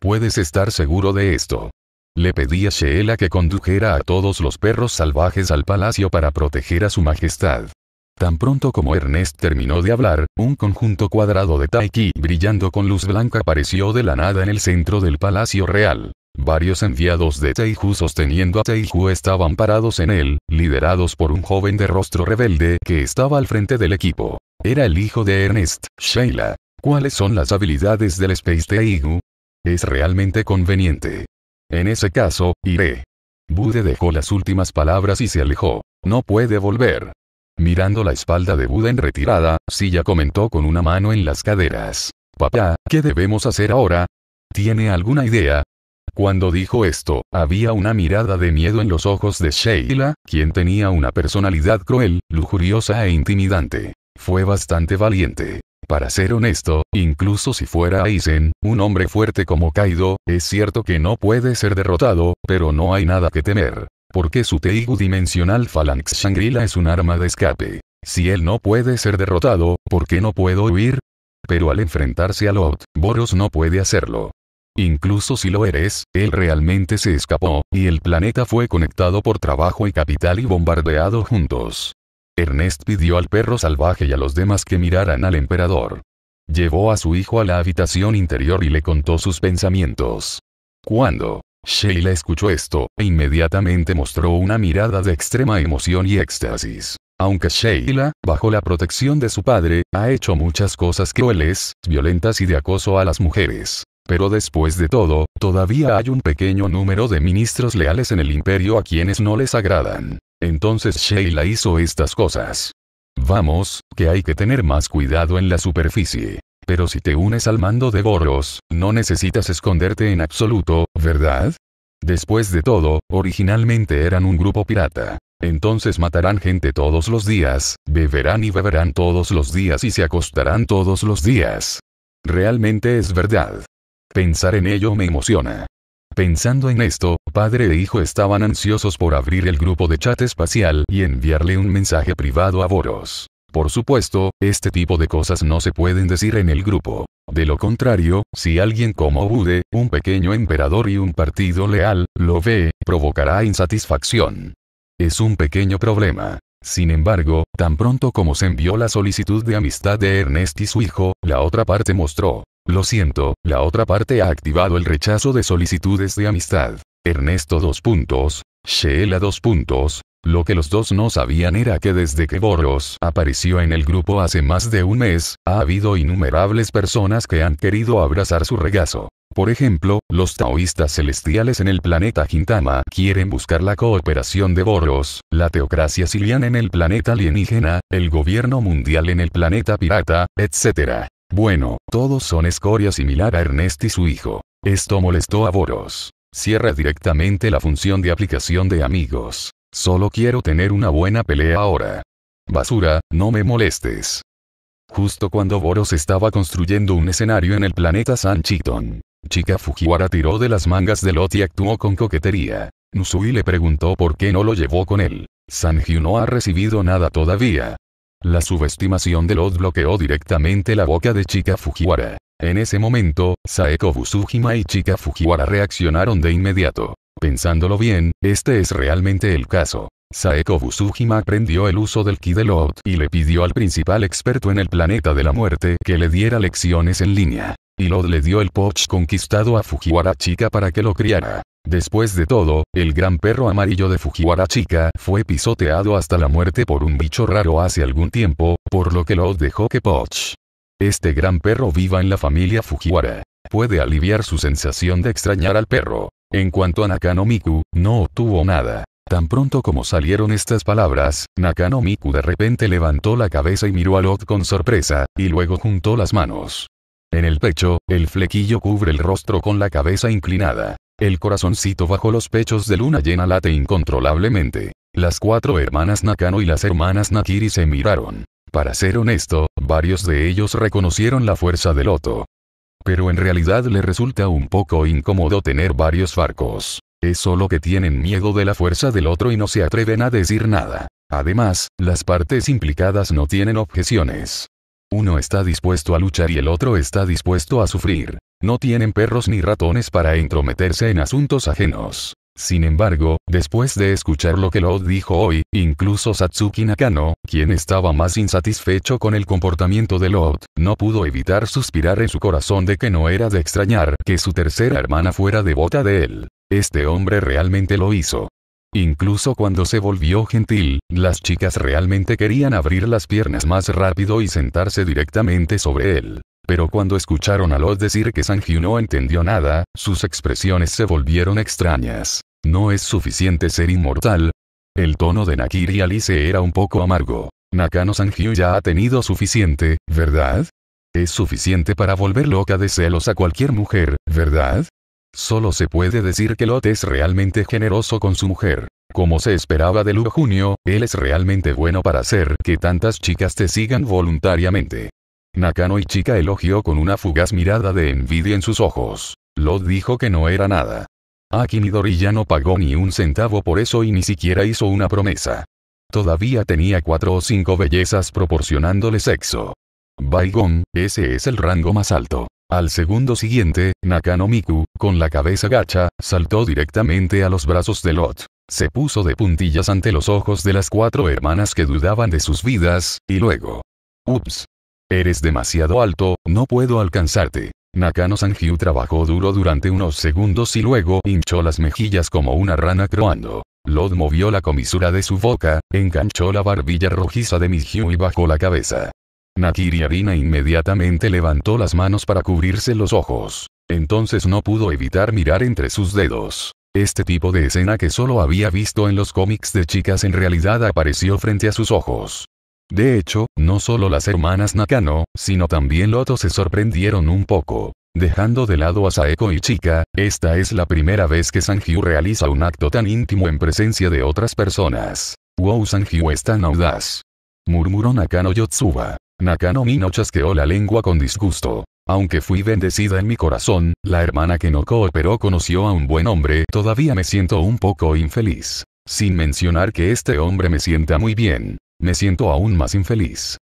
Puedes estar seguro de esto. Le pedí a Sheela que condujera a todos los perros salvajes al palacio para proteger a su majestad. Tan pronto como Ernest terminó de hablar, un conjunto cuadrado de Taiki brillando con luz blanca apareció de la nada en el centro del palacio real. Varios enviados de Teiju sosteniendo a Teiju estaban parados en él, liderados por un joven de rostro rebelde que estaba al frente del equipo. Era el hijo de Ernest, Sheila. ¿Cuáles son las habilidades del Space Teiju? Es realmente conveniente. En ese caso, iré. Bude dejó las últimas palabras y se alejó. No puede volver. Mirando la espalda de Bude en retirada, Silla comentó con una mano en las caderas. Papá, ¿qué debemos hacer ahora? ¿Tiene alguna idea? Cuando dijo esto, había una mirada de miedo en los ojos de Sheila, quien tenía una personalidad cruel, lujuriosa e intimidante. Fue bastante valiente. Para ser honesto, incluso si fuera Aizen, un hombre fuerte como Kaido, es cierto que no puede ser derrotado, pero no hay nada que temer. Porque su Teigu dimensional Phalanx Shangri-La es un arma de escape. Si él no puede ser derrotado, ¿por qué no puedo huir? Pero al enfrentarse a Lot, Boros no puede hacerlo. Incluso si lo eres, él realmente se escapó, y el planeta fue conectado por trabajo y capital y bombardeado juntos. Ernest pidió al perro salvaje y a los demás que miraran al emperador. Llevó a su hijo a la habitación interior y le contó sus pensamientos. Cuando Sheila escuchó esto, e inmediatamente mostró una mirada de extrema emoción y éxtasis. Aunque Sheila, bajo la protección de su padre, ha hecho muchas cosas crueles, violentas y de acoso a las mujeres. Pero después de todo, todavía hay un pequeño número de ministros leales en el imperio a quienes no les agradan. Entonces Sheila hizo estas cosas. Vamos, que hay que tener más cuidado en la superficie. Pero si te unes al mando de Boros, no necesitas esconderte en absoluto, ¿verdad? Después de todo, originalmente eran un grupo pirata. Entonces matarán gente todos los días, beberán y beberán todos los días y se acostarán todos los días. Realmente es verdad. Pensar en ello me emociona. Pensando en esto, padre e hijo estaban ansiosos por abrir el grupo de chat espacial y enviarle un mensaje privado a Boros. Por supuesto, este tipo de cosas no se pueden decir en el grupo. De lo contrario, si alguien como Bude, un pequeño emperador y un partido leal, lo ve, provocará insatisfacción. Es un pequeño problema. Sin embargo, tan pronto como se envió la solicitud de amistad de Ernest y su hijo, la otra parte mostró lo siento, la otra parte ha activado el rechazo de solicitudes de amistad. Ernesto dos puntos, Sheila dos puntos. Lo que los dos no sabían era que desde que Boros apareció en el grupo hace más de un mes, ha habido innumerables personas que han querido abrazar su regazo. Por ejemplo, los taoístas celestiales en el planeta Gintama quieren buscar la cooperación de Boros, la teocracia siliana en el planeta alienígena, el gobierno mundial en el planeta pirata, etc. Bueno, todos son escoria similar a Ernest y su hijo. Esto molestó a Boros. Cierra directamente la función de aplicación de amigos. Solo quiero tener una buena pelea ahora. Basura, no me molestes. Justo cuando Boros estaba construyendo un escenario en el planeta San Chiton, Chica Fujiwara tiró de las mangas de Lot y actuó con coquetería. Nusui le preguntó por qué no lo llevó con él. Sanju no ha recibido nada todavía. La subestimación de Lot bloqueó directamente la boca de Chika Fujiwara. En ese momento, Saeko Busujima y Chika Fujiwara reaccionaron de inmediato. Pensándolo bien, este es realmente el caso. Saeko Busujima aprendió el uso del Ki de Lot y le pidió al principal experto en el planeta de la muerte que le diera lecciones en línea. Y Lot le dio el Poch conquistado a Fujiwara Chika para que lo criara. Después de todo, el gran perro amarillo de Fujiwara Chica fue pisoteado hasta la muerte por un bicho raro hace algún tiempo, por lo que lo dejó que Poch. Este gran perro viva en la familia Fujiwara. Puede aliviar su sensación de extrañar al perro. En cuanto a Nakano Miku, no obtuvo nada. Tan pronto como salieron estas palabras, Nakano Miku de repente levantó la cabeza y miró a Lot con sorpresa, y luego juntó las manos. En el pecho, el flequillo cubre el rostro con la cabeza inclinada. El corazoncito bajo los pechos de luna llena late incontrolablemente. Las cuatro hermanas Nakano y las hermanas Nakiri se miraron. Para ser honesto, varios de ellos reconocieron la fuerza del Loto. Pero en realidad le resulta un poco incómodo tener varios barcos. Es solo que tienen miedo de la fuerza del otro y no se atreven a decir nada. Además, las partes implicadas no tienen objeciones. Uno está dispuesto a luchar y el otro está dispuesto a sufrir. No tienen perros ni ratones para entrometerse en asuntos ajenos. Sin embargo, después de escuchar lo que Lord dijo hoy, incluso Satsuki Nakano, quien estaba más insatisfecho con el comportamiento de Lord, no pudo evitar suspirar en su corazón de que no era de extrañar que su tercera hermana fuera devota de él. Este hombre realmente lo hizo. Incluso cuando se volvió gentil, las chicas realmente querían abrir las piernas más rápido y sentarse directamente sobre él. Pero cuando escucharon a Lot decir que Sanju no entendió nada, sus expresiones se volvieron extrañas. ¿No es suficiente ser inmortal? El tono de Nakiri Alice era un poco amargo. Nakano Sanju ya ha tenido suficiente, ¿verdad? Es suficiente para volver loca de celos a cualquier mujer, ¿verdad? Solo se puede decir que Lot es realmente generoso con su mujer. Como se esperaba de Lu Junio, él es realmente bueno para hacer que tantas chicas te sigan voluntariamente. Nakano y Chica elogió con una fugaz mirada de envidia en sus ojos. Lot dijo que no era nada. Aki Midori ya no pagó ni un centavo por eso y ni siquiera hizo una promesa. Todavía tenía cuatro o cinco bellezas proporcionándole sexo. Baigon, ese es el rango más alto. Al segundo siguiente, Nakano Miku, con la cabeza gacha, saltó directamente a los brazos de Lot. Se puso de puntillas ante los ojos de las cuatro hermanas que dudaban de sus vidas, y luego. Ups. Eres demasiado alto, no puedo alcanzarte. Nakano Sanjiu trabajó duro durante unos segundos y luego hinchó las mejillas como una rana croando. Lot movió la comisura de su boca, enganchó la barbilla rojiza de Mijyu y bajó la cabeza. Nakiri Arina inmediatamente levantó las manos para cubrirse los ojos. Entonces no pudo evitar mirar entre sus dedos. Este tipo de escena que solo había visto en los cómics de chicas en realidad apareció frente a sus ojos. De hecho, no solo las hermanas Nakano, sino también Loto se sorprendieron un poco. Dejando de lado a Saeko y Chika, esta es la primera vez que Sanjiu realiza un acto tan íntimo en presencia de otras personas. Wow Sanjiu es tan audaz. Murmuró Nakano Yotsuba. Nakano Mino chasqueó la lengua con disgusto. Aunque fui bendecida en mi corazón, la hermana que no cooperó conoció a un buen hombre, todavía me siento un poco infeliz. Sin mencionar que este hombre me sienta muy bien. Me siento aún más infeliz.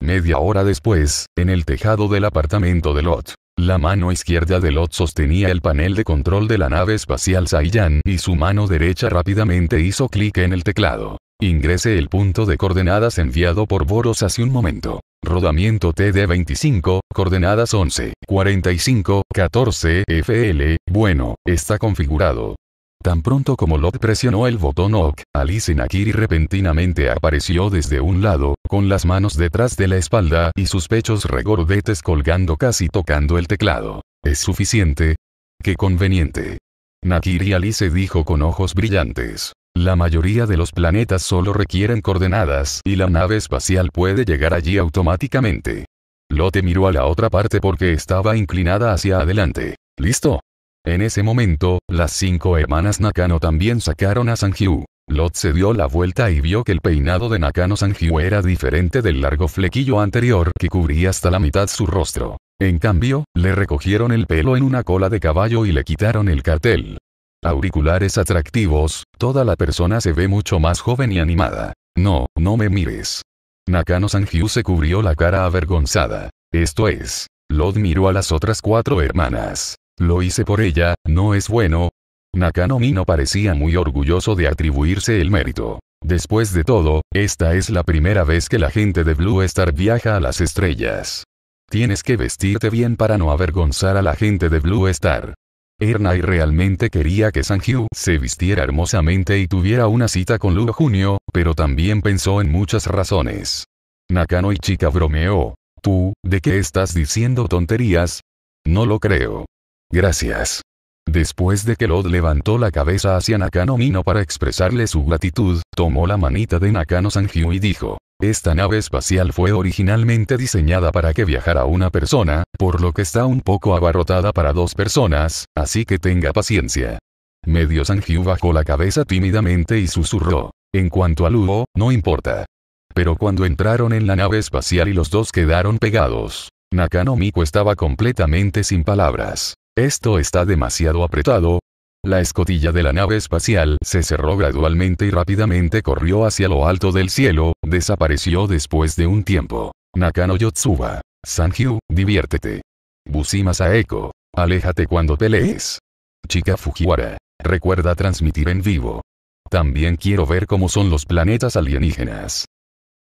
Media hora después, en el tejado del apartamento de Lot. La mano izquierda de Lot sostenía el panel de control de la nave espacial Saiyan y su mano derecha rápidamente hizo clic en el teclado. Ingrese el punto de coordenadas enviado por Boros hace un momento. Rodamiento TD25, coordenadas 11, 45, 14 FL, bueno, está configurado. Tan pronto como Lot presionó el botón OK, Alice Nakiri repentinamente apareció desde un lado, con las manos detrás de la espalda y sus pechos regordetes colgando casi tocando el teclado. ¿Es suficiente? ¡Qué conveniente! Nakiri Alice dijo con ojos brillantes. La mayoría de los planetas solo requieren coordenadas y la nave espacial puede llegar allí automáticamente. Lotte miró a la otra parte porque estaba inclinada hacia adelante. ¿Listo? En ese momento, las cinco hermanas Nakano también sacaron a Sanjiu. Lot se dio la vuelta y vio que el peinado de Nakano Sanjiu era diferente del largo flequillo anterior que cubría hasta la mitad su rostro. En cambio, le recogieron el pelo en una cola de caballo y le quitaron el cartel. Auriculares atractivos, toda la persona se ve mucho más joven y animada. No, no me mires. Nakano Sanjiu se cubrió la cara avergonzada. Esto es. Lot miró a las otras cuatro hermanas. Lo hice por ella, ¿no es bueno? Nakano no parecía muy orgulloso de atribuirse el mérito. Después de todo, esta es la primera vez que la gente de Blue Star viaja a las estrellas. Tienes que vestirte bien para no avergonzar a la gente de Blue Star. Ernai realmente quería que Sanju se vistiera hermosamente y tuviera una cita con Luo Junio, pero también pensó en muchas razones. Nakano y Chica bromeó. ¿Tú, de qué estás diciendo tonterías? No lo creo. Gracias. Después de que Lod levantó la cabeza hacia Nakano Mino para expresarle su gratitud, tomó la manita de Nakano Sanjiu y dijo, esta nave espacial fue originalmente diseñada para que viajara una persona, por lo que está un poco abarrotada para dos personas, así que tenga paciencia. Medio Sanjiu bajó la cabeza tímidamente y susurró. En cuanto a Luo, no importa. Pero cuando entraron en la nave espacial y los dos quedaron pegados, Nakano Miko estaba completamente sin palabras. Esto está demasiado apretado. La escotilla de la nave espacial se cerró gradualmente y rápidamente corrió hacia lo alto del cielo, desapareció después de un tiempo. Nakano Yotsuba. Sanju, diviértete. Busima Saeko. Aléjate cuando pelees. Chica Fujiwara. Recuerda transmitir en vivo. También quiero ver cómo son los planetas alienígenas.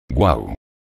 ¡Wow!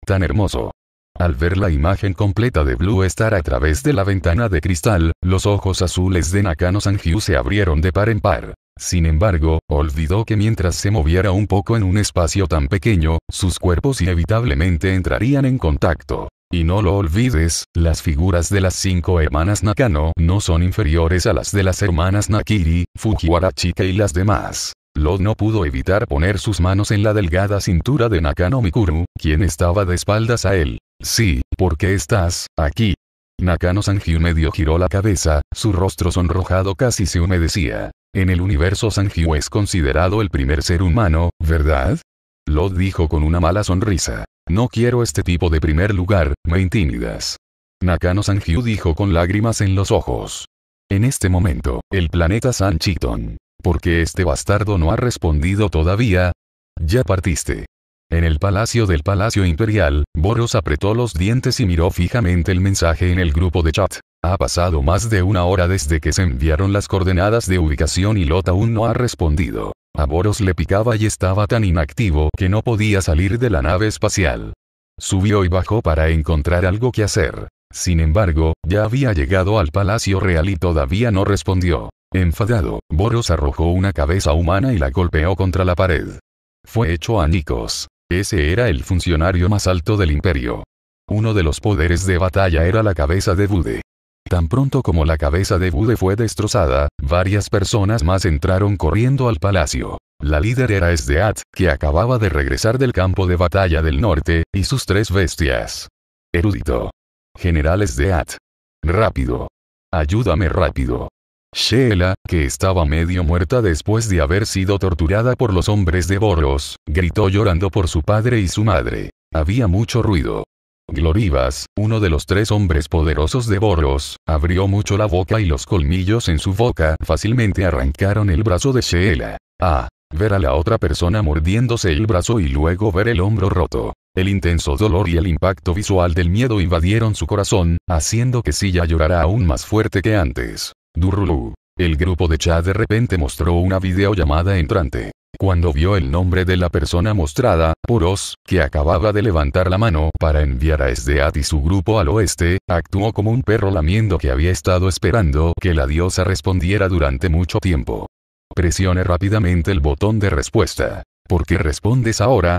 Tan hermoso. Al ver la imagen completa de Blue Star a través de la ventana de cristal, los ojos azules de Nakano Sanjiu se abrieron de par en par. Sin embargo, olvidó que mientras se moviera un poco en un espacio tan pequeño, sus cuerpos inevitablemente entrarían en contacto. Y no lo olvides, las figuras de las cinco hermanas Nakano no son inferiores a las de las hermanas Nakiri, Fujiwara Chika y las demás. Lot no pudo evitar poner sus manos en la delgada cintura de Nakano Mikuru, quien estaba de espaldas a él. Sí, ¿por qué estás aquí? Nakano Sanjiu medio giró la cabeza, su rostro sonrojado casi se humedecía. En el universo Sanjiu es considerado el primer ser humano, ¿verdad? Lot dijo con una mala sonrisa. No quiero este tipo de primer lugar, me intimidas. Nakano Sanjiu dijo con lágrimas en los ojos. En este momento, el planeta San Chiton. ¿Por qué este bastardo no ha respondido todavía? Ya partiste. En el palacio del Palacio Imperial, Boros apretó los dientes y miró fijamente el mensaje en el grupo de chat. Ha pasado más de una hora desde que se enviaron las coordenadas de ubicación y Lot aún no ha respondido. A Boros le picaba y estaba tan inactivo que no podía salir de la nave espacial. Subió y bajó para encontrar algo que hacer. Sin embargo, ya había llegado al Palacio Real y todavía no respondió. Enfadado, Boros arrojó una cabeza humana y la golpeó contra la pared. Fue hecho a Nikos. Ese era el funcionario más alto del imperio. Uno de los poderes de batalla era la cabeza de Bude. Tan pronto como la cabeza de Bude fue destrozada, varias personas más entraron corriendo al palacio. La líder era Esdeat, que acababa de regresar del campo de batalla del norte, y sus tres bestias. Erudito. General Esdeat. Rápido. Ayúdame rápido. Sheila, que estaba medio muerta después de haber sido torturada por los hombres de Boros, gritó llorando por su padre y su madre. Había mucho ruido. Glorivas, uno de los tres hombres poderosos de Boros, abrió mucho la boca y los colmillos en su boca fácilmente arrancaron el brazo de Sheila. Ah, ver a la otra persona mordiéndose el brazo y luego ver el hombro roto. El intenso dolor y el impacto visual del miedo invadieron su corazón, haciendo que Silla llorara aún más fuerte que antes. Durrulu. El grupo de chat de repente mostró una videollamada entrante. Cuando vio el nombre de la persona mostrada, Poros, que acababa de levantar la mano para enviar a Esdeat y su grupo al oeste, actuó como un perro lamiendo que había estado esperando que la diosa respondiera durante mucho tiempo. Presione rápidamente el botón de respuesta. ¿Por qué respondes ahora?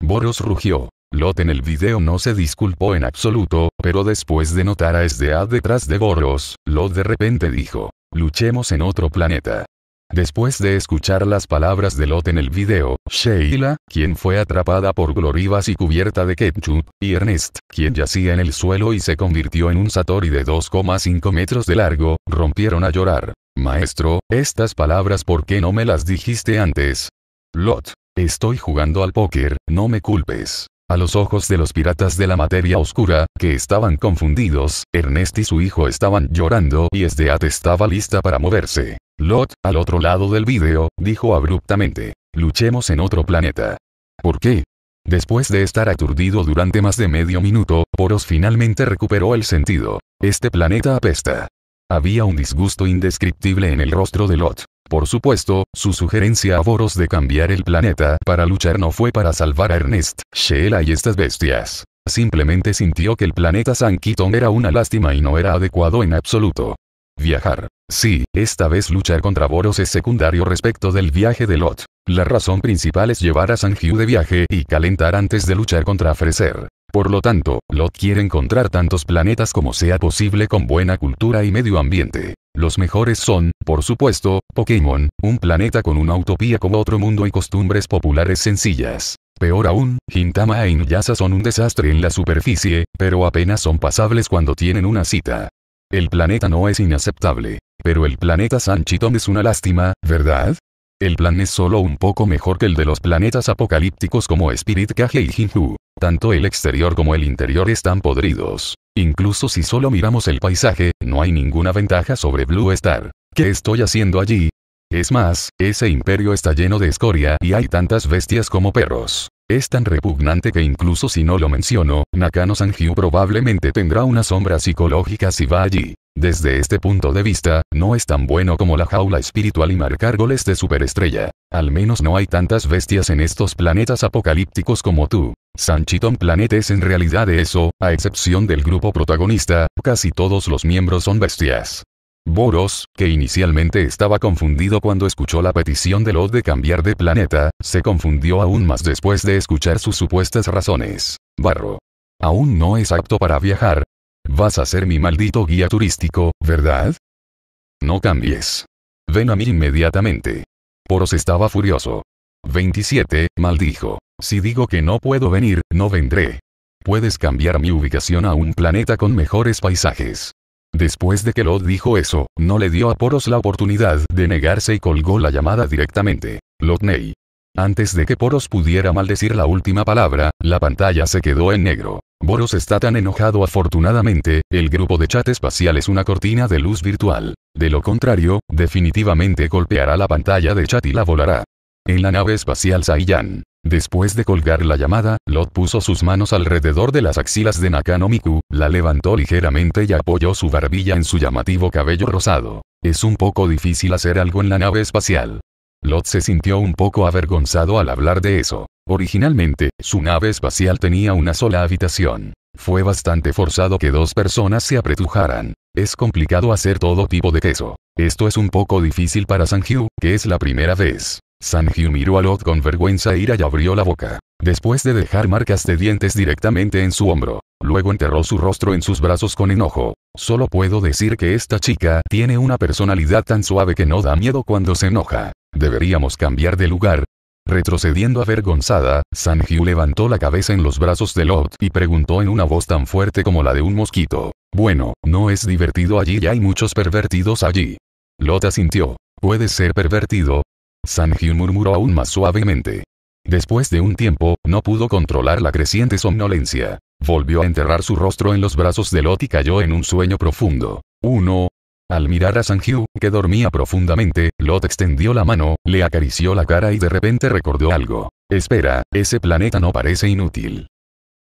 Boros rugió. Lot en el video no se disculpó en absoluto, pero después de notar a Esdead detrás de Boros, Lot de repente dijo, luchemos en otro planeta. Después de escuchar las palabras de Lot en el video, Sheila, quien fue atrapada por Glorivas y cubierta de ketchup, y Ernest, quien yacía en el suelo y se convirtió en un Satori de 2,5 metros de largo, rompieron a llorar. Maestro, estas palabras ¿por qué no me las dijiste antes? Lot. Estoy jugando al póker, no me culpes. A los ojos de los piratas de la materia oscura, que estaban confundidos, Ernest y su hijo estaban llorando y Esdeat estaba lista para moverse. Lot, al otro lado del vídeo, dijo abruptamente. Luchemos en otro planeta. ¿Por qué? Después de estar aturdido durante más de medio minuto, Poros finalmente recuperó el sentido. Este planeta apesta. Había un disgusto indescriptible en el rostro de Lot. Por supuesto, su sugerencia a Boros de cambiar el planeta para luchar no fue para salvar a Ernest, Sheila y estas bestias. Simplemente sintió que el planeta San Keaton era una lástima y no era adecuado en absoluto. Viajar. Sí, esta vez luchar contra Boros es secundario respecto del viaje de Lot. La razón principal es llevar a Sanjiu de viaje y calentar antes de luchar contra Freser. Por lo tanto, Lot quiere encontrar tantos planetas como sea posible con buena cultura y medio ambiente. Los mejores son, por supuesto, Pokémon, un planeta con una utopía como otro mundo y costumbres populares sencillas. Peor aún, Hintama e Inuyasha son un desastre en la superficie, pero apenas son pasables cuando tienen una cita. El planeta no es inaceptable. Pero el planeta Sanchiton es una lástima, ¿verdad? El plan es solo un poco mejor que el de los planetas apocalípticos como Spirit Cage y Jinju. Tanto el exterior como el interior están podridos. Incluso si solo miramos el paisaje, no hay ninguna ventaja sobre Blue Star. ¿Qué estoy haciendo allí? Es más, ese imperio está lleno de escoria y hay tantas bestias como perros. Es tan repugnante que incluso si no lo menciono, Nakano Sanju probablemente tendrá una sombra psicológica si va allí. Desde este punto de vista, no es tan bueno como la jaula espiritual y marcar goles de superestrella. Al menos no hay tantas bestias en estos planetas apocalípticos como tú. Sanchiton Planet es en realidad eso, a excepción del grupo protagonista, casi todos los miembros son bestias. Boros, que inicialmente estaba confundido cuando escuchó la petición de Lot de cambiar de planeta, se confundió aún más después de escuchar sus supuestas razones. Barro. Aún no es apto para viajar, Vas a ser mi maldito guía turístico, ¿verdad? No cambies. Ven a mí inmediatamente. Poros estaba furioso. 27, maldijo. Si digo que no puedo venir, no vendré. Puedes cambiar mi ubicación a un planeta con mejores paisajes. Después de que Lot dijo eso, no le dio a Poros la oportunidad de negarse y colgó la llamada directamente. Lotney. Antes de que Poros pudiera maldecir la última palabra, la pantalla se quedó en negro. Boros está tan enojado afortunadamente, el grupo de chat espacial es una cortina de luz virtual. De lo contrario, definitivamente golpeará la pantalla de chat y la volará. En la nave espacial Saiyan. Después de colgar la llamada, Lot puso sus manos alrededor de las axilas de Nakanomiku, la levantó ligeramente y apoyó su barbilla en su llamativo cabello rosado. Es un poco difícil hacer algo en la nave espacial. Lot se sintió un poco avergonzado al hablar de eso. Originalmente, su nave espacial tenía una sola habitación. Fue bastante forzado que dos personas se apretujaran. Es complicado hacer todo tipo de queso. Esto es un poco difícil para Sanju, que es la primera vez. Sanju miró a Lot con vergüenza e ira y abrió la boca. Después de dejar marcas de dientes directamente en su hombro. Luego enterró su rostro en sus brazos con enojo. Solo puedo decir que esta chica tiene una personalidad tan suave que no da miedo cuando se enoja. Deberíamos cambiar de lugar, Retrocediendo avergonzada, Sanju levantó la cabeza en los brazos de Lot y preguntó en una voz tan fuerte como la de un mosquito. Bueno, no es divertido allí y hay muchos pervertidos allí. Lot asintió. ¿Puede ser pervertido? Sanju murmuró aún más suavemente. Después de un tiempo, no pudo controlar la creciente somnolencia. Volvió a enterrar su rostro en los brazos de Lot y cayó en un sueño profundo. Uno, al mirar a Sanju, que dormía profundamente, Lot extendió la mano, le acarició la cara y de repente recordó algo. Espera, ese planeta no parece inútil.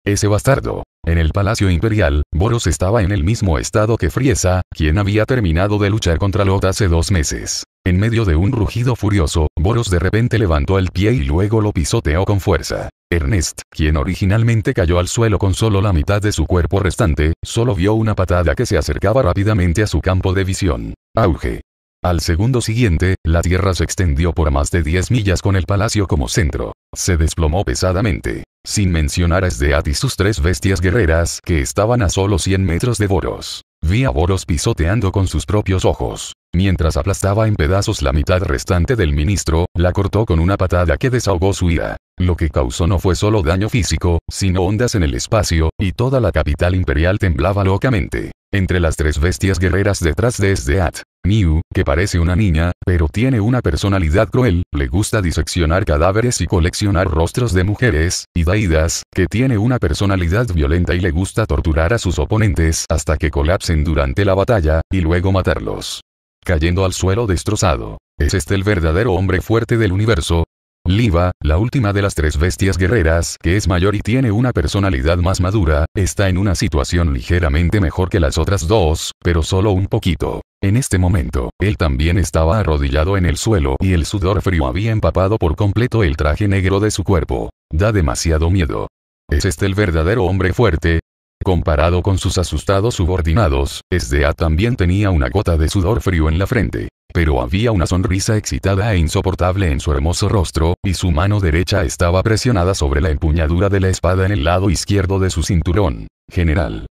Ese bastardo. En el Palacio Imperial, Boros estaba en el mismo estado que Friesa, quien había terminado de luchar contra Lot hace dos meses. En medio de un rugido furioso, Boros de repente levantó el pie y luego lo pisoteó con fuerza. Ernest, quien originalmente cayó al suelo con solo la mitad de su cuerpo restante, solo vio una patada que se acercaba rápidamente a su campo de visión. Auge. Al segundo siguiente, la tierra se extendió por más de 10 millas con el palacio como centro. Se desplomó pesadamente. Sin mencionar a Sdeat y sus tres bestias guerreras que estaban a solo 100 metros de Boros. Vi a Boros pisoteando con sus propios ojos. Mientras aplastaba en pedazos la mitad restante del ministro, la cortó con una patada que desahogó su ira. Lo que causó no fue solo daño físico, sino ondas en el espacio, y toda la capital imperial temblaba locamente. Entre las tres bestias guerreras detrás de Sdeat, Miu, que parece una niña, pero tiene una personalidad cruel, le gusta diseccionar cadáveres y coleccionar rostros de mujeres, y Daidas, que tiene una personalidad violenta y le gusta torturar a sus oponentes hasta que colapsen durante la batalla, y luego matarlos. Cayendo al suelo destrozado. ¿Es este el verdadero hombre fuerte del universo? Liva, la última de las tres bestias guerreras, que es mayor y tiene una personalidad más madura, está en una situación ligeramente mejor que las otras dos, pero solo un poquito. En este momento, él también estaba arrodillado en el suelo y el sudor frío había empapado por completo el traje negro de su cuerpo. Da demasiado miedo. ¿Es este el verdadero hombre fuerte? Comparado con sus asustados subordinados, Sda también tenía una gota de sudor frío en la frente pero había una sonrisa excitada e insoportable en su hermoso rostro, y su mano derecha estaba presionada sobre la empuñadura de la espada en el lado izquierdo de su cinturón. General.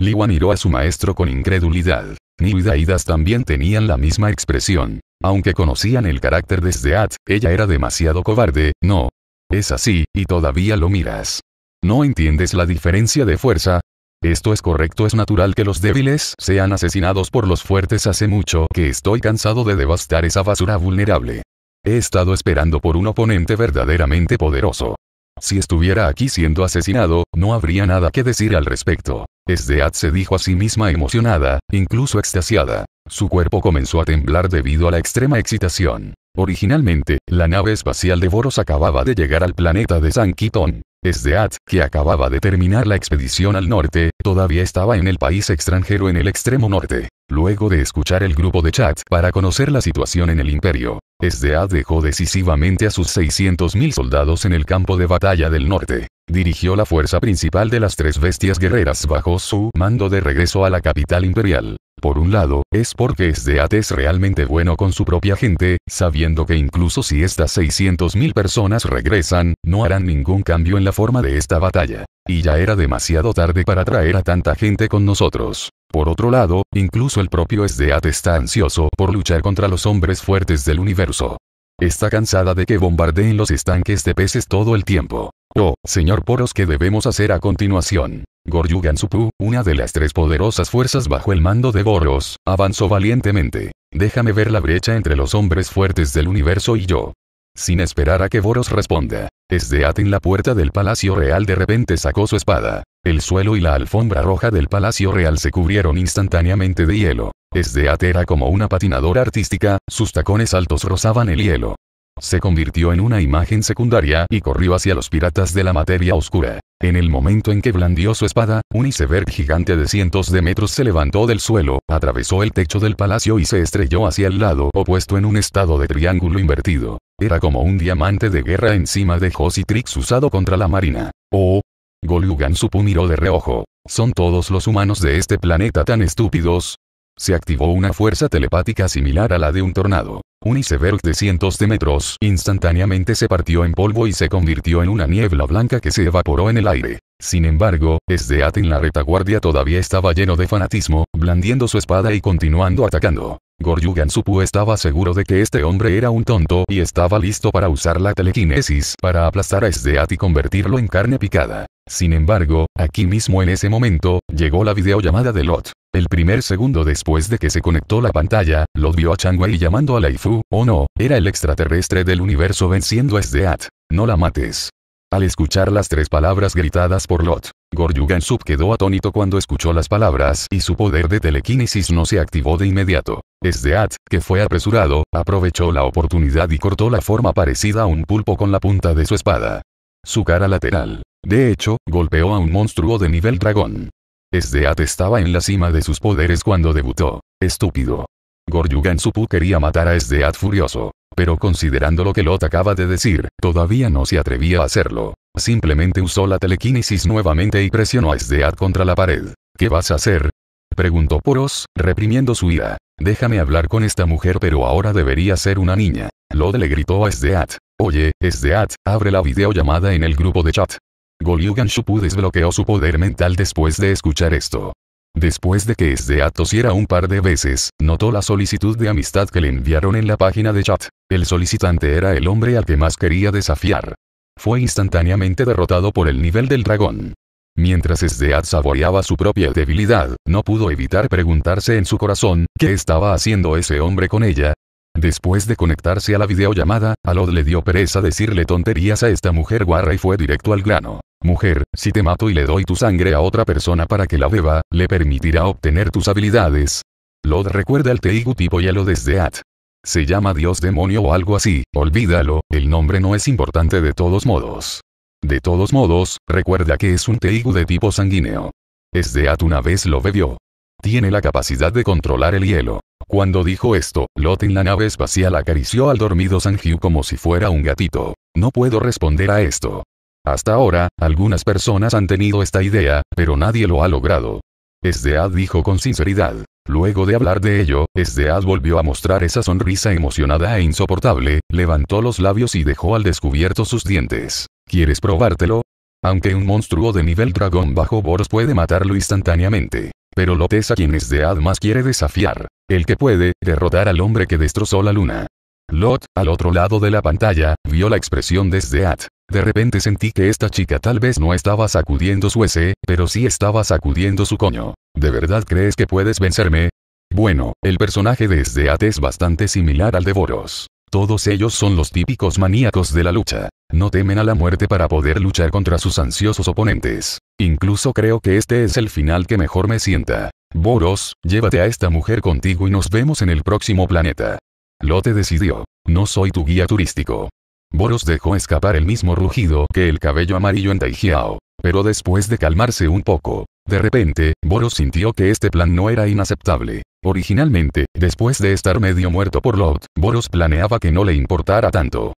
Liwa miró a su maestro con incredulidad. Ni y Daidas también tenían la misma expresión. Aunque conocían el carácter de Sdeat, ella era demasiado cobarde, no. Es así, y todavía lo miras. ¿No entiendes la diferencia de fuerza? Esto es correcto, es natural que los débiles sean asesinados por los fuertes hace mucho que estoy cansado de devastar esa basura vulnerable. He estado esperando por un oponente verdaderamente poderoso. Si estuviera aquí siendo asesinado, no habría nada que decir al respecto. Esdeat se dijo a sí misma emocionada, incluso extasiada. Su cuerpo comenzó a temblar debido a la extrema excitación. Originalmente, la nave espacial de Boros acababa de llegar al planeta de San Quitón. Esdeat, que acababa de terminar la expedición al norte, todavía estaba en el país extranjero en el extremo norte. Luego de escuchar el grupo de chat para conocer la situación en el imperio, Esdeat dejó decisivamente a sus 600.000 soldados en el campo de batalla del norte. Dirigió la fuerza principal de las tres bestias guerreras bajo su mando de regreso a la capital imperial. Por un lado, es porque Sdeat es realmente bueno con su propia gente, sabiendo que incluso si estas 600.000 personas regresan, no harán ningún cambio en la forma de esta batalla. Y ya era demasiado tarde para traer a tanta gente con nosotros. Por otro lado, incluso el propio Sdeat está ansioso por luchar contra los hombres fuertes del universo. Está cansada de que bombardeen los estanques de peces todo el tiempo. Oh, señor Poros, ¿qué debemos hacer a continuación? Goryugan Supu, una de las tres poderosas fuerzas bajo el mando de Boros, avanzó valientemente. Déjame ver la brecha entre los hombres fuertes del universo y yo. Sin esperar a que Boros responda, Esdeat en la puerta del Palacio Real de repente sacó su espada. El suelo y la alfombra roja del Palacio Real se cubrieron instantáneamente de hielo. Esdeat era como una patinadora artística, sus tacones altos rozaban el hielo. Se convirtió en una imagen secundaria y corrió hacia los piratas de la materia oscura. En el momento en que blandió su espada, un iceberg gigante de cientos de metros se levantó del suelo, atravesó el techo del palacio y se estrelló hacia el lado opuesto en un estado de triángulo invertido. Era como un diamante de guerra encima de Trix usado contra la marina. Oh. Golugan Supu miró de reojo. ¿Son todos los humanos de este planeta tan estúpidos? Se activó una fuerza telepática similar a la de un tornado. Un iceberg de cientos de metros instantáneamente se partió en polvo y se convirtió en una niebla blanca que se evaporó en el aire. Sin embargo, Esdeat en la retaguardia todavía estaba lleno de fanatismo, blandiendo su espada y continuando atacando. Goryugan Supu estaba seguro de que este hombre era un tonto y estaba listo para usar la telequinesis para aplastar a Esdeat y convertirlo en carne picada. Sin embargo, aquí mismo en ese momento, llegó la videollamada de Lot. El primer segundo después de que se conectó la pantalla, Lot vio a Changwei llamando a Laifu, oh no, era el extraterrestre del universo venciendo a Esdeat. No la mates. Al escuchar las tres palabras gritadas por Lot, Goryugan Sub quedó atónito cuando escuchó las palabras y su poder de telequinesis no se activó de inmediato. Esdeat, que fue apresurado, aprovechó la oportunidad y cortó la forma parecida a un pulpo con la punta de su espada. Su cara lateral. De hecho, golpeó a un monstruo de nivel dragón. Esdeat estaba en la cima de sus poderes cuando debutó. Estúpido. Goryugan Supu quería matar a Esdeat furioso. Pero considerando lo que Lot acaba de decir, todavía no se atrevía a hacerlo. Simplemente usó la telequinesis nuevamente y presionó a Esdeat contra la pared. ¿Qué vas a hacer? Preguntó Poros, reprimiendo su ira. Déjame hablar con esta mujer pero ahora debería ser una niña. Lot le gritó a Esdeat. Oye, Esdeat, abre la videollamada en el grupo de chat. Golyugan Shupu desbloqueó su poder mental después de escuchar esto. Después de que Esdeat tosiera un par de veces, notó la solicitud de amistad que le enviaron en la página de chat. El solicitante era el hombre al que más quería desafiar. Fue instantáneamente derrotado por el nivel del dragón. Mientras Esdeat saboreaba su propia debilidad, no pudo evitar preguntarse en su corazón, ¿qué estaba haciendo ese hombre con ella? Después de conectarse a la videollamada, Alod le dio pereza decirle tonterías a esta mujer guarra y fue directo al grano. Mujer, si te mato y le doy tu sangre a otra persona para que la beba, le permitirá obtener tus habilidades. Lod recuerda el Teigu tipo hielo desde At. Se llama Dios demonio o algo así, olvídalo, el nombre no es importante de todos modos. De todos modos, recuerda que es un Teigu de tipo sanguíneo. Esdeat una vez lo bebió. Tiene la capacidad de controlar el hielo. Cuando dijo esto, Lot en la nave espacial acarició al dormido Sanjiu como si fuera un gatito. No puedo responder a esto. Hasta ahora, algunas personas han tenido esta idea, pero nadie lo ha logrado. Esdead dijo con sinceridad. Luego de hablar de ello, Esdead volvió a mostrar esa sonrisa emocionada e insoportable, levantó los labios y dejó al descubierto sus dientes. ¿Quieres probártelo? Aunque un monstruo de nivel dragón bajo Boros puede matarlo instantáneamente. Pero Lot es a quien Esdead más quiere desafiar. El que puede, derrotar al hombre que destrozó la luna. Lot, al otro lado de la pantalla, vio la expresión de Esdead. De repente sentí que esta chica tal vez no estaba sacudiendo su S, pero sí estaba sacudiendo su coño. ¿De verdad crees que puedes vencerme? Bueno, el personaje de Esdeat es bastante similar al de Boros. Todos ellos son los típicos maníacos de la lucha. No temen a la muerte para poder luchar contra sus ansiosos oponentes. Incluso creo que este es el final que mejor me sienta. Boros, llévate a esta mujer contigo y nos vemos en el próximo planeta. Lote decidió. No soy tu guía turístico. Boros dejó escapar el mismo rugido que el cabello amarillo en Taijiao. Pero después de calmarse un poco, de repente, Boros sintió que este plan no era inaceptable. Originalmente, después de estar medio muerto por Lot, Boros planeaba que no le importara tanto.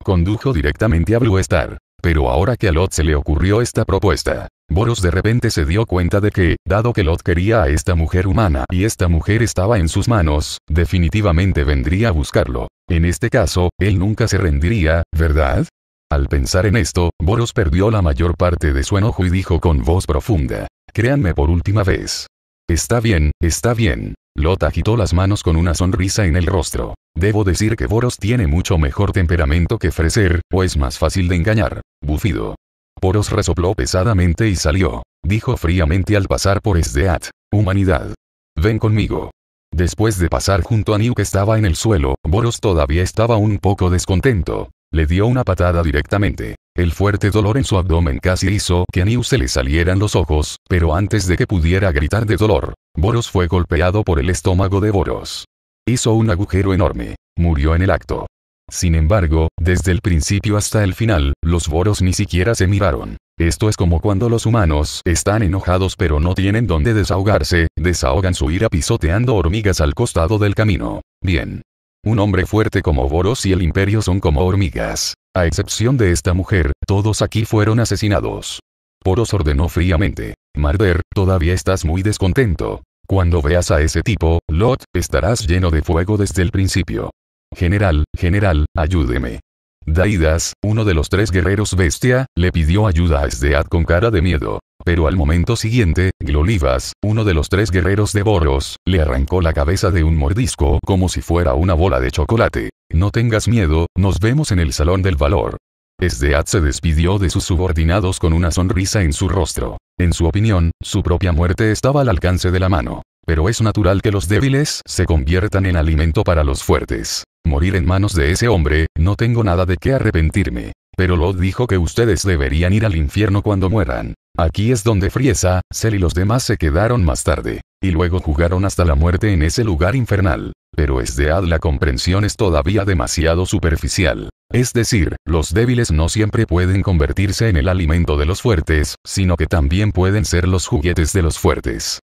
Condujo directamente a Blue Star. Pero ahora que a Lot se le ocurrió esta propuesta, Boros de repente se dio cuenta de que, dado que Lot quería a esta mujer humana y esta mujer estaba en sus manos, definitivamente vendría a buscarlo. En este caso, él nunca se rendiría, ¿verdad? Al pensar en esto, Boros perdió la mayor parte de su enojo y dijo con voz profunda. Créanme por última vez. Está bien, está bien. Lot agitó las manos con una sonrisa en el rostro. Debo decir que Boros tiene mucho mejor temperamento que Freser, o es más fácil de engañar. Bufido. Boros resopló pesadamente y salió. Dijo fríamente al pasar por Esdeat. Humanidad. Ven conmigo. Después de pasar junto a Niu que estaba en el suelo, Boros todavía estaba un poco descontento. Le dio una patada directamente. El fuerte dolor en su abdomen casi hizo que a Niu se le salieran los ojos, pero antes de que pudiera gritar de dolor, Boros fue golpeado por el estómago de Boros. Hizo un agujero enorme. Murió en el acto. Sin embargo, desde el principio hasta el final, los Boros ni siquiera se miraron. Esto es como cuando los humanos están enojados pero no tienen donde desahogarse, desahogan su ira pisoteando hormigas al costado del camino. Bien. Un hombre fuerte como Boros y el imperio son como hormigas. A excepción de esta mujer, todos aquí fueron asesinados. Boros ordenó fríamente. Marder, todavía estás muy descontento. Cuando veas a ese tipo, Lot, estarás lleno de fuego desde el principio. General, general, ayúdeme. Daidas, uno de los tres guerreros bestia, le pidió ayuda a Esdead con cara de miedo. Pero al momento siguiente, Glolivas, uno de los tres guerreros de Boros, le arrancó la cabeza de un mordisco como si fuera una bola de chocolate. No tengas miedo, nos vemos en el Salón del Valor. Esdead se despidió de sus subordinados con una sonrisa en su rostro. En su opinión, su propia muerte estaba al alcance de la mano. Pero es natural que los débiles se conviertan en alimento para los fuertes. Morir en manos de ese hombre, no tengo nada de qué arrepentirme. Pero Lot dijo que ustedes deberían ir al infierno cuando mueran. Aquí es donde Friesa, Cell y los demás se quedaron más tarde. Y luego jugaron hasta la muerte en ese lugar infernal. Pero es de Ad la comprensión es todavía demasiado superficial. Es decir, los débiles no siempre pueden convertirse en el alimento de los fuertes, sino que también pueden ser los juguetes de los fuertes.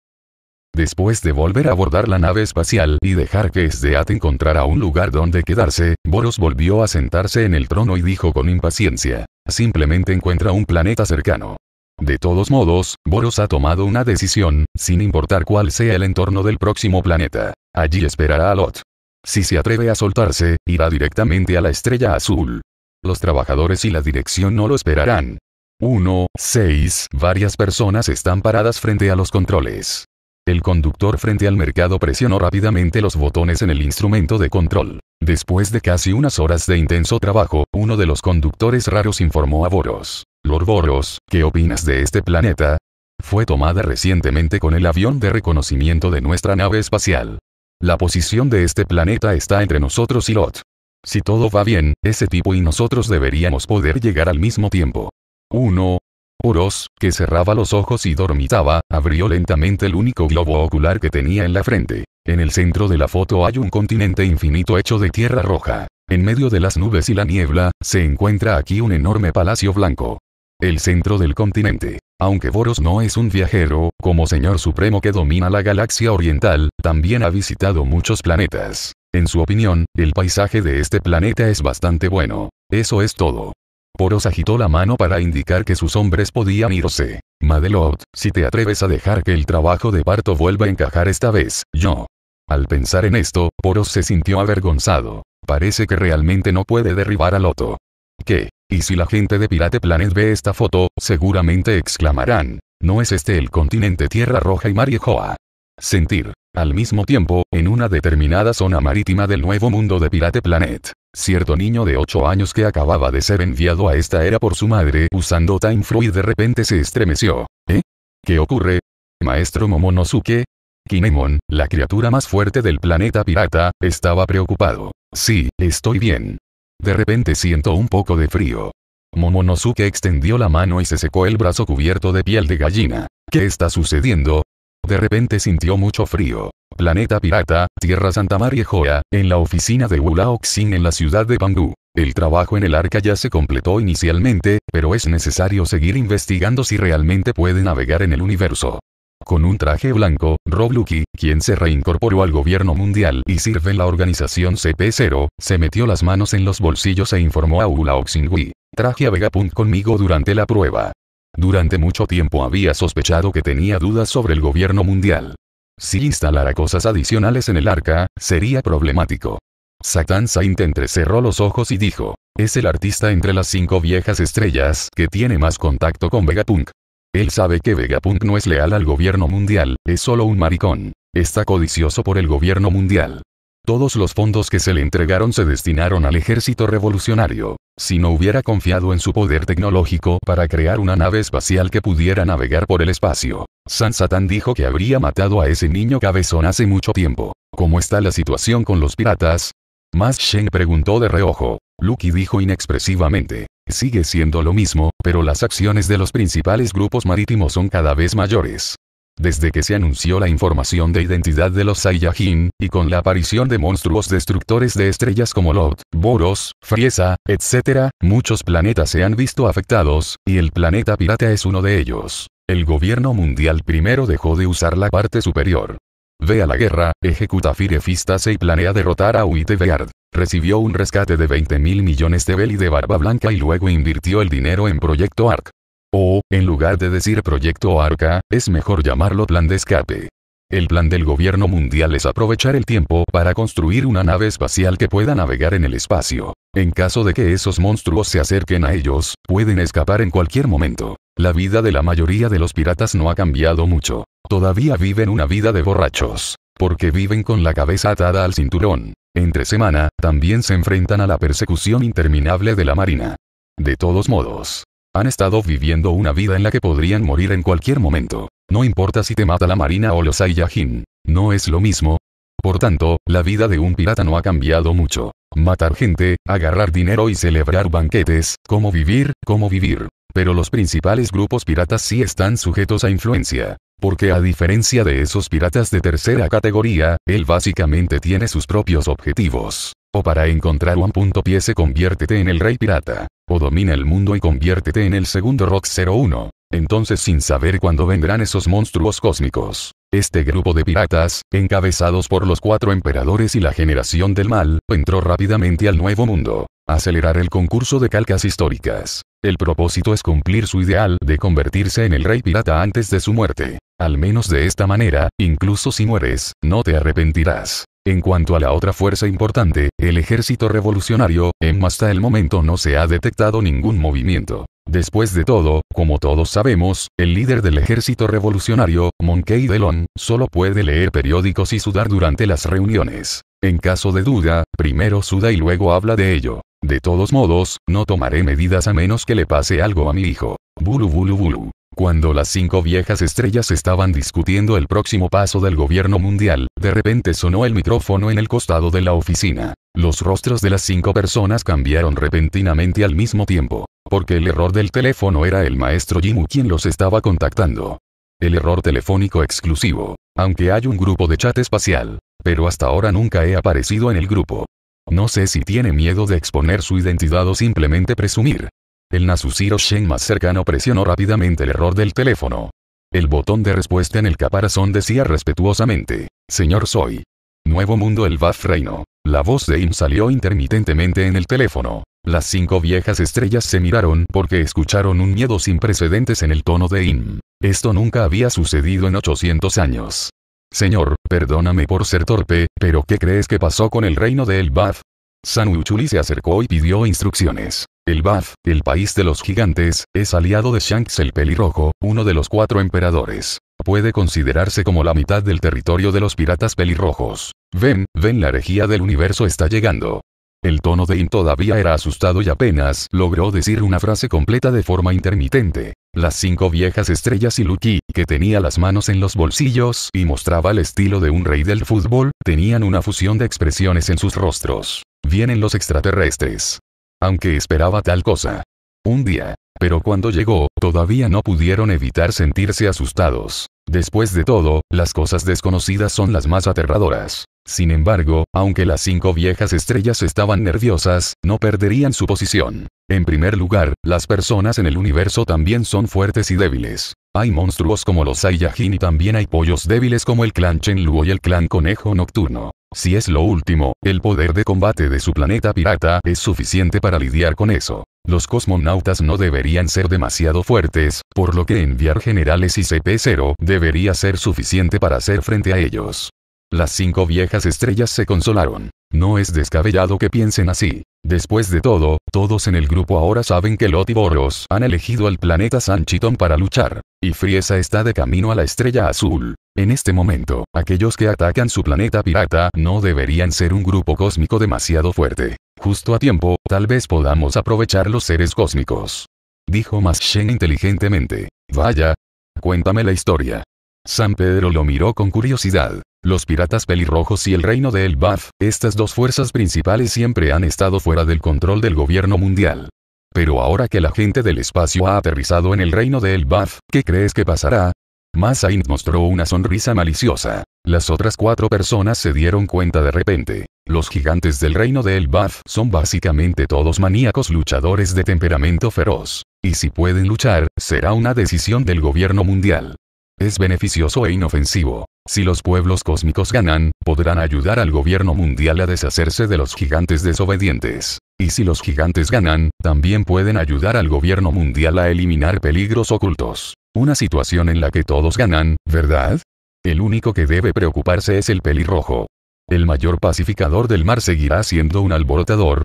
Después de volver a abordar la nave espacial y dejar que Sdeat encontrara un lugar donde quedarse, Boros volvió a sentarse en el trono y dijo con impaciencia. Simplemente encuentra un planeta cercano. De todos modos, Boros ha tomado una decisión, sin importar cuál sea el entorno del próximo planeta. Allí esperará a Lot. Si se atreve a soltarse, irá directamente a la estrella azul. Los trabajadores y la dirección no lo esperarán. 1. 6. Varias personas están paradas frente a los controles. El conductor frente al mercado presionó rápidamente los botones en el instrumento de control. Después de casi unas horas de intenso trabajo, uno de los conductores raros informó a Boros. Lord Boros, ¿qué opinas de este planeta? Fue tomada recientemente con el avión de reconocimiento de nuestra nave espacial. La posición de este planeta está entre nosotros y Lot. Si todo va bien, ese tipo y nosotros deberíamos poder llegar al mismo tiempo. 1. Boros, que cerraba los ojos y dormitaba, abrió lentamente el único globo ocular que tenía en la frente. En el centro de la foto hay un continente infinito hecho de tierra roja. En medio de las nubes y la niebla, se encuentra aquí un enorme palacio blanco. El centro del continente. Aunque Boros no es un viajero, como señor supremo que domina la galaxia oriental, también ha visitado muchos planetas. En su opinión, el paisaje de este planeta es bastante bueno. Eso es todo. Poros agitó la mano para indicar que sus hombres podían irse. Madelot, si te atreves a dejar que el trabajo de parto vuelva a encajar esta vez, yo. Al pensar en esto, Poros se sintió avergonzado. Parece que realmente no puede derribar a Loto. ¿Qué? Y si la gente de Pirate Planet ve esta foto, seguramente exclamarán, ¿no es este el continente Tierra Roja y Mariejoa? Sentir. Al mismo tiempo, en una determinada zona marítima del nuevo mundo de Pirate Planet, cierto niño de 8 años que acababa de ser enviado a esta era por su madre usando Time Fluid de repente se estremeció. ¿Eh? ¿Qué ocurre? Maestro Momonosuke? Kinemon, la criatura más fuerte del planeta pirata, estaba preocupado. Sí, estoy bien. De repente siento un poco de frío. Momonosuke extendió la mano y se secó el brazo cubierto de piel de gallina. ¿Qué está sucediendo? De repente sintió mucho frío. Planeta Pirata, Tierra Santa María Joa, en la oficina de Wulaoxin en la ciudad de Bangú. El trabajo en el arca ya se completó inicialmente, pero es necesario seguir investigando si realmente puede navegar en el universo. Con un traje blanco, Rob Lucky, quien se reincorporó al gobierno mundial y sirve en la organización CP0, se metió las manos en los bolsillos e informó a Wii. Traje a Vegapunk conmigo durante la prueba. Durante mucho tiempo había sospechado que tenía dudas sobre el gobierno mundial. Si instalara cosas adicionales en el arca, sería problemático. Satan Saint entrecerró los ojos y dijo, es el artista entre las cinco viejas estrellas que tiene más contacto con Vegapunk. Él sabe que Vegapunk no es leal al gobierno mundial, es solo un maricón. Está codicioso por el gobierno mundial. Todos los fondos que se le entregaron se destinaron al ejército revolucionario. Si no hubiera confiado en su poder tecnológico para crear una nave espacial que pudiera navegar por el espacio, San Satan dijo que habría matado a ese niño cabezón hace mucho tiempo. ¿Cómo está la situación con los piratas? Mas Shen preguntó de reojo. Lucky dijo inexpresivamente. sigue siendo lo mismo, pero las acciones de los principales grupos marítimos son cada vez mayores. Desde que se anunció la información de identidad de los Saiyajin, y con la aparición de monstruos destructores de estrellas como Lot, Boros, Friesa, etc., muchos planetas se han visto afectados, y el planeta pirata es uno de ellos. El gobierno mundial primero dejó de usar la parte superior. Ve a la guerra, ejecuta Firefistase y planea derrotar a Uiteveard. Recibió un rescate de 20 mil millones de Beli de Barba Blanca y luego invirtió el dinero en Proyecto ARC. O, en lugar de decir Proyecto Arca, es mejor llamarlo plan de escape. El plan del gobierno mundial es aprovechar el tiempo para construir una nave espacial que pueda navegar en el espacio. En caso de que esos monstruos se acerquen a ellos, pueden escapar en cualquier momento. La vida de la mayoría de los piratas no ha cambiado mucho. Todavía viven una vida de borrachos. Porque viven con la cabeza atada al cinturón. Entre semana, también se enfrentan a la persecución interminable de la marina. De todos modos, han estado viviendo una vida en la que podrían morir en cualquier momento. No importa si te mata la marina o los Saiyajin. No es lo mismo. Por tanto, la vida de un pirata no ha cambiado mucho. Matar gente, agarrar dinero y celebrar banquetes, cómo vivir, cómo vivir. Pero los principales grupos piratas sí están sujetos a influencia. Porque a diferencia de esos piratas de tercera categoría, él básicamente tiene sus propios objetivos. O para encontrar un punto pie se conviértete en el rey pirata. Domina el mundo y conviértete en el segundo Rock 01. Entonces sin saber cuándo vendrán esos monstruos cósmicos. Este grupo de piratas, encabezados por los cuatro emperadores y la generación del mal, entró rápidamente al nuevo mundo. Acelerar el concurso de calcas históricas. El propósito es cumplir su ideal de convertirse en el rey pirata antes de su muerte. Al menos de esta manera, incluso si mueres, no te arrepentirás. En cuanto a la otra fuerza importante, el ejército revolucionario, en hasta el momento no se ha detectado ningún movimiento. Después de todo, como todos sabemos, el líder del ejército revolucionario, Monkey Delon, solo puede leer periódicos y sudar durante las reuniones. En caso de duda, primero suda y luego habla de ello. De todos modos, no tomaré medidas a menos que le pase algo a mi hijo. Bulu bulu bulu. Cuando las cinco viejas estrellas estaban discutiendo el próximo paso del gobierno mundial, de repente sonó el micrófono en el costado de la oficina. Los rostros de las cinco personas cambiaron repentinamente al mismo tiempo, porque el error del teléfono era el maestro Jimu quien los estaba contactando. El error telefónico exclusivo, aunque hay un grupo de chat espacial, pero hasta ahora nunca he aparecido en el grupo. No sé si tiene miedo de exponer su identidad o simplemente presumir, el Nasusiro Shen más cercano presionó rápidamente el error del teléfono. El botón de respuesta en el caparazón decía respetuosamente, Señor Soy. Nuevo mundo el Baf Reino. La voz de Im salió intermitentemente en el teléfono. Las cinco viejas estrellas se miraron porque escucharon un miedo sin precedentes en el tono de Im. Esto nunca había sucedido en 800 años. Señor, perdóname por ser torpe, pero ¿qué crees que pasó con el reino de Elbaf? San Uchuli se acercó y pidió instrucciones. El Baf, el país de los gigantes, es aliado de Shanks el pelirrojo, uno de los cuatro emperadores. Puede considerarse como la mitad del territorio de los piratas pelirrojos. Ven, ven la herejía del universo está llegando. El tono de In todavía era asustado y apenas logró decir una frase completa de forma intermitente. Las cinco viejas estrellas y Lucky, que tenía las manos en los bolsillos y mostraba el estilo de un rey del fútbol, tenían una fusión de expresiones en sus rostros. Vienen los extraterrestres. Aunque esperaba tal cosa. Un día. Pero cuando llegó, todavía no pudieron evitar sentirse asustados. Después de todo, las cosas desconocidas son las más aterradoras. Sin embargo, aunque las cinco viejas estrellas estaban nerviosas, no perderían su posición. En primer lugar, las personas en el universo también son fuertes y débiles. Hay monstruos como los Saiyajin y también hay pollos débiles como el clan Chenluo y el clan Conejo Nocturno. Si es lo último, el poder de combate de su planeta pirata es suficiente para lidiar con eso. Los cosmonautas no deberían ser demasiado fuertes, por lo que enviar generales y CP0 debería ser suficiente para hacer frente a ellos. Las cinco viejas estrellas se consolaron. No es descabellado que piensen así. Después de todo, todos en el grupo ahora saben que Lot y Boros han elegido al planeta Sanchiton para luchar. Y Friesa está de camino a la estrella azul. En este momento, aquellos que atacan su planeta pirata no deberían ser un grupo cósmico demasiado fuerte. Justo a tiempo, tal vez podamos aprovechar los seres cósmicos. Dijo Shen inteligentemente. Vaya. Cuéntame la historia. San Pedro lo miró con curiosidad. Los piratas pelirrojos y el reino de Elbaf, estas dos fuerzas principales siempre han estado fuera del control del gobierno mundial. Pero ahora que la gente del espacio ha aterrizado en el reino de Elbaf, ¿qué crees que pasará? Masain mostró una sonrisa maliciosa. Las otras cuatro personas se dieron cuenta de repente. Los gigantes del reino de Elbaf son básicamente todos maníacos luchadores de temperamento feroz. Y si pueden luchar, será una decisión del gobierno mundial. Es beneficioso e inofensivo. Si los pueblos cósmicos ganan, podrán ayudar al gobierno mundial a deshacerse de los gigantes desobedientes. Y si los gigantes ganan, también pueden ayudar al gobierno mundial a eliminar peligros ocultos. Una situación en la que todos ganan, ¿verdad? El único que debe preocuparse es el pelirrojo. El mayor pacificador del mar seguirá siendo un alborotador.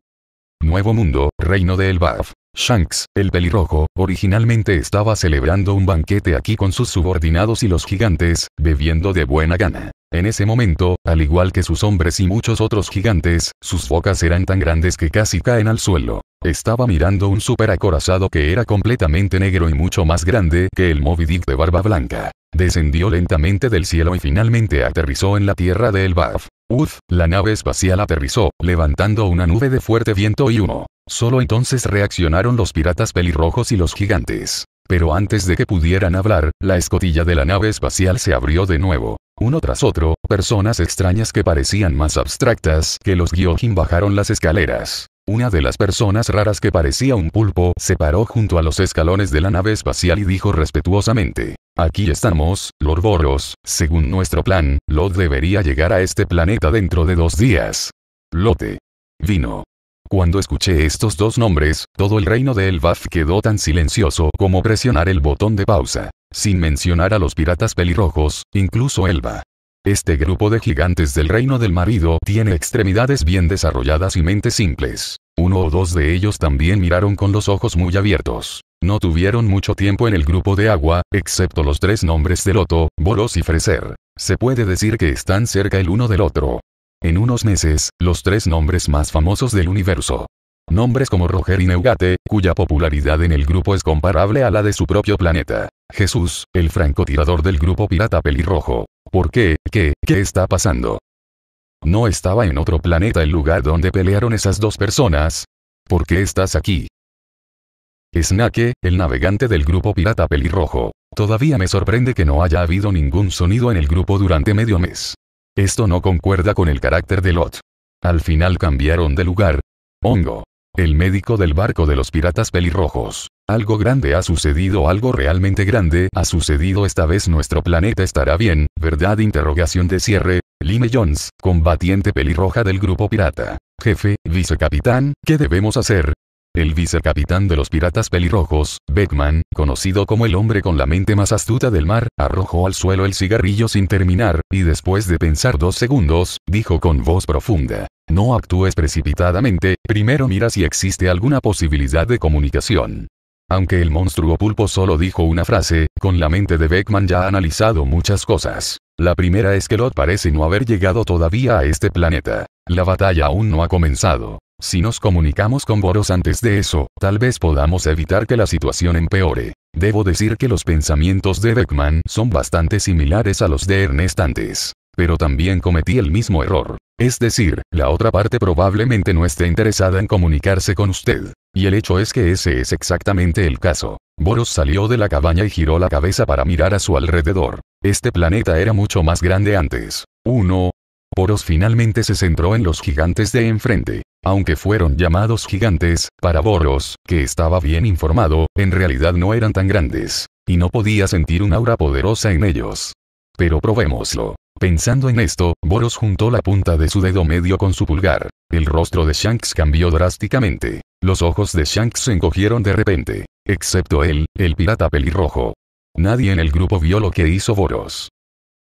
Nuevo mundo, reino de Elbaf. Shanks, el pelirrojo, originalmente estaba celebrando un banquete aquí con sus subordinados y los gigantes, bebiendo de buena gana. En ese momento, al igual que sus hombres y muchos otros gigantes, sus bocas eran tan grandes que casi caen al suelo. Estaba mirando un super acorazado que era completamente negro y mucho más grande que el Moby Dick de barba blanca. Descendió lentamente del cielo y finalmente aterrizó en la tierra de Elbaf. Uf, la nave espacial aterrizó, levantando una nube de fuerte viento y humo. Solo entonces reaccionaron los piratas pelirrojos y los gigantes. Pero antes de que pudieran hablar, la escotilla de la nave espacial se abrió de nuevo. Uno tras otro, personas extrañas que parecían más abstractas que los Gyojin bajaron las escaleras. Una de las personas raras que parecía un pulpo se paró junto a los escalones de la nave espacial y dijo respetuosamente, Aquí estamos, Lord Boros, según nuestro plan, Lot debería llegar a este planeta dentro de dos días. Lote. Vino. Cuando escuché estos dos nombres, todo el reino de Elbaf quedó tan silencioso como presionar el botón de pausa. Sin mencionar a los piratas pelirrojos, incluso Elba. Este grupo de gigantes del reino del marido tiene extremidades bien desarrolladas y mentes simples. Uno o dos de ellos también miraron con los ojos muy abiertos. No tuvieron mucho tiempo en el grupo de agua, excepto los tres nombres de Loto, Boros y Freser. Se puede decir que están cerca el uno del otro. En unos meses, los tres nombres más famosos del universo. Nombres como Roger y Neugate, cuya popularidad en el grupo es comparable a la de su propio planeta. Jesús, el francotirador del grupo pirata pelirrojo. ¿Por qué? ¿Qué? ¿Qué está pasando? ¿No estaba en otro planeta el lugar donde pelearon esas dos personas? ¿Por qué estás aquí? Snake, el navegante del grupo pirata pelirrojo. Todavía me sorprende que no haya habido ningún sonido en el grupo durante medio mes. Esto no concuerda con el carácter de Lot. Al final cambiaron de lugar. Hongo. El médico del barco de los piratas pelirrojos. Algo grande ha sucedido, algo realmente grande ha sucedido esta vez nuestro planeta estará bien, ¿verdad? Interrogación de cierre. Lime Jones, combatiente pelirroja del grupo pirata. Jefe, vicecapitán, ¿qué debemos hacer? El vicecapitán de los piratas pelirrojos, Beckman, conocido como el hombre con la mente más astuta del mar, arrojó al suelo el cigarrillo sin terminar, y después de pensar dos segundos, dijo con voz profunda. No actúes precipitadamente, primero mira si existe alguna posibilidad de comunicación. Aunque el monstruo pulpo solo dijo una frase, con la mente de Beckman ya ha analizado muchas cosas. La primera es que Lot parece no haber llegado todavía a este planeta. La batalla aún no ha comenzado. Si nos comunicamos con Boros antes de eso, tal vez podamos evitar que la situación empeore. Debo decir que los pensamientos de Beckman son bastante similares a los de Ernest antes. Pero también cometí el mismo error. Es decir, la otra parte probablemente no esté interesada en comunicarse con usted. Y el hecho es que ese es exactamente el caso. Boros salió de la cabaña y giró la cabeza para mirar a su alrededor. Este planeta era mucho más grande antes. 1. Boros finalmente se centró en los gigantes de enfrente. Aunque fueron llamados gigantes, para Boros, que estaba bien informado, en realidad no eran tan grandes. Y no podía sentir un aura poderosa en ellos. Pero probémoslo. Pensando en esto, Boros juntó la punta de su dedo medio con su pulgar. El rostro de Shanks cambió drásticamente. Los ojos de Shanks se encogieron de repente. Excepto él, el pirata pelirrojo. Nadie en el grupo vio lo que hizo Boros.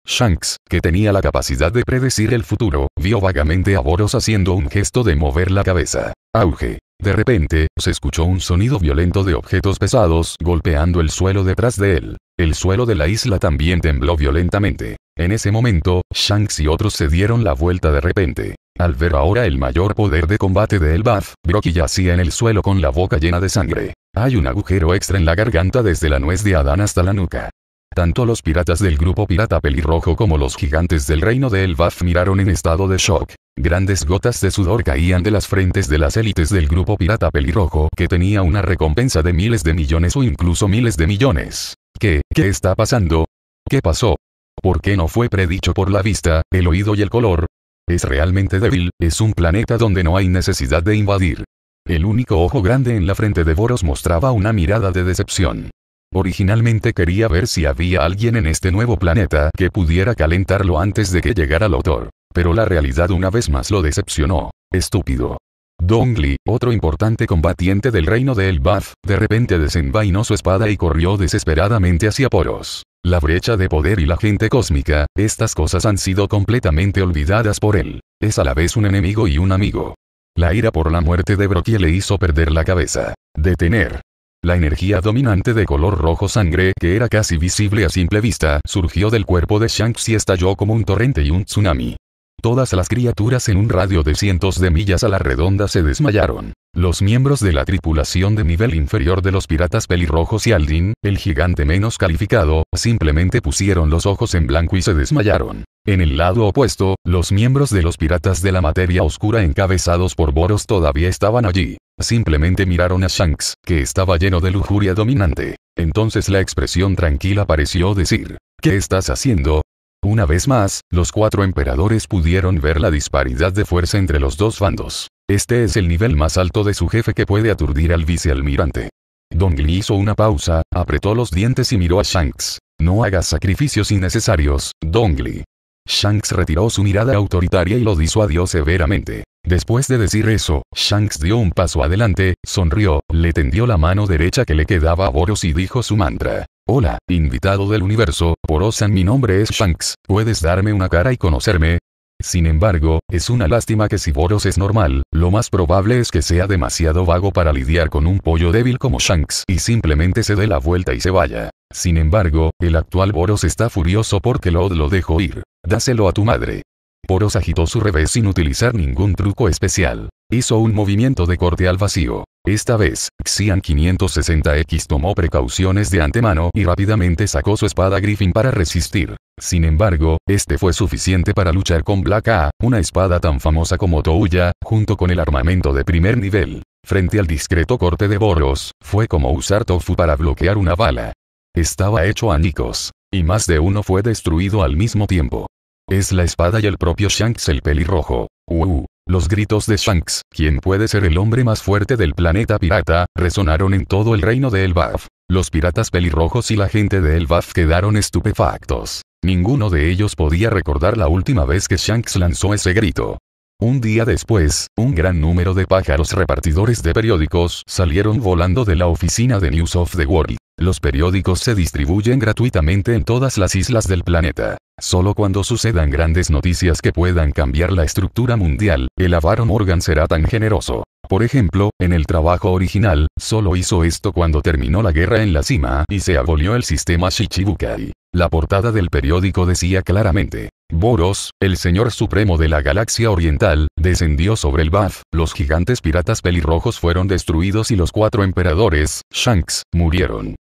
Shanks, que tenía la capacidad de predecir el futuro, vio vagamente a Boros haciendo un gesto de mover la cabeza. Auge. De repente, se escuchó un sonido violento de objetos pesados golpeando el suelo detrás de él. El suelo de la isla también tembló violentamente. En ese momento, Shanks y otros se dieron la vuelta de repente. Al ver ahora el mayor poder de combate de Elbaf, Brocky yacía en el suelo con la boca llena de sangre. Hay un agujero extra en la garganta desde la nuez de Adán hasta la nuca. Tanto los piratas del grupo pirata pelirrojo como los gigantes del reino de Elbaf miraron en estado de shock. Grandes gotas de sudor caían de las frentes de las élites del grupo pirata pelirrojo que tenía una recompensa de miles de millones o incluso miles de millones. ¿Qué, qué está pasando? ¿Qué pasó? ¿Por qué no fue predicho por la vista, el oído y el color? Es realmente débil, es un planeta donde no hay necesidad de invadir. El único ojo grande en la frente de Boros mostraba una mirada de decepción. Originalmente quería ver si había alguien en este nuevo planeta que pudiera calentarlo antes de que llegara el autor. Pero la realidad una vez más lo decepcionó. Estúpido. Dongli, otro importante combatiente del reino de Elbaf, de repente desenvainó su espada y corrió desesperadamente hacia Poros. La brecha de poder y la gente cósmica, estas cosas han sido completamente olvidadas por él. Es a la vez un enemigo y un amigo. La ira por la muerte de Brocky le hizo perder la cabeza. Detener. La energía dominante de color rojo sangre, que era casi visible a simple vista, surgió del cuerpo de Shanks y estalló como un torrente y un tsunami. Todas las criaturas en un radio de cientos de millas a la redonda se desmayaron. Los miembros de la tripulación de nivel inferior de los piratas pelirrojos y Aldin, el gigante menos calificado, simplemente pusieron los ojos en blanco y se desmayaron. En el lado opuesto, los miembros de los piratas de la materia oscura encabezados por Boros todavía estaban allí. Simplemente miraron a Shanks, que estaba lleno de lujuria dominante. Entonces la expresión tranquila pareció decir, ¿qué estás haciendo? Una vez más, los cuatro emperadores pudieron ver la disparidad de fuerza entre los dos bandos. Este es el nivel más alto de su jefe que puede aturdir al vicealmirante. Dongli hizo una pausa, apretó los dientes y miró a Shanks. No hagas sacrificios innecesarios, Dongli. Shanks retiró su mirada autoritaria y lo disuadió severamente. Después de decir eso, Shanks dio un paso adelante, sonrió, le tendió la mano derecha que le quedaba a Boros y dijo su mantra. Hola, invitado del universo, Borosan mi nombre es Shanks, ¿puedes darme una cara y conocerme? Sin embargo, es una lástima que si Boros es normal, lo más probable es que sea demasiado vago para lidiar con un pollo débil como Shanks y simplemente se dé la vuelta y se vaya. Sin embargo, el actual Boros está furioso porque Lod lo dejó ir. Dáselo a tu madre. Poros agitó su revés sin utilizar ningún truco especial. Hizo un movimiento de corte al vacío. Esta vez, Xian 560X tomó precauciones de antemano y rápidamente sacó su espada Griffin para resistir. Sin embargo, este fue suficiente para luchar con Black A, una espada tan famosa como Touya, junto con el armamento de primer nivel. Frente al discreto corte de Boros, fue como usar tofu para bloquear una bala. Estaba hecho anicos. Y más de uno fue destruido al mismo tiempo. Es la espada y el propio Shanks el pelirrojo. Uh, los gritos de Shanks, quien puede ser el hombre más fuerte del planeta pirata, resonaron en todo el reino de Elbaf. Los piratas pelirrojos y la gente de Elbaf quedaron estupefactos. Ninguno de ellos podía recordar la última vez que Shanks lanzó ese grito. Un día después, un gran número de pájaros repartidores de periódicos salieron volando de la oficina de News of the World. Los periódicos se distribuyen gratuitamente en todas las islas del planeta. Solo cuando sucedan grandes noticias que puedan cambiar la estructura mundial, el avaro Morgan será tan generoso. Por ejemplo, en el trabajo original, solo hizo esto cuando terminó la guerra en la cima y se abolió el sistema Shichibukai. La portada del periódico decía claramente, Boros, el señor supremo de la galaxia oriental, descendió sobre el Baf, los gigantes piratas pelirrojos fueron destruidos y los cuatro emperadores, Shanks, murieron.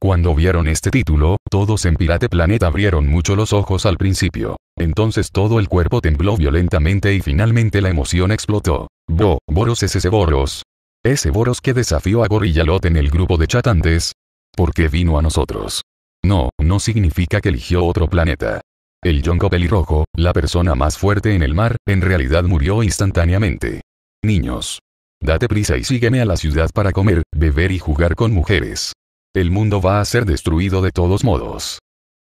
Cuando vieron este título, todos en Pirate Planet abrieron mucho los ojos al principio. Entonces todo el cuerpo tembló violentamente y finalmente la emoción explotó. Bo, Boros es ese Boros. Ese Boros que desafió a Gorillalot en el grupo de chatantes. ¿Por qué vino a nosotros? No, no significa que eligió otro planeta. El Yonko pelirrojo, la persona más fuerte en el mar, en realidad murió instantáneamente. Niños. Date prisa y sígueme a la ciudad para comer, beber y jugar con mujeres. El mundo va a ser destruido de todos modos.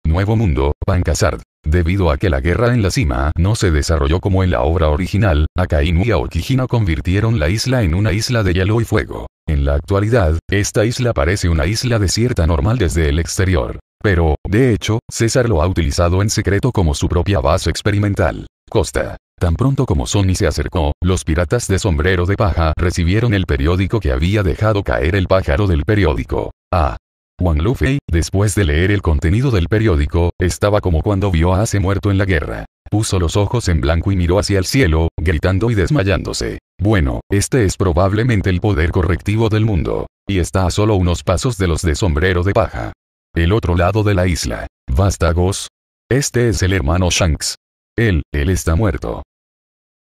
Nuevo mundo, Pancasard. Debido a que la guerra en la cima no se desarrolló como en la obra original, Akainu y Aokijino convirtieron la isla en una isla de hielo y fuego. En la actualidad, esta isla parece una isla desierta normal desde el exterior. Pero, de hecho, César lo ha utilizado en secreto como su propia base experimental. Costa. Tan pronto como Sony se acercó, los piratas de sombrero de paja recibieron el periódico que había dejado caer el pájaro del periódico. Ah. Wang Luffy, después de leer el contenido del periódico, estaba como cuando vio a Ace muerto en la guerra. Puso los ojos en blanco y miró hacia el cielo, gritando y desmayándose. Bueno, este es probablemente el poder correctivo del mundo. Y está a solo unos pasos de los de sombrero de paja. El otro lado de la isla. Vástagos. Este es el hermano Shanks. Él, él está muerto.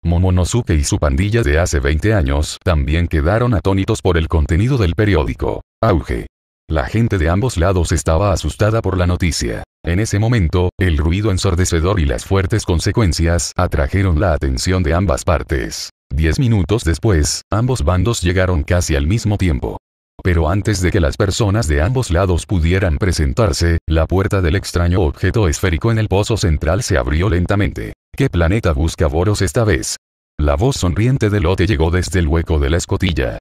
Momonosuke y su pandilla de hace 20 años también quedaron atónitos por el contenido del periódico. Auge. La gente de ambos lados estaba asustada por la noticia. En ese momento, el ruido ensordecedor y las fuertes consecuencias atrajeron la atención de ambas partes. Diez minutos después, ambos bandos llegaron casi al mismo tiempo. Pero antes de que las personas de ambos lados pudieran presentarse, la puerta del extraño objeto esférico en el pozo central se abrió lentamente. ¿Qué planeta busca Boros esta vez? La voz sonriente de Lote llegó desde el hueco de la escotilla.